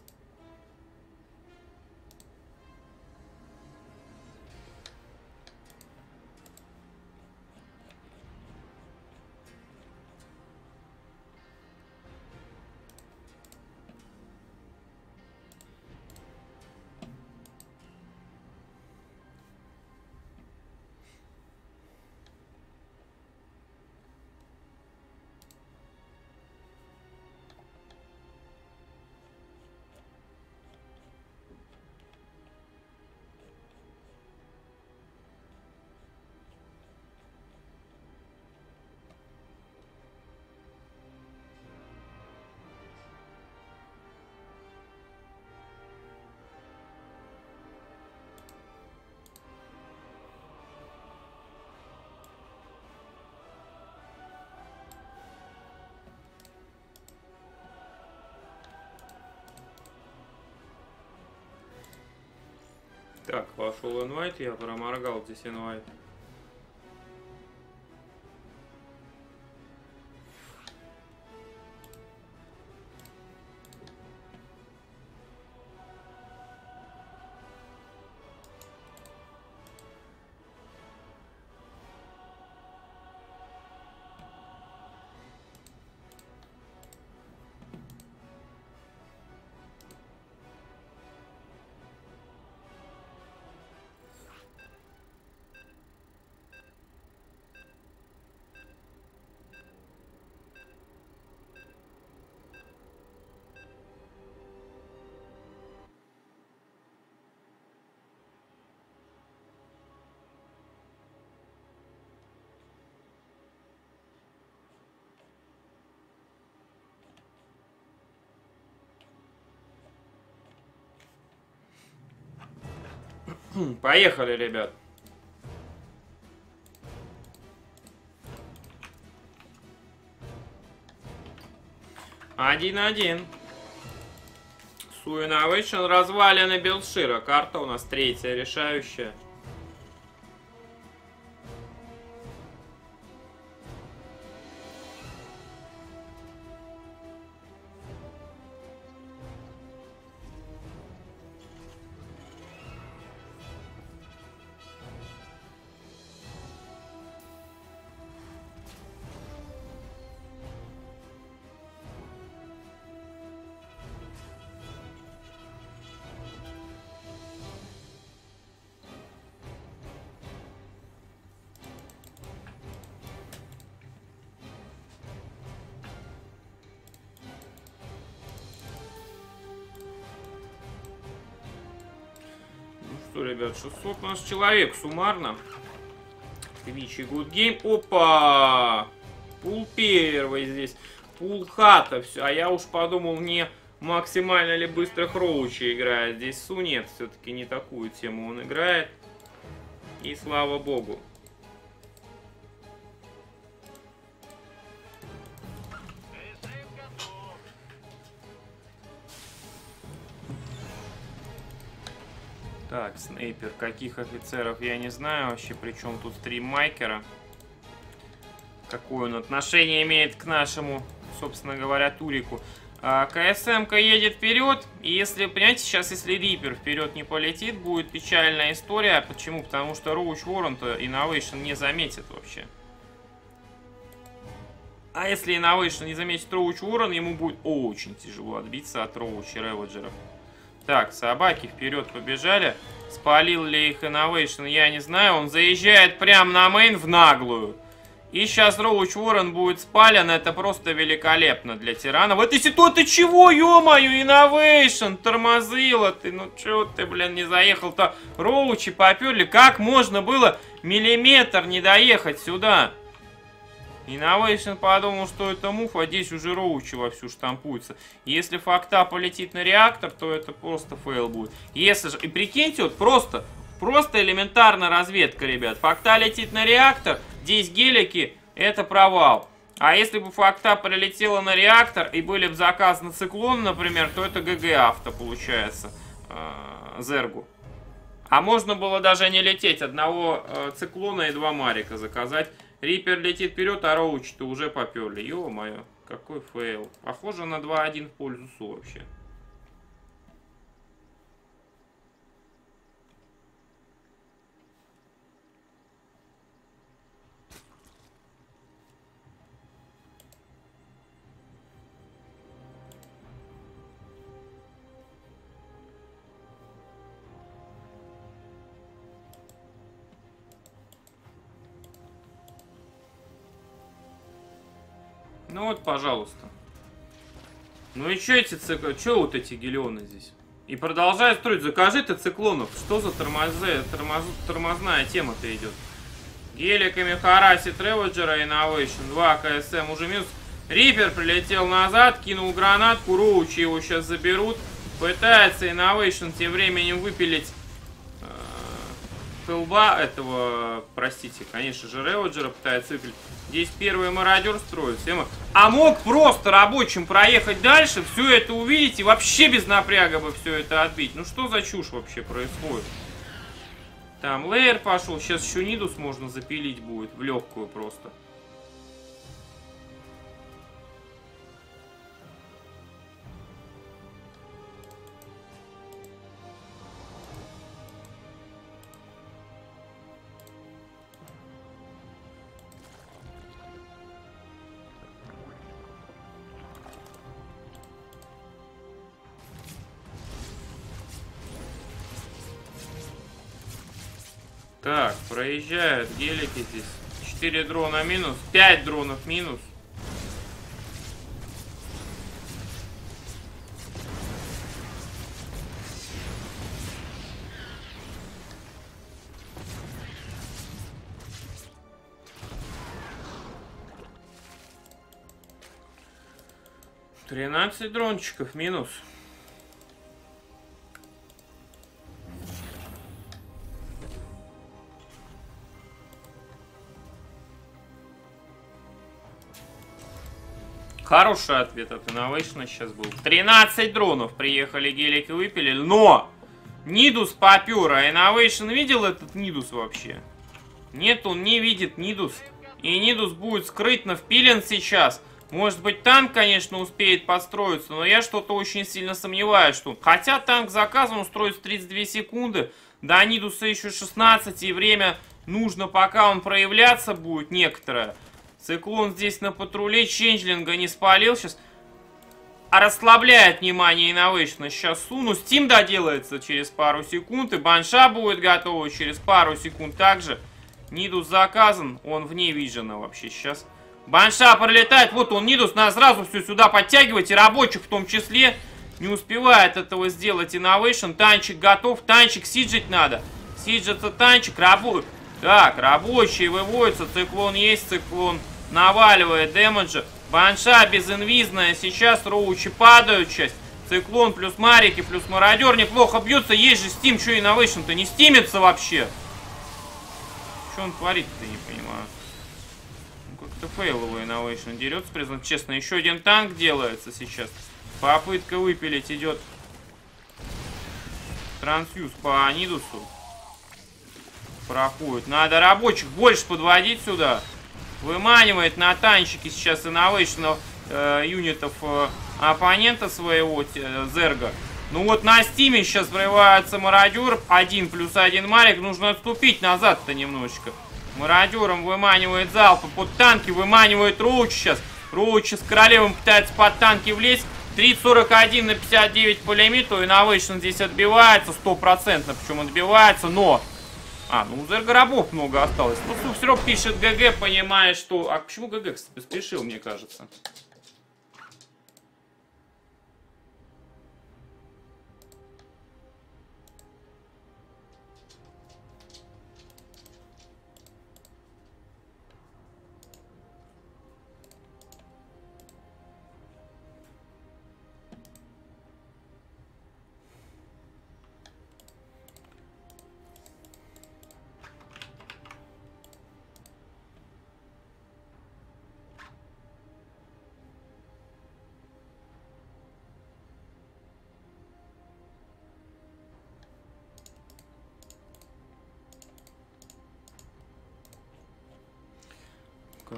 Так, пошел инвайт, я проморгал здесь инвайт. Поехали, ребят. Один-один. Суиновейшн развалины Белшира. Карта у нас третья, решающая. 600 у нас человек суммарно. Твич и Good Game. Опа! Пул первый здесь. Пул хата. Все. А я уж подумал, не максимально ли быстро Хроучи играет. Здесь Су нет. Все-таки не такую тему он играет. И слава богу. Снайпер. Каких офицеров я не знаю вообще. Причем тут стрим Майкера. Какое он отношение имеет к нашему, собственно говоря, Турику. А, КСМ-ка едет вперед. И если, понимаете, сейчас если Рипер вперед не полетит, будет печальная история. Почему? Потому что Роуч Ворон-то Innovation не заметит вообще. А если Innovation не заметит Роуч Ворон, ему будет очень тяжело отбиться от Роуч и Реводжеров. Так, собаки вперед побежали. Спалил ли их Innovation, я не знаю. Он заезжает прямо на мейн в наглую. И сейчас Роуч Уоррен будет спален. Это просто великолепно для тирана. В этой ситуации ты чего, ё-моё, Innovation, тормозила ты. Ну чё ты, блин, не заехал-то? Роучи поперли. Как можно было миллиметр не доехать сюда? Innovation подумал, что это мув, а здесь уже роучи вовсю штампуется. Если факта полетит на реактор, то это просто фейл будет. Если же... И прикиньте, вот просто, просто элементарная разведка, ребят. Факта летит на реактор, здесь гелики, это провал. А если бы факта прилетела на реактор и были бы заказаны циклоны, например, то это ГГ авто получается. Э, Зергу. А можно было даже не лететь, одного э, циклона и два марика заказать. Рипер летит вперед, а роучи-то уже поперли. Ё-моё, какой фейл. Похоже на 2-1 в пользу Су вообще. Ну вот, пожалуйста. Ну и что эти циклоны? Что вот эти гелионы здесь? И продолжает строить. Закажи ты циклонов. Что за тормозы, тормоз, тормозная тема-то идет? Геликами харасит Реводжера Innovation. 2 КСМ уже минус. Рипер прилетел назад, кинул гранатку. Роучи его сейчас заберут. Пытается Innovation тем временем выпилить э, Филба этого, простите, конечно же, Реводжера пытается выпилить. Здесь первый мародер строится. А мог просто рабочим проехать дальше, все это увидеть и вообще без напряга бы все это отбить. Ну что за чушь вообще происходит? Там лейер пошел, сейчас еще Нидус можно запилить будет в легкую просто. Так, проезжают гелики здесь. 4 дрона минус, 5 дронов минус. Тринадцать дрончиков минус. Хороший ответ от Innovation сейчас был. 13 дронов приехали, гелики выпили, но Нидус попер, а Innovation видел этот Нидус вообще? Нет, он не видит Нидус. И Нидус будет скрытно впилен сейчас. Может быть, танк, конечно, успеет подстроиться, но я что-то очень сильно сомневаюсь, что... Хотя танк заказан, устроится 32 секунды, до Нидуса еще 16, и время нужно, пока он проявляться будет некоторое. Циклон здесь на патруле, Ченджлинга не спалил сейчас. А расслабляет внимание Innovation. Сейчас Суну. Steam доделается через пару секунд. И Банша будет готова через пару секунд также. Нидус заказан. Он вне вижена вообще сейчас. Банша пролетает. Вот он, Нидус. Надо сразу все сюда подтягивать. И рабочих в том числе. Не успевает этого сделать Innovation. Танчик готов. Танчик сиджить надо. Сиджится танчик. Рабо... Так, рабочие выводятся. Циклон есть, циклон наваливает дэмэджа. Банша безинвизная. Сейчас роучи падают часть. Циклон плюс Марики плюс Мародер неплохо бьются. Есть же Steam. Что Innovation-то не стимится вообще? Что он творит-то, не понимаю. Ну, как-то фейловый Innovation дерется, признать честно. Еще один танк делается сейчас. Попытка выпилить идет. Трансфьюз по нидусу. Проходит. Надо рабочих больше подводить сюда. Выманивает на танчике сейчас Innovation э, юнитов э, оппонента своего, э, Зерга. Ну вот на стиме сейчас врывается мародер. Один плюс один марик. Нужно отступить назад-то немножечко. Мародером выманивает залпы под танки. Выманивает Роуч сейчас. Роуч с королевой пытается под танки влезть. 3.41 на 59 по лимиту. Innovation здесь отбивается стопроцентно. Причем отбивается, но... А, ну у Зерга рабов много осталось. Ну, равно пишет ГГ, понимает, что... А почему ГГ, спешил, мне кажется?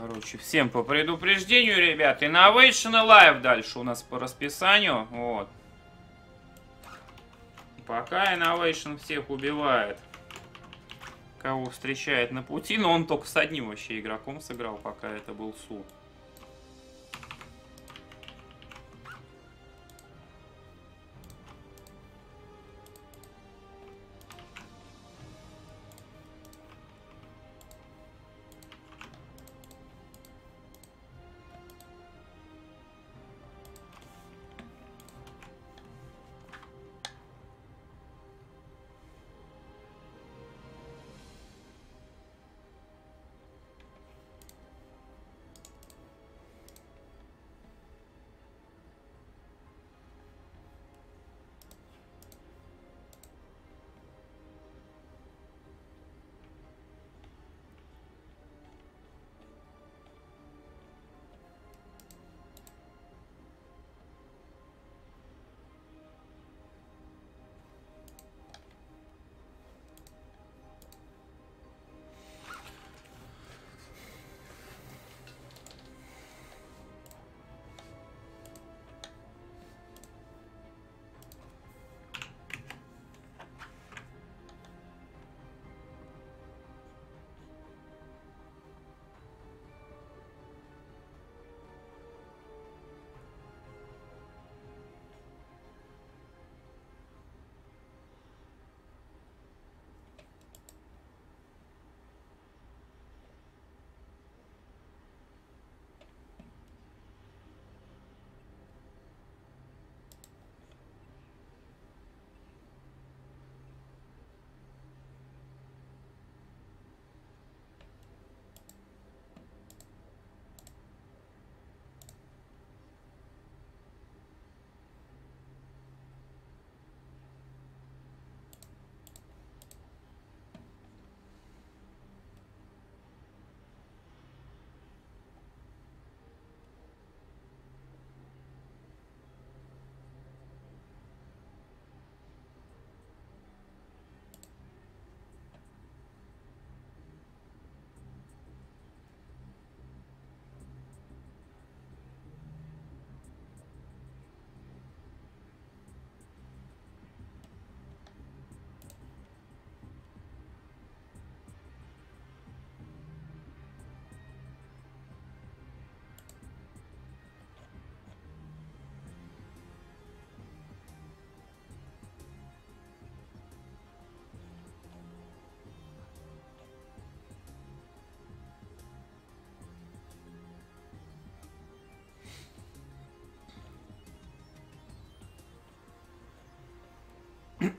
Короче, всем по предупреждению, ребят. Innovation Live дальше у нас по расписанию. Вот. Пока Innovation всех убивает. Кого встречает на пути, но он только с одним вообще игроком сыграл, пока это был Су.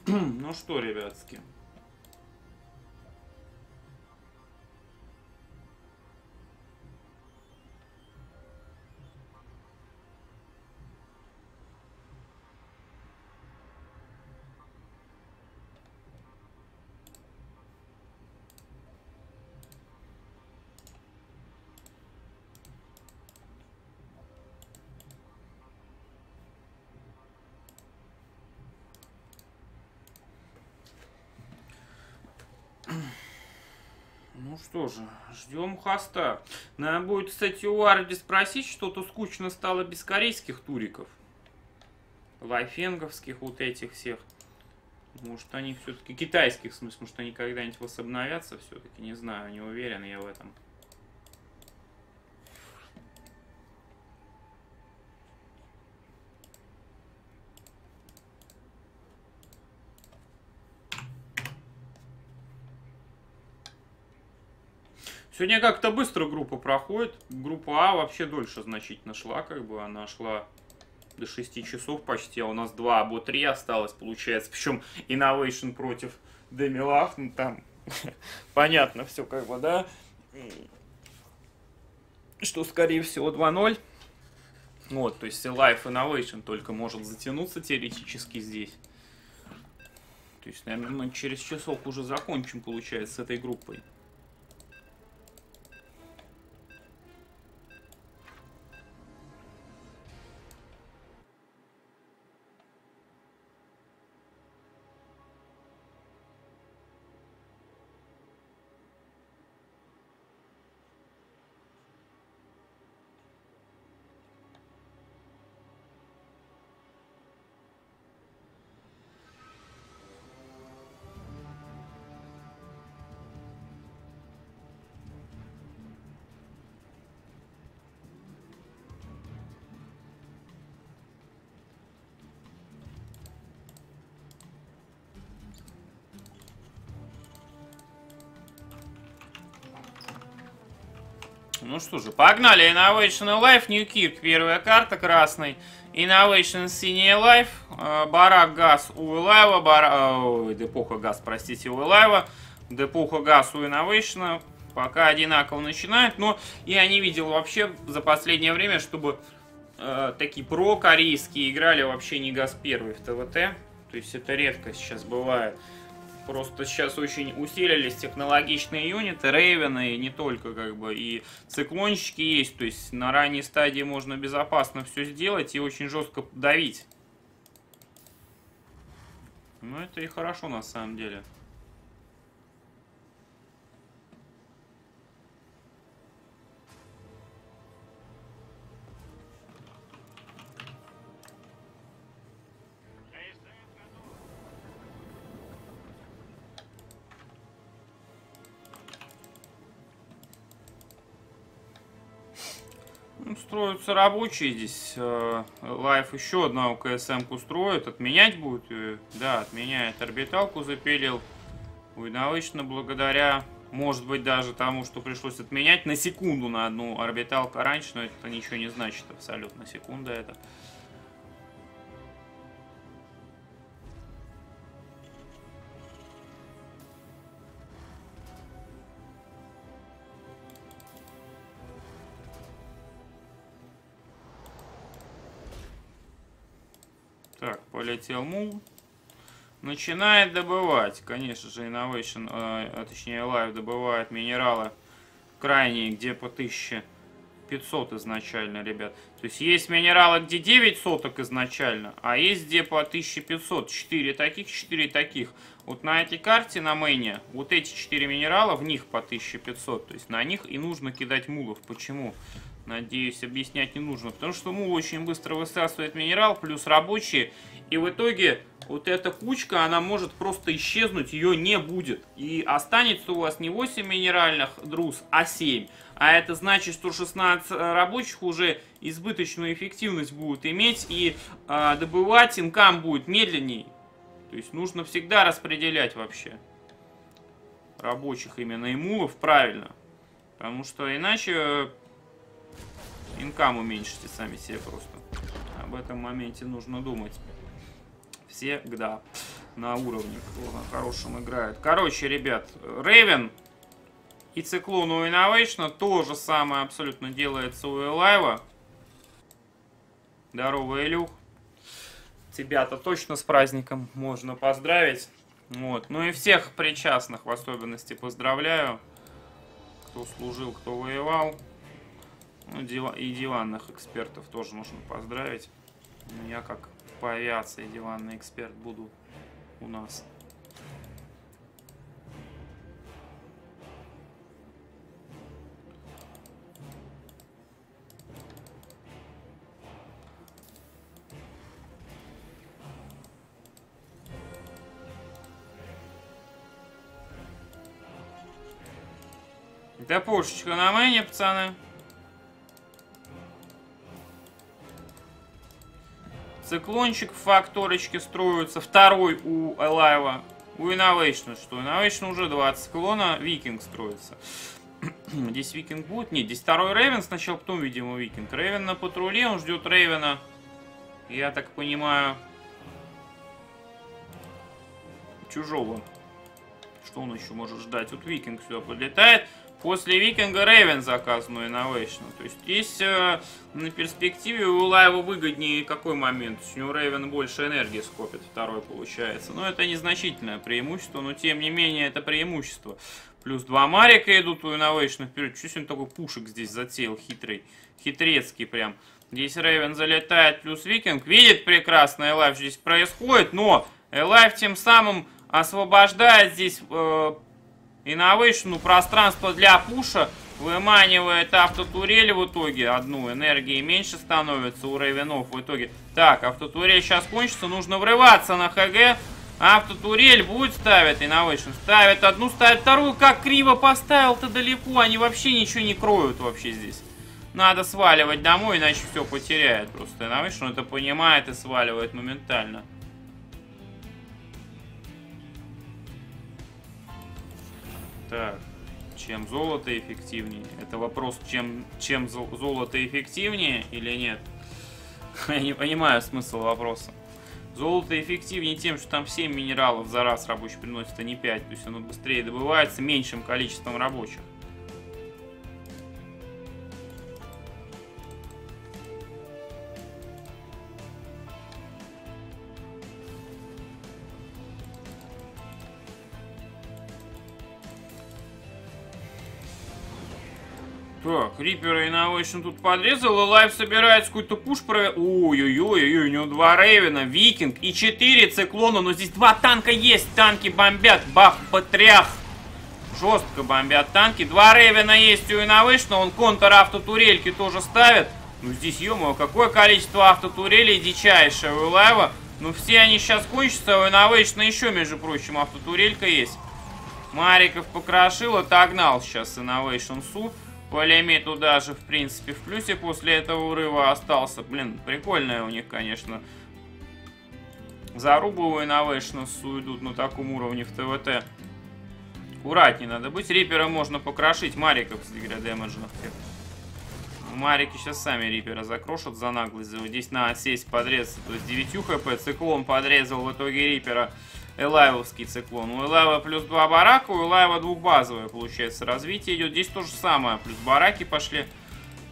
Ну что, ребятки. Что же, ждем хоста. Надо будет, кстати, у Арди спросить, что-то скучно стало без корейских туриков. Лайфенговских вот этих всех. Может они все-таки китайских, в смысле, может они когда-нибудь возобновятся все-таки, не знаю, не уверен я в этом. Сегодня как-то быстро группа проходит. Группа А вообще дольше значительно шла, как бы она шла до 6 часов почти, а у нас 2 або 3 осталось, получается. Причем Innovation против Демилах, ну там понятно все как бы, да? Что, скорее всего, 2-0. Вот, то есть Life Innovation только может затянуться теоретически здесь. То есть, наверное, мы через часов уже закончим, получается, с этой группой. Ну что же, погнали. Innovation Life, New Kid, первая карта красный. Innovation синяя Life, э, Барак Газ у Илаева, Бара... Ой, Депуха Газ, простите, у Илаева. Депуха Газ у Innovation. Пока одинаково начинают, но я не видел вообще за последнее время, чтобы э, такие про-корейские играли вообще не Газ первый в ТВТ. То есть это редко сейчас бывает. Просто сейчас очень усилились технологичные юниты, рейвены, и не только, как бы, и циклонщики есть, то есть на ранней стадии можно безопасно все сделать и очень жестко давить. Ну, это и хорошо на самом деле. Ну, строятся рабочие здесь. Элайв еще одну КСМ-ку строит. Отменять будет? Да, отменяет. Орбиталку запилил. Уидовычно благодаря, может быть, даже тому, что пришлось отменять на секунду на одну орбиталку раньше, но это ничего не значит абсолютно. Секунда это. Полетел мул. Начинает добывать. Конечно же, Innovation, э, а точнее Live добывает минералы крайние, где по 1500 изначально, ребят. То есть есть минералы, где 9 соток изначально, а есть где по 1500. 4 таких, 4 таких. Вот на этой карте, на мэне, вот эти 4 минерала, в них по 1500. То есть на них и нужно кидать мулов. Почему? Надеюсь, объяснять не нужно. Потому что мул очень быстро высасывает минерал, плюс рабочие. И в итоге вот эта кучка, она может просто исчезнуть, ее не будет. И останется у вас не 8 минеральных друз, а 7. А это значит, что 16 рабочих уже избыточную эффективность будут иметь. И э, добывать инкам будет медленнее. То есть нужно всегда распределять вообще рабочих именно и мулов правильно. Потому что иначе инкам уменьшите сами себе просто. Об этом моменте нужно думать. Всегда. на уровне на хорошем играет. Короче, ребят, Рейвен и Циклон у Innovation то же самое абсолютно делается у Элайва. Здорово, Илюх. Тебя-то точно с праздником можно поздравить. Вот. Ну и всех причастных в особенности поздравляю. Кто служил, кто воевал. Ну, и диванных экспертов тоже нужно поздравить. Ну, я как по авиации диванный эксперт буду у нас. Да пушечка на мэне, пацаны. Циклончик в факторочке строится. Второй у Элайва. У Innovation что? Innovation уже 20 циклона. Викинг строится. здесь Викинг будет? Нет, здесь второй Рейвен. Сначала потом, видимо, Викинг. Рейвен на патруле. Он ждет Рейвена. Я так понимаю. Чужого. Что он еще может ждать? Вот Викинг сюда подлетает. После Викинга Рейвен заказан у Innovation. То есть здесь э, на перспективе у Лайва выгоднее какой момент? У него Рейвен больше энергии скопит, второй получается. Но это незначительное преимущество, но тем не менее это преимущество. Плюс два Марика идут у Innovation вперед. Что-то он такой пушек здесь затеял, хитрый, хитрецкий прям. Здесь Рейвен залетает, плюс Викинг. Видит прекрасно, Элайв здесь происходит, но Элайв тем самым освобождает здесь... Э, Innovation, ну, пространство для пуша выманивает автотурель в итоге одну. Энергии меньше становится у рейвенов в итоге. Так, автотурель сейчас кончится, нужно врываться на ХГ. Автотурель будет ставить Innovation. Ставит одну, ставит вторую. Как криво поставил-то далеко. Они вообще ничего не кроют вообще здесь. Надо сваливать домой, иначе все потеряет. Просто Innovation это понимает и сваливает моментально. Так, чем золото эффективнее? Это вопрос, чем, чем золото эффективнее или нет? Я не понимаю смысл вопроса. Золото эффективнее тем, что там 7 минералов за раз рабочий приносит, а не 5. То есть оно быстрее добывается меньшим количеством рабочих. Так, Рипера Innovation тут подрезал, Элайв собирается какой-то пуш про... Ой-ой-ой, у него два Рейвена, Викинг и четыре Циклона, но здесь два танка есть, танки бомбят, бах, потрях. Жестко бомбят танки, два Рейвена есть у Innovation, он контр автотурельки тоже ставит. Ну здесь, ё какое количество автотурелей дичайшее у Лайва. Ну все они сейчас кончатся, у Innovation еще, между прочим, автотурелька есть. Мариков покрошил, отогнал сейчас Innovation Су. Полимету даже, в принципе, в плюсе после этого урыва остался. Блин, прикольная у них, конечно. Зарубы у Innovations идут на таком уровне в ТВТ. Аккуратнее надо быть. Рипера можно покрошить. Мариков с деградэмэджных. Марики сейчас сами Рипера закрошат за наглость. Здесь на сесть подрезаться. То есть 9 хп. Циклон подрезал в итоге Рипера. Элаевский циклон. У Элаева плюс 2 барака, у Элаева двухбазовое получается развитие идет. Здесь то же самое. Плюс бараки пошли.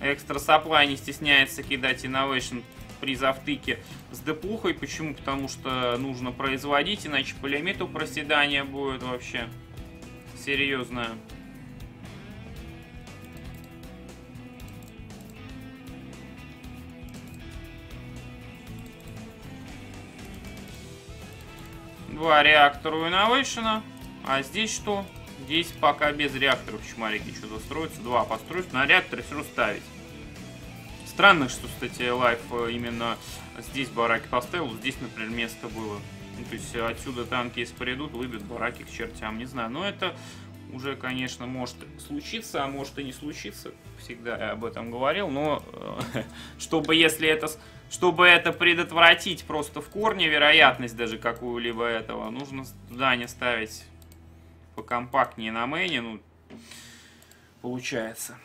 Экстра саплай не стесняется кидать инновейшн при завтыке с деплухой. Почему? Потому что нужно производить, иначе по лимиту проседания будет вообще серьезное. Два реактора Innovation. А здесь что? Здесь пока без реакторов чмарики что-то строится. Два построить. На реакторы все ставить. Странно, что, кстати, лайф э, именно здесь бараки поставил. Здесь, например, место было. Ну, то есть отсюда танки, если придут, выбьют бараки к чертям. Не знаю. Но это уже, конечно, может случиться, а может и не случиться. Всегда я об этом говорил. Но э, чтобы, если это чтобы это предотвратить просто в корне, вероятность даже какую-либо этого, нужно туда не ставить покомпактнее на мэне, ну, получается.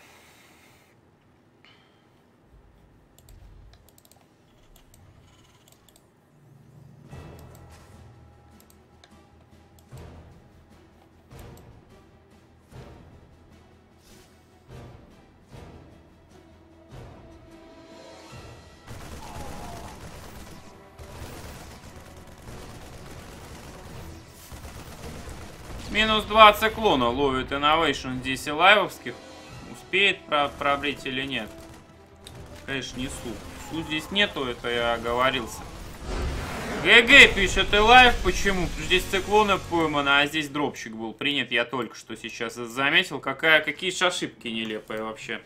Минус 2 циклона ловит Innovation здесь элайвовских. Успеет про пробрить или нет? Конечно, не Су. Су здесь нету, это я оговорился. ГГ пишет Элайв. Почему? Здесь циклоны пойманы, а здесь дропщик был принят. Я только что сейчас заметил. Какая, какие же ошибки нелепые вообще.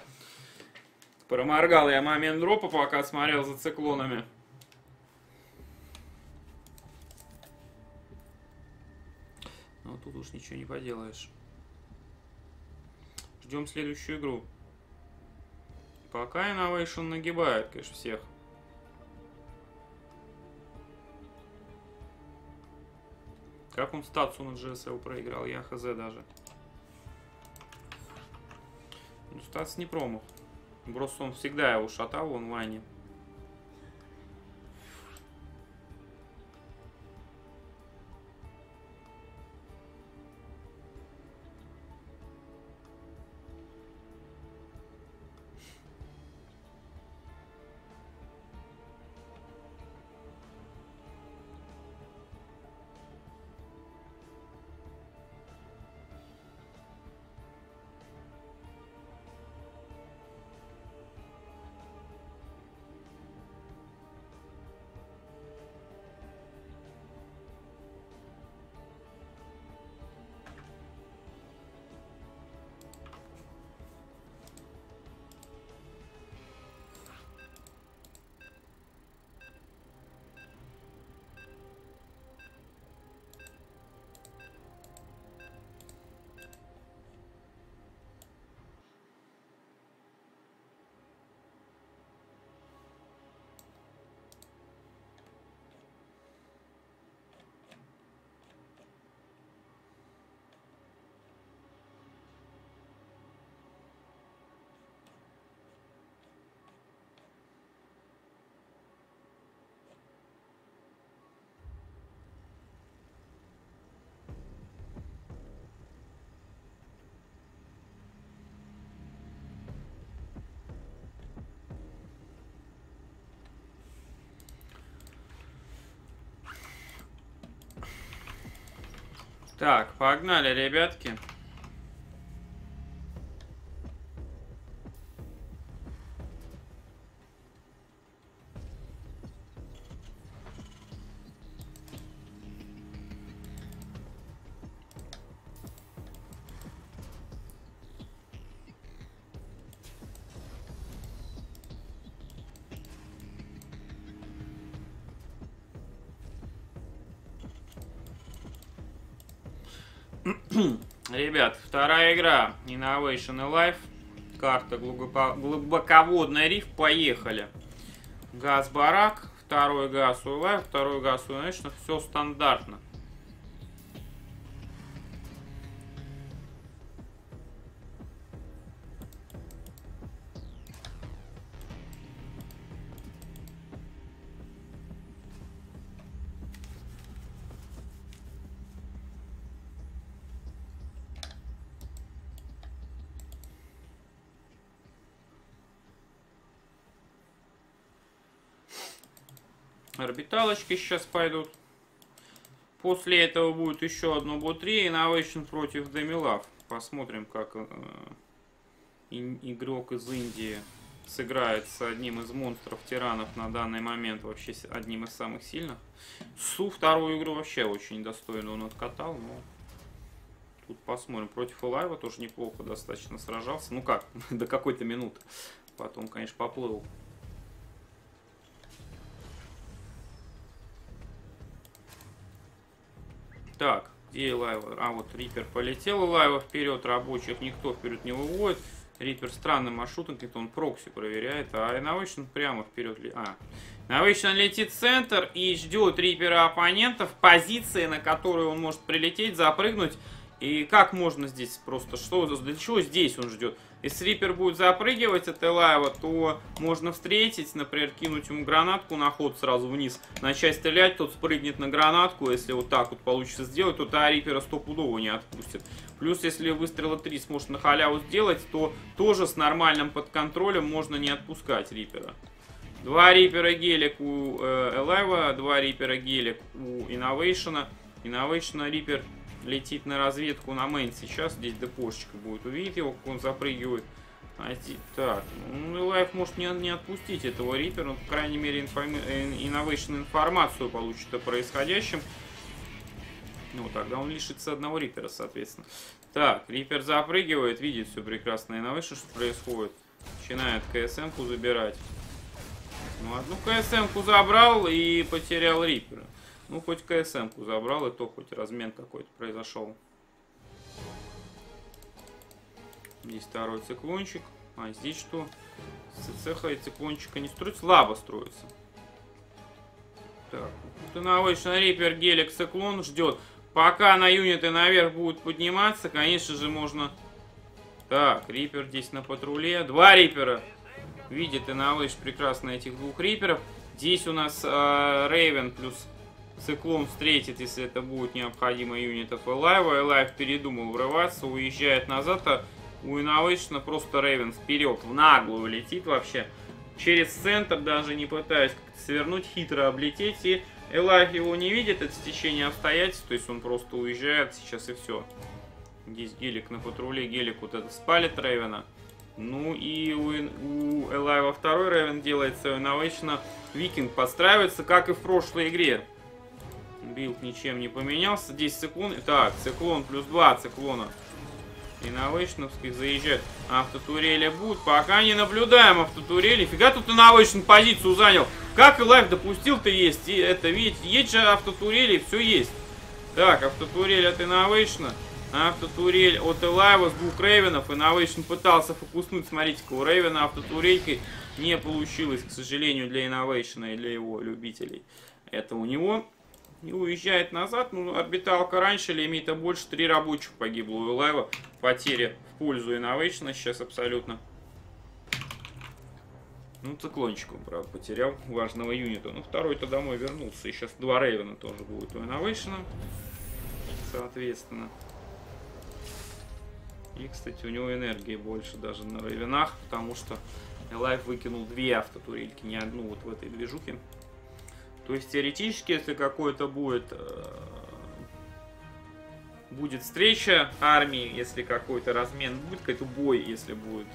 Проморгал я момент дропа, пока смотрел за циклонами. Ну, тут уж ничего не поделаешь. Ждем следующую игру. Пока Innovation нагибает, конечно, всех. Как он статсу на GSL проиграл, я хз даже. Ну, статс не промах. Просто он всегда его шатал в онлайне. Так, погнали, ребятки. Ребят, вторая игра Innovation Life. Карта глубоко, глубоководный риф. Поехали. Газ барак, второй газ Life, второй газ Innovation. Все стандартно. Орбиталочки сейчас пойдут. После этого будет еще одно бот-3 Innovation против Демилав. Посмотрим, как э, игрок из Индии сыграет с одним из монстров тиранов на данный момент вообще одним из самых сильных. Су вторую игру вообще очень достойно он откатал, но тут посмотрим. Против Элайва тоже неплохо достаточно сражался. Ну как, до какой-то минуты. Потом, конечно, поплыл. Так, где Лайва? А, вот Рипер полетел. Лайва вперед, рабочих никто вперед не выводит. Рипер странным маршрутом, как-то он прокси проверяет, а Innovation прямо вперед. А, Innovation летит в центр и ждет Рипера оппонентов, позиции, на которую он может прилететь, запрыгнуть. И как можно здесь просто, что, для чего здесь он ждет? Если Рипер будет запрыгивать от Элаева, то можно встретить, например, кинуть ему гранатку на ход сразу вниз, начать стрелять, тот спрыгнет на гранатку, если вот так вот получится сделать, то та Рипера стопудово не отпустит. Плюс, если выстрела 3 сможет на халяву сделать, то тоже с нормальным подконтролем можно не отпускать Рипера. Два Рипера гелик у э, Элайва, два Рипера гелик у Инновейшена. Инновейшена Рипер летит на разведку на мейн сейчас. Здесь депошечка будет. Увидит его, как он запрыгивает. А здесь, так, ну, лайф может не, не отпустить этого Рипера, но, по крайней мере, информи, innovation информацию получит о происходящем. Ну, тогда он лишится одного Рипера, соответственно. Так, Рипер запрыгивает, видит все прекрасно Innovation, что происходит. Начинает КСМ-ку забирать. Ну, одну КСМ-ку забрал и потерял Рипера. Ну, хоть КСМ-ку забрал, и то хоть размен какой-то произошел. Здесь второй циклончик. А здесь что? С цеха и циклончика не строится, слабо строится. Так, Innovation Reaper Гелик циклон ждет. Пока на юниты наверх будут подниматься, конечно же, можно... Так, Рипер здесь на патруле. Два Рипера. Видит и Навыш прекрасно этих двух Риперов. Здесь у нас э, Рейвен плюс Циклон встретит, если это будет необходимо юнитов Элайва. Элайв передумал врываться, уезжает назад, а у Innovation просто Рейвен вперед, в наглую летит вообще. Через центр даже не пытаясь свернуть, хитро облететь. И Элайв его не видит, это стечение обстоятельств, то есть он просто уезжает сейчас и все. Здесь гелик на патруле, гелик вот этот спалит Рейвена. Ну и у, у Элайва второй Рейвен делается, у Innovation Викинг подстраивается, как и в прошлой игре. Билд ничем не поменялся. 10 секунд. Так, циклон плюс 2 циклона. Инновейшновских заезжает. Автотурели будет. Пока не наблюдаем автотурели. Фига тут Innovation позицию занял. Как Элайв допустил-то есть. И это, видите, есть же автотурели, все есть. Так, автотурель от Innovation. Автотурель от Элайва с двух Рейвенов. Innovation пытался фокуснуть. Смотрите-ка, у Рейвена автотурелькой не получилось, к сожалению, для Innovation и для его любителей. Это у него и уезжает назад. Ну, орбиталка раньше, лимита больше, три рабочих погибло у Элайва. Потеря в пользу Innovation сейчас абсолютно. Ну, циклончик он, правда, потерял важного юнита. Но второй-то домой вернулся. И сейчас два Рейвена тоже будет у Innovation. Соответственно. И, кстати, у него энергии больше даже на Рейвенах, потому что Элайф выкинул две автотурельки, не одну вот в этой движухе. То есть теоретически, если какой-то будет э, будет встреча армии, если какой-то размен будет, какой-то бой, если будет,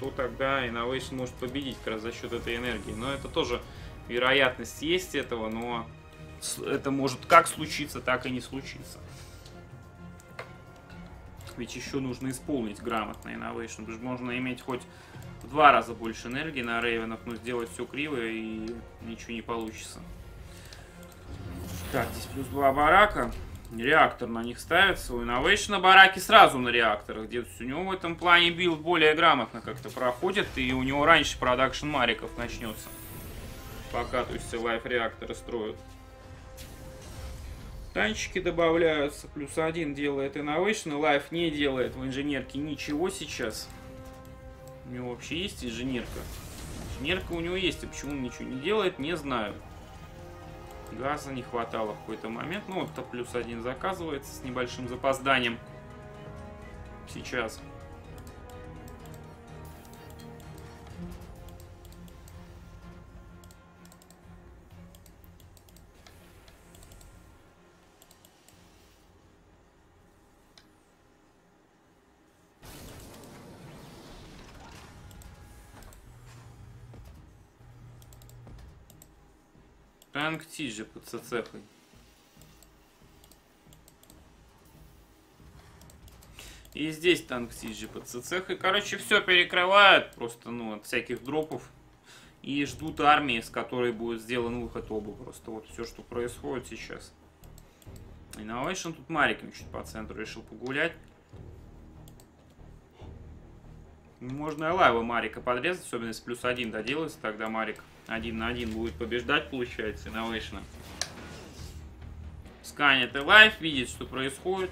то тогда Innovation может победить как раз за счет этой энергии. Но это тоже вероятность есть этого, но это может как случиться, так и не случиться. Ведь еще нужно исполнить грамотно Innovation, потому что можно иметь хоть в два раза больше энергии на рейвенах, но сделать все криво и ничего не получится. Так, здесь плюс два барака. Реактор на них ставится. У Innovation на бараке сразу на реакторах. Где-то у него в этом плане build более грамотно как-то проходит. И у него раньше production мариков начнется. Пока, то есть, лайф реакторы строят. Танчики добавляются. Плюс один делает Innovation. Лайф не делает в инженерке ничего сейчас. У него вообще есть инженерка. Инженерка у него есть. А почему он ничего не делает, не знаю. Газа не хватало в какой-то момент. Ну, вот-то плюс один заказывается с небольшим запозданием. Сейчас. Танк сиджит под цехой. И здесь танк сиджит под цехой. Короче, все перекрывают просто, ну, от всяких дропов. И ждут армии, с которой будет сделан выход оба. Просто вот все, что происходит сейчас. Innovation тут Мариком чуть по центру решил погулять. Можно и лайва Марика подрезать, особенно если плюс один доделается, тогда Марик один на один будет побеждать, получается, Innovation. Сканит и лайф, видит, что происходит.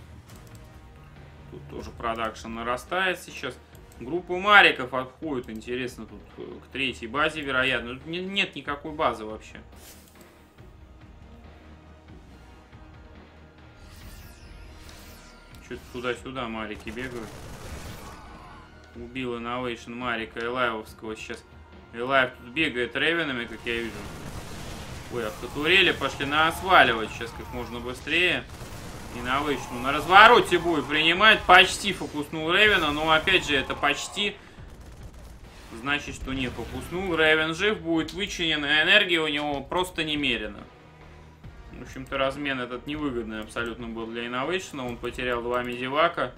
Тут тоже продакшн нарастает сейчас. Группа мариков отходит, интересно, тут э, к третьей базе, вероятно. Тут нет никакой базы вообще. Что-то туда-сюда марики бегают. Убил Innovation Марика Элаевского сейчас. Элайв тут бегает ревенами, как я вижу. Ой, автотурели пошли на сваливать сейчас как можно быстрее. Innovation на развороте будет принимать. Почти фокуснул Ревена, но опять же это почти. Значит, что не фокуснул. Ревен жив, будет вычинен, и энергия у него просто немерено. В общем-то, размен этот невыгодный абсолютно был для Innovation. Он потерял два медивака.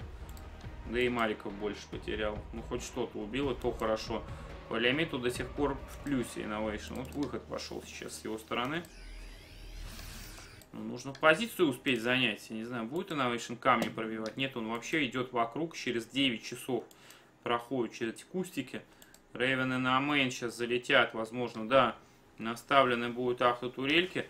Да и Мариков больше потерял. Ну, хоть что-то убило, то хорошо. По лимиту до сих пор в плюсе Innovation. Вот выход пошел сейчас с его стороны. Ну, нужно позицию успеть занять. Я не знаю, будет Innovation камни пробивать. Нет, он вообще идет вокруг. Через 9 часов проходит через эти кустики. Рейвены на мейн сейчас залетят, возможно, да. Наставлены будут автотурельки.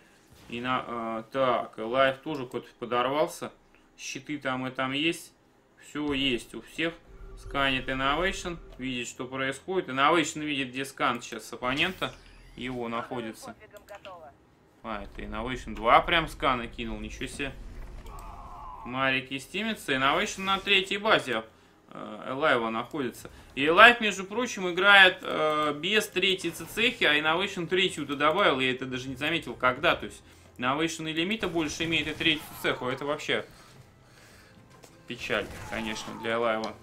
И на... Э, так, лайф тоже куда-то подорвался. Щиты там и там есть. Все есть у всех. Сканит Innovation. Видит, что происходит. Innovation видит, где скан сейчас оппонента. Его находится. А, это Innovation 2 прям сканы кинул. Ничего себе. Марики стимится. Innovation на третьей базе Элайва находится. И Элайв, между прочим, играет э, без третьей цехи, а Innovation третью-то добавил, я это даже не заметил, когда. То есть Innovation и лимита больше имеет и третью цеху. Это вообще печаль, конечно, для Элайва.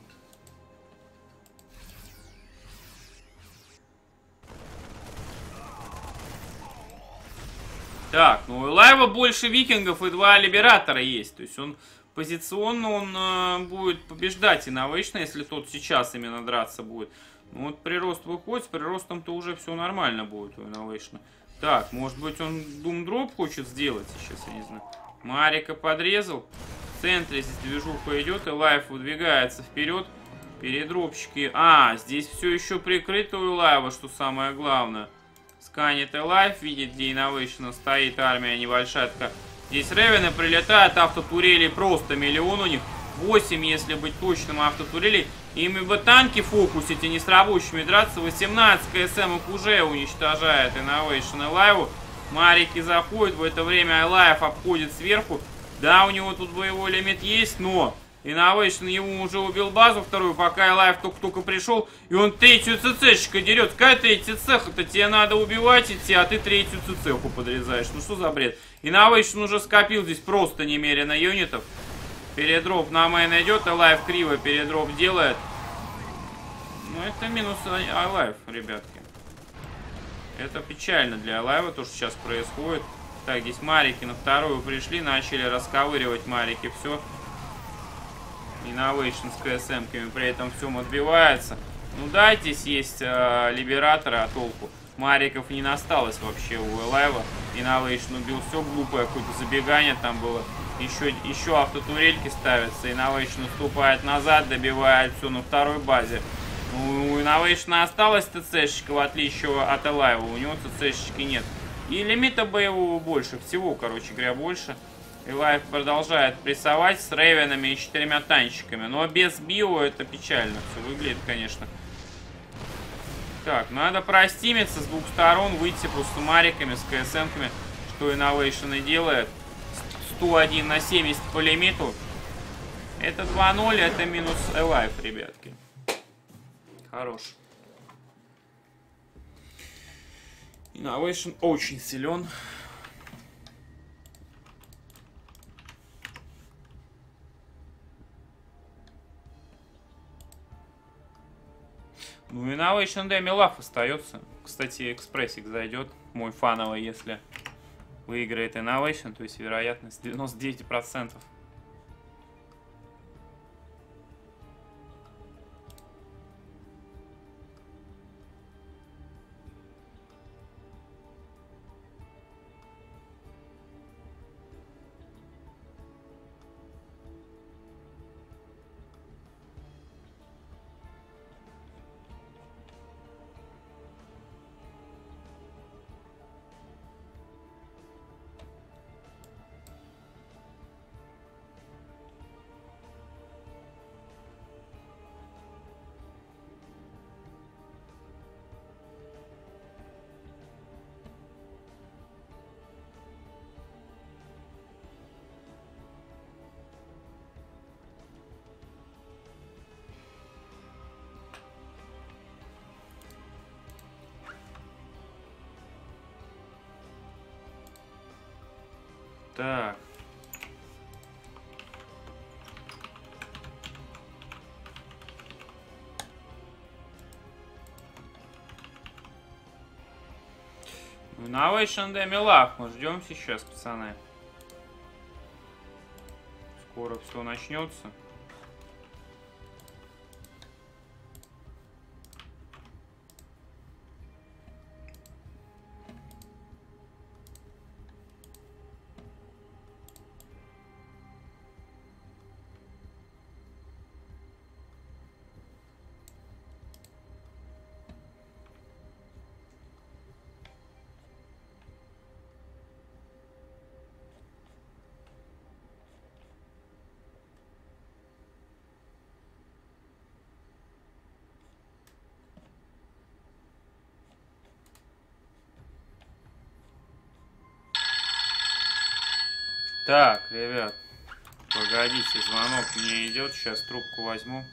Так, ну у Элайва больше викингов и два либератора есть. То есть он позиционно он э, будет побеждать Innovation, если тот сейчас именно драться будет. Ну вот прирост выходит, с приростом-то уже все нормально будет у Innovation. Так, может быть он Drop хочет сделать сейчас, я не знаю. Марика подрезал. В центре здесь движуха идет, и лайф выдвигается вперед. Передропщики. А, здесь все еще прикрыто у лайва, что самое главное. Сканит и лайф, видит, где Innovation стоит армия небольшая такая. Здесь Ревены прилетают, автотурели просто миллион у них. 8, если быть точным, автотурелей. Ими бы танки фокусить и не с рабочими драться. 18 КСМ их уже уничтожает Innovation и Лайву. Марики заходят, в это время Лайв обходит сверху. Да, у него тут боевой лимит есть, но Innovation ему уже убил базу вторую, пока Лайв только-только пришел, и он третью ЦЦшечка дерет. Какая третья цеха-то? Тебе надо убивать идти, а ты третью ЦЦху подрезаешь. Ну что за бред? Innovation уже скопил здесь просто немерено юнитов. Передроп на main идет, Alive криво передроп делает. Ну, это минус Alive, ребятки. Это печально для Alive, то, что сейчас происходит. Так, здесь Марики на вторую пришли, начали расковыривать Марики. Все. Innovation с КСМками при этом всем отбивается. Ну да, здесь есть э, либераторы, а толку? Мариков не насталось вообще у Элайва. Innovation убил все глупое, какое-то забегание там было. Еще, еще автотурельки ставятся. Innovation уступает назад, добивает все на второй базе. У Innovation осталось ТЦшечка, в отличие от Элайва. У него ТЦшечки нет. И лимита боевого больше. Всего, короче говоря, больше. Элайв продолжает прессовать с рейвенами и четырьмя танчиками. Но без био это печально. Все выглядит, конечно. Так, надо простимиться с двух сторон, выйти просто мариками, с КСМками, что Innovation и делает. 101 на 70 по лимиту. Это 2-0, это минус Alive, ребятки. Хорош. Innovation очень силен. Ну и на H&M Лав остается. Кстати, экспрессик зайдет, мой фановый, если выиграет Innovation, то есть вероятность 99%. Innovation Demi Love. Мы ждем сейчас, пацаны. Скоро все начнется. Так, ребят, погодите, звонок мне идет, сейчас трубку возьму.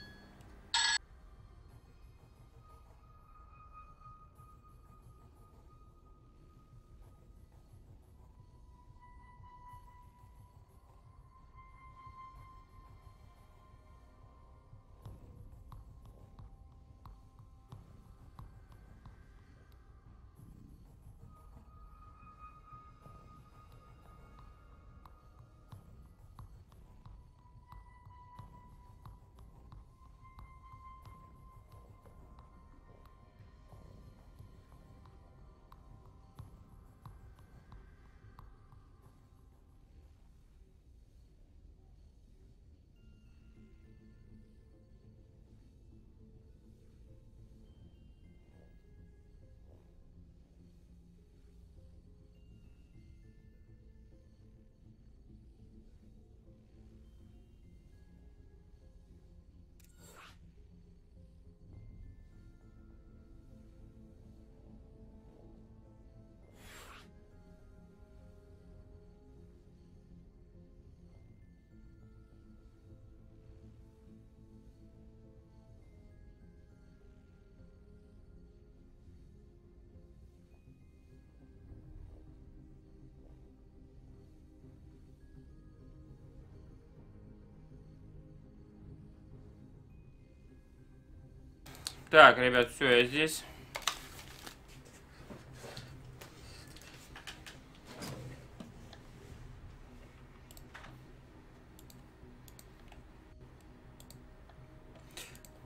Так, ребят, все, я здесь.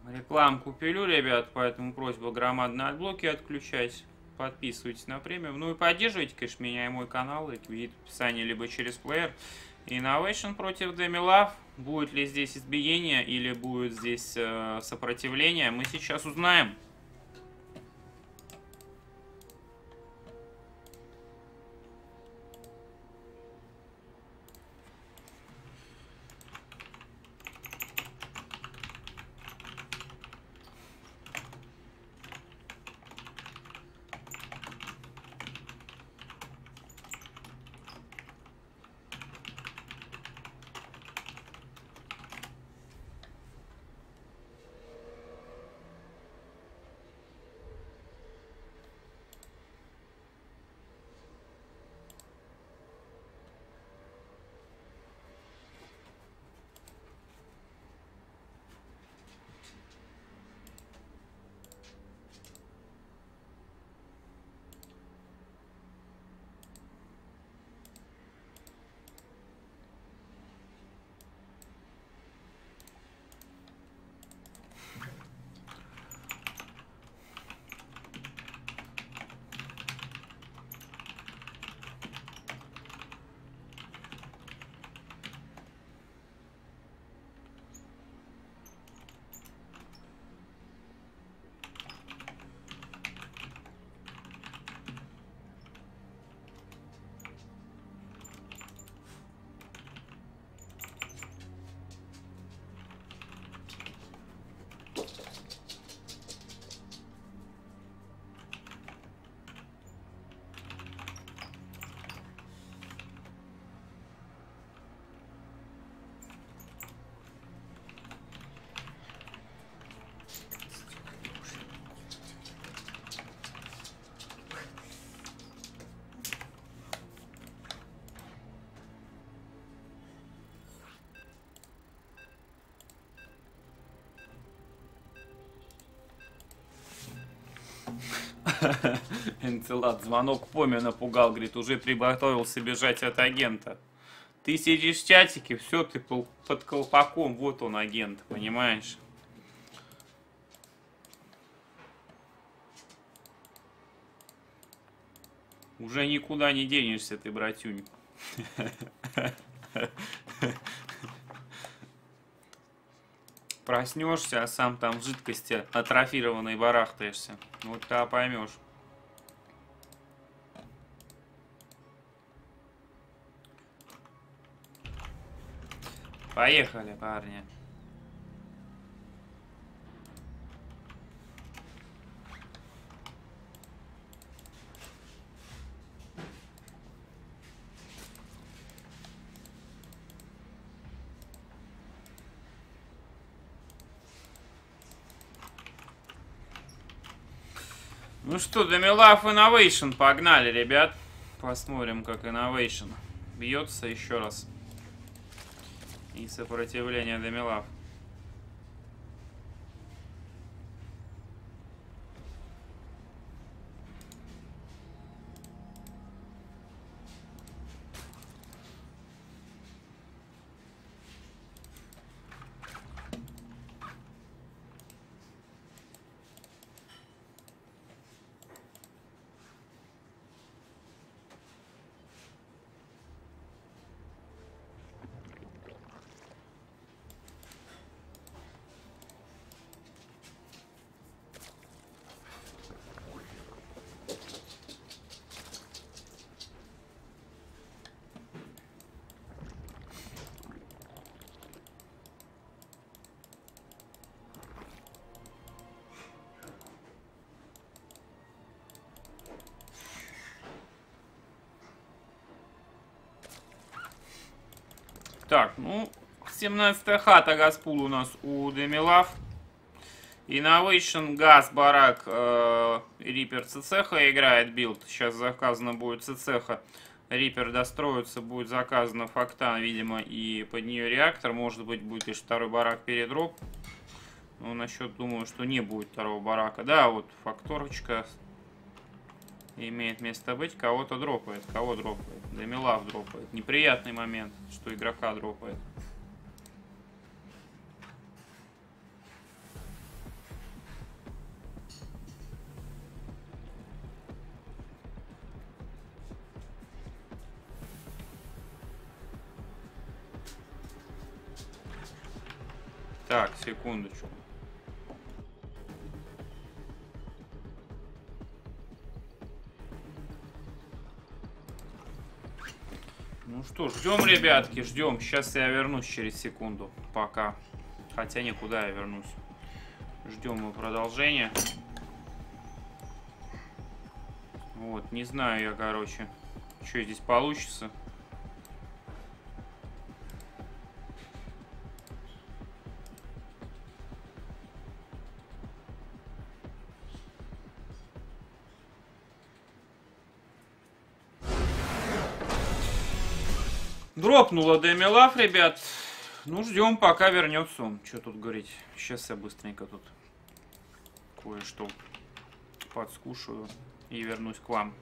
Рекламку пилю, ребят, поэтому просьба громадные адблоки отключать. Подписывайтесь на премиум. Ну и поддерживайте, конечно, меня и мой канал. Реквизит в описании, либо через плеер. Innovation против Alive. Будет ли здесь избиение или будет здесь э, сопротивление, мы сейчас узнаем. Энцелад звонок Поме напугал, говорит, уже приготовился бежать от агента. Ты сидишь в чатике, все, ты под колпаком, вот он агент, понимаешь? Уже никуда не денешься ты, братюнь. Проснешься, а сам там в жидкости атрофированной барахтаешься. Вот тогда поймешь. Поехали, парни. Что, Демилав Innovation, погнали, ребят. Посмотрим, как Innovation бьется еще раз. И сопротивление Демилав. Так, ну, 17 хата Газпул у нас у Демилав. Innovation, Газ, Барак, э, Рипер, Цеха играет билд. Сейчас заказано будет Цеха. Рипер достроится, будет заказано Фактан, видимо, и под нее реактор. Может быть, будет лишь второй барак передроп. Но насчет, думаю, что не будет второго барака. Да, вот факторочка имеет место быть. Кого-то дропает. Кого дропает? Демилав дропает. Неприятный момент, что игрока дропает. Так, секундочку. Ну что, ждем, ребятки, ждем. Сейчас я вернусь через секунду. Пока. Хотя никуда я вернусь. Ждем мы продолжения. Вот, не знаю я, короче, что здесь получится. Дропнула Демилав, ребят. Ну, ждем, пока вернется он. Что тут говорить? Сейчас я быстренько тут кое-что подскушаю и вернусь к вам.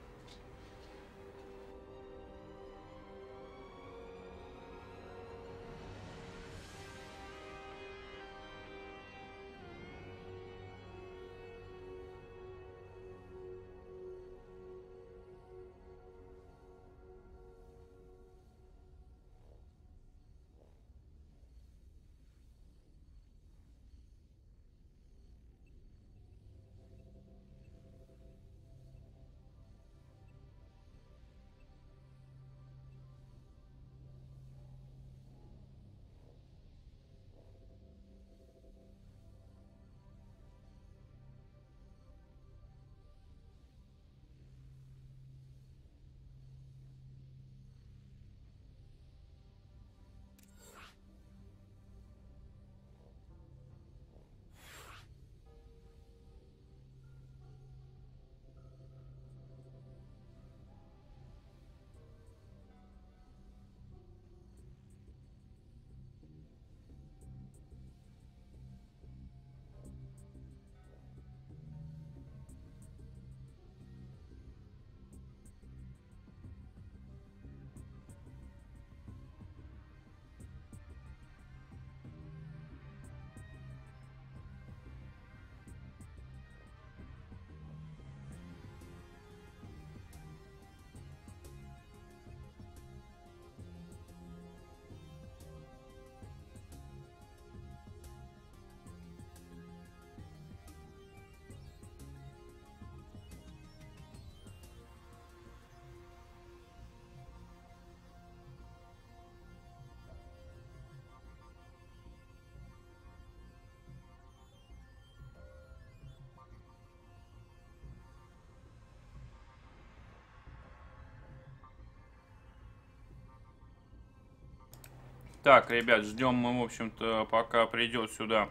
Так, ребят, ждем мы, в общем-то, пока придет сюда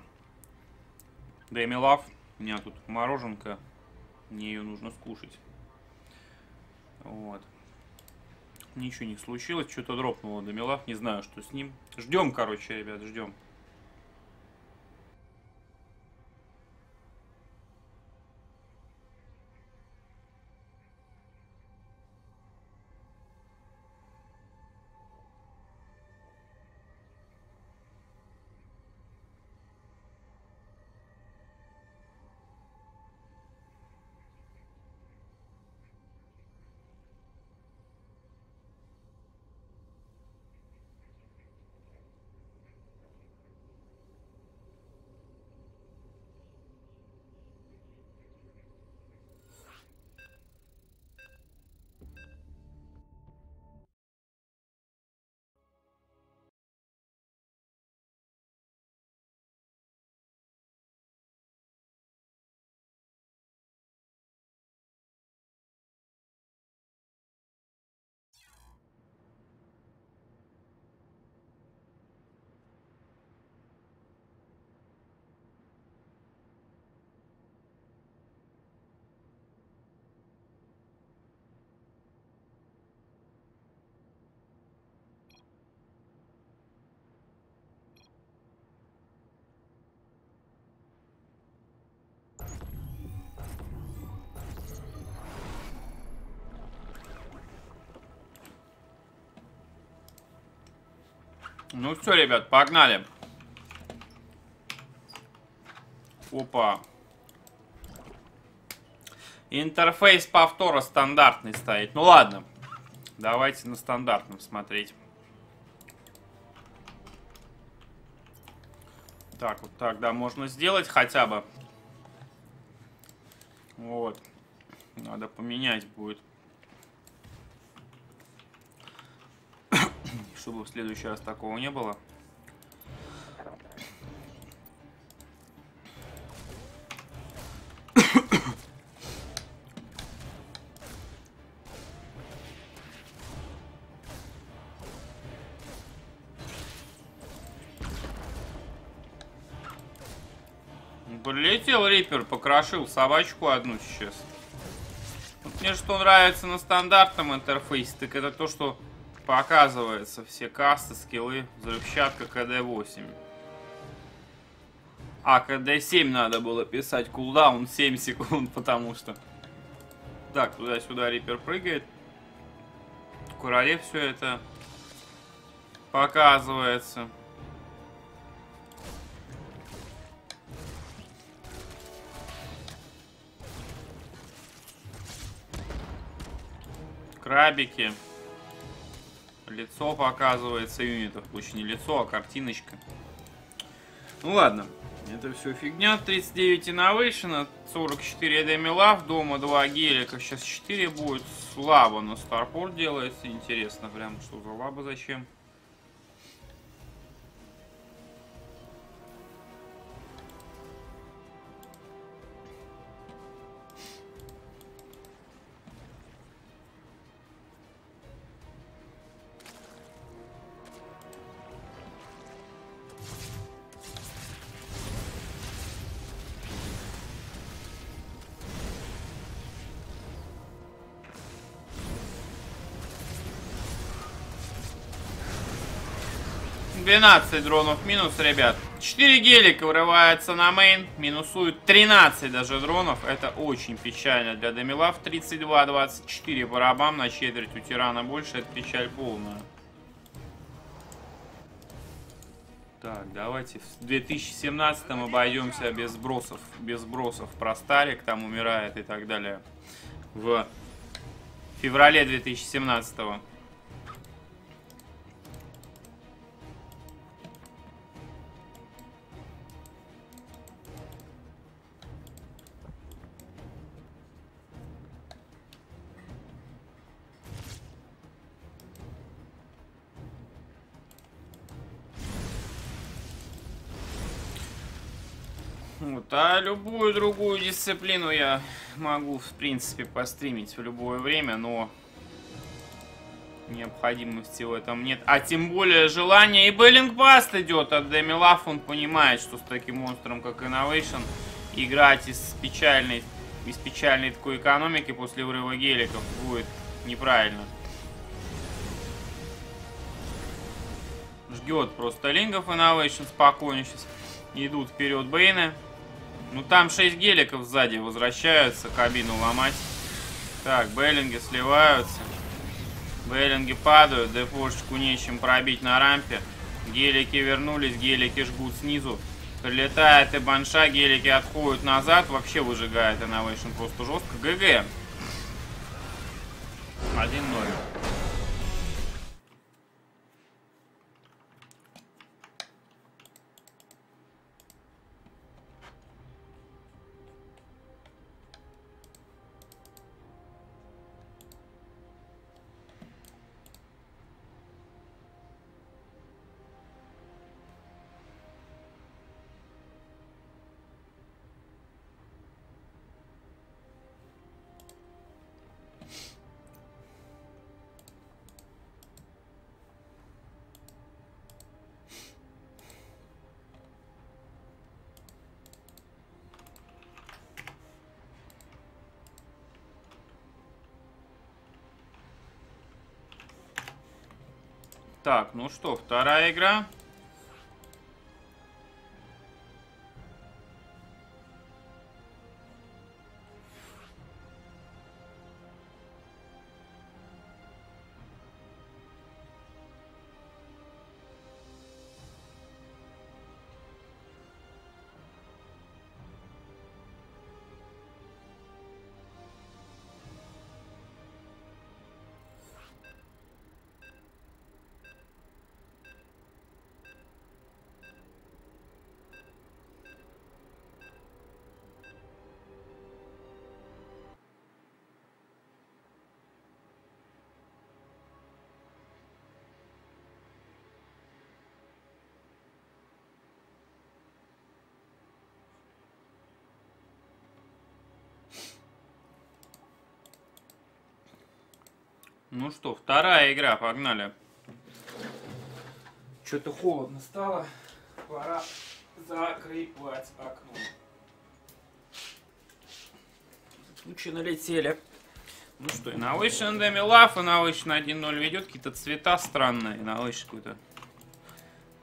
Дэми Лав. У меня тут мороженка. Мне ее нужно скушать. Вот. Ничего не случилось. Что-то дропнуло Дэми Лав. Не знаю, что с ним. Ждем, короче, ребят, ждем. Ну все, ребят, погнали. Опа. Интерфейс повтора стандартный стоит. Ну ладно. Давайте на стандартном смотреть. Так, вот тогда можно сделать хотя бы. Вот. Надо поменять будет. Чтобы в следующий раз такого не было. Прилетел Риппер, покрошил собачку одну сейчас. Вот мне что нравится на стандартном интерфейсе, так это то, что показывается все касты, скиллы, взрывчатка КД-8. А, КД-7 надо было писать, кулдаун 7 секунд, потому что... Так, туда-сюда Риппер прыгает. В все это показывается. Крабики. Лицо показывается юнитов. Пусть не лицо, а картиночка. Ну ладно. Это все фигня. 39 инновейшена, 44 демилав, дома 2 гелика. Сейчас 4 будет. Слабо, но старпорт делается. Интересно прям, что за лаба зачем. Двенадцать дронов минус, ребят. 4 гелика врывается на мейн. Минусуют 13 даже дронов. Это очень печально для Демилав. 32-24 по рабам на четверть у тирана больше. Это печаль полная. Так, давайте в 2017 обойдемся без сбросов. Без сбросов про Старик там умирает и так далее. В феврале 2017 -го. Вот, а любую другую дисциплину я могу, в принципе, постримить в любое время, но Необходимости в этом нет. А тем более желания. И Беллинг Баст идет от Деми Лав. Он понимает, что с таким монстром, как Innovation, играть из печальной, из печальной такой экономики после врыва геликов будет неправильно. Ждет просто лингов Innovation спокойно сейчас. Идут вперед Бейны. Ну там 6 геликов сзади возвращаются кабину ломать. Так, Беллинги сливаются. Беллинги падают, дефошечку нечем пробить на рампе. Гелики вернулись, гелики жгут снизу. Прилетает и банша, гелики отходят назад. Вообще выжигает Innovation просто жестко. ГГ. 1-0. Так, ну что, вторая игра. Ну что, вторая игра, погнали. Что-то холодно стало. Пора закрывать окно. Тучи налетели. Ну что, и Innovation Demi Love, Innovation 1-0 ведет. Какие-то цвета странные. Innovation какой-то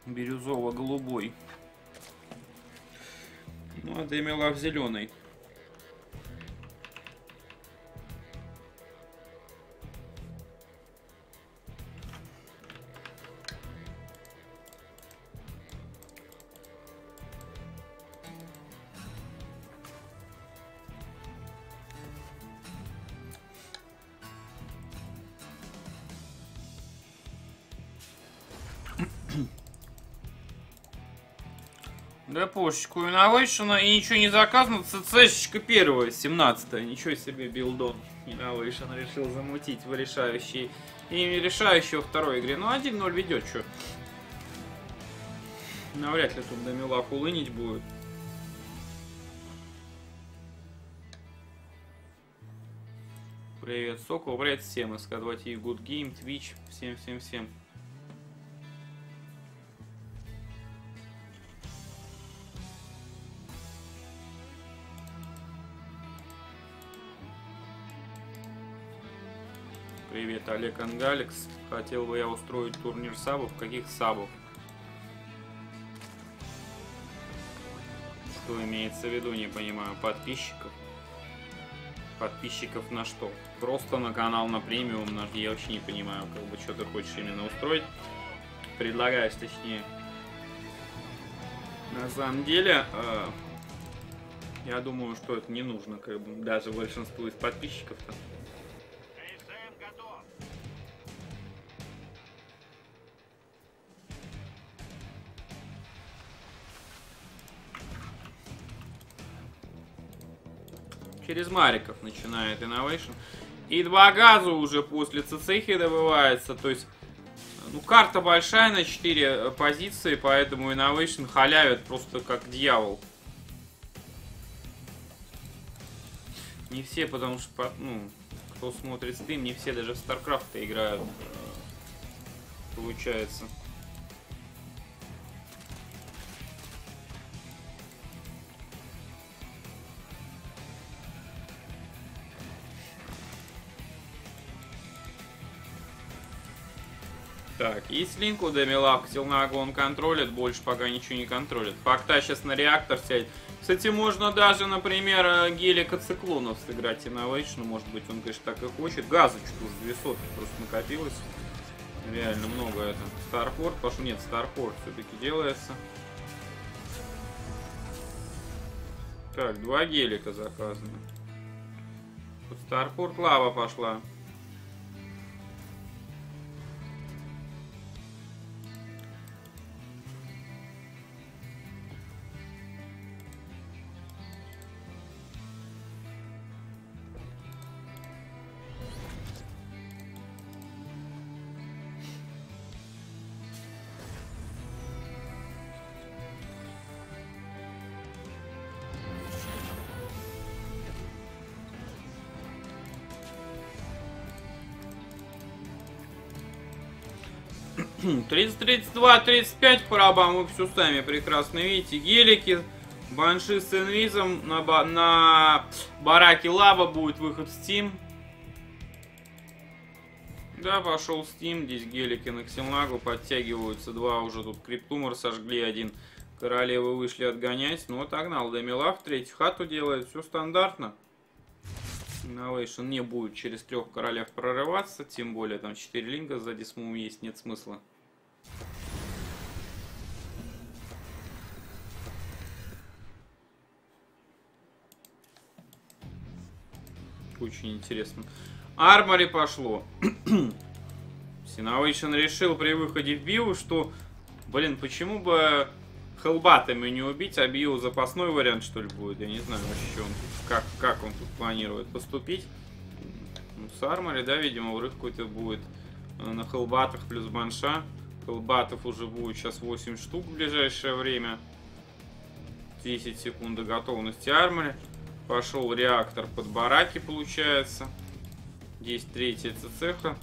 бирюзово-голубой. Ну, а Demi Love зеленый. Депошечку Innovation и ничего не заказано. ЦЦшечка первая, 17 -я. Ничего себе билдон. Innovation решил замутить в решающей. И решающий во второй игре. Ну 1-0 ведет, что. Навряд ли тут Дамилах улынить будет. Привет, Сокол, привет всем, СК2 TV, Good Game, Twitch, всем-всем-всем. Привет, Олег Ангаликс. Хотел бы я устроить турнир сабов. Каких сабов? Что имеется в виду, не понимаю. Подписчиков? Подписчиков на что? Просто на канал, на премиум. На... Я вообще не понимаю, как бы, что ты хочешь именно устроить. Предлагаешь, точнее. На самом деле, э, я думаю, что это не нужно, как бы, даже большинству из подписчиков-то. Через Мариков начинает Innovation. И два газа уже после цицехи добывается. То есть, ну, карта большая на 4 э, позиции, поэтому Innovation халявит просто как дьявол. Не все, потому что, ну, кто смотрит стрим, не все даже в StarCraft играют получается. Так, есть линк у Демилав, Силнагу он контролит, больше пока ничего не контролит. Факта сейчас на реактор сядет. Кстати, можно даже, например, э, гелика циклонов сыграть Innovation. Может быть, он, конечно, так и хочет. Газу что уже 200 просто накопилось. Реально много это. Старпорт, пошел. Нет, Старпорт все-таки делается. Так, два гелика заказаны. Старпорт лава пошла. 30, 32, 35 парабам, вы все сами прекрасно видите. Гелики, банши с инвизом, на, ба на бараке лава будет выход в Steam. Да, пошел Steam, здесь гелики на Ксимлагу подтягиваются, два уже тут криптумор сожгли, один королевы вышли отгонять. Ну вот огнал Демилав, третий хату делает, все стандартно. Innovation не будет через трех королев прорываться, тем более там 4 линга сзади сму есть, нет смысла. Очень интересно. Армори пошло. Синовейшн решил при выходе в Био, что, блин, почему бы хелбатами не убить, а Био запасной вариант, что ли, будет? Я не знаю вообще, он тут, как, как он тут планирует поступить. Ну, с Армори, да, видимо, врыв какой-то будет э, на хелбатах плюс банша. Хелбатов уже будет сейчас 8 штук в ближайшее время. 10 секунд до готовности армори. Пошел реактор под бараки, получается. Здесь третья цеха.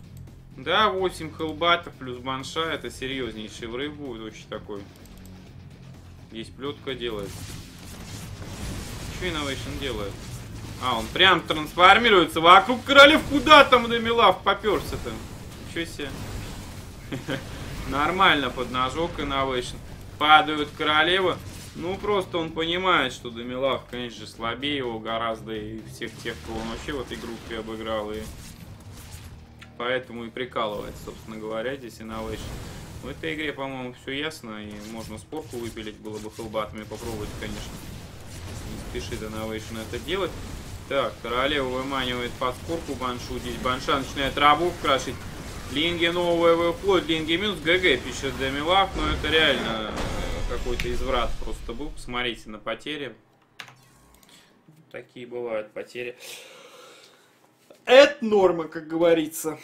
Да, 8 хелбатов плюс банша. Это серьезнейший врыв будет, очень такой. Здесь плетка делает. Что Innovation делает? А, он прям трансформируется вокруг королев. Куда там Демилав поперся-то? Ничего себе. Нормально под ножок Innovation. Падают королевы. Ну, просто он понимает, что Дамилав, конечно слабее его гораздо и всех тех, кого он вообще в этой группе обыграл. И поэтому и прикалывается, собственно говоря, здесь Innovation. В этой игре, по-моему, все ясно, и можно спорку выпилить, было бы хелбатами попробовать, конечно. Не спешит Innovation это делать. Так, королева выманивает под спорку Баншу. Здесь Банша начинает рабов крашить. Линги новые выходят, Линги минус, ГГ пишет Демилав, но это реально какой-то изврат просто был. Посмотрите на потери. Такие бывают потери. Это норма, как говорится.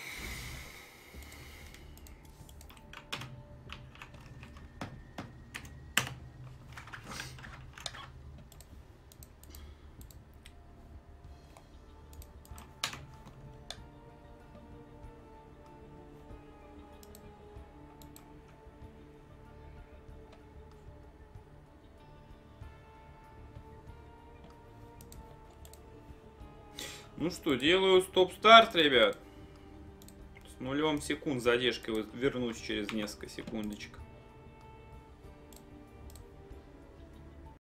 Ну что, делаю стоп-старт, ребят. С нулем секунд задержкой вернусь через несколько секундочек.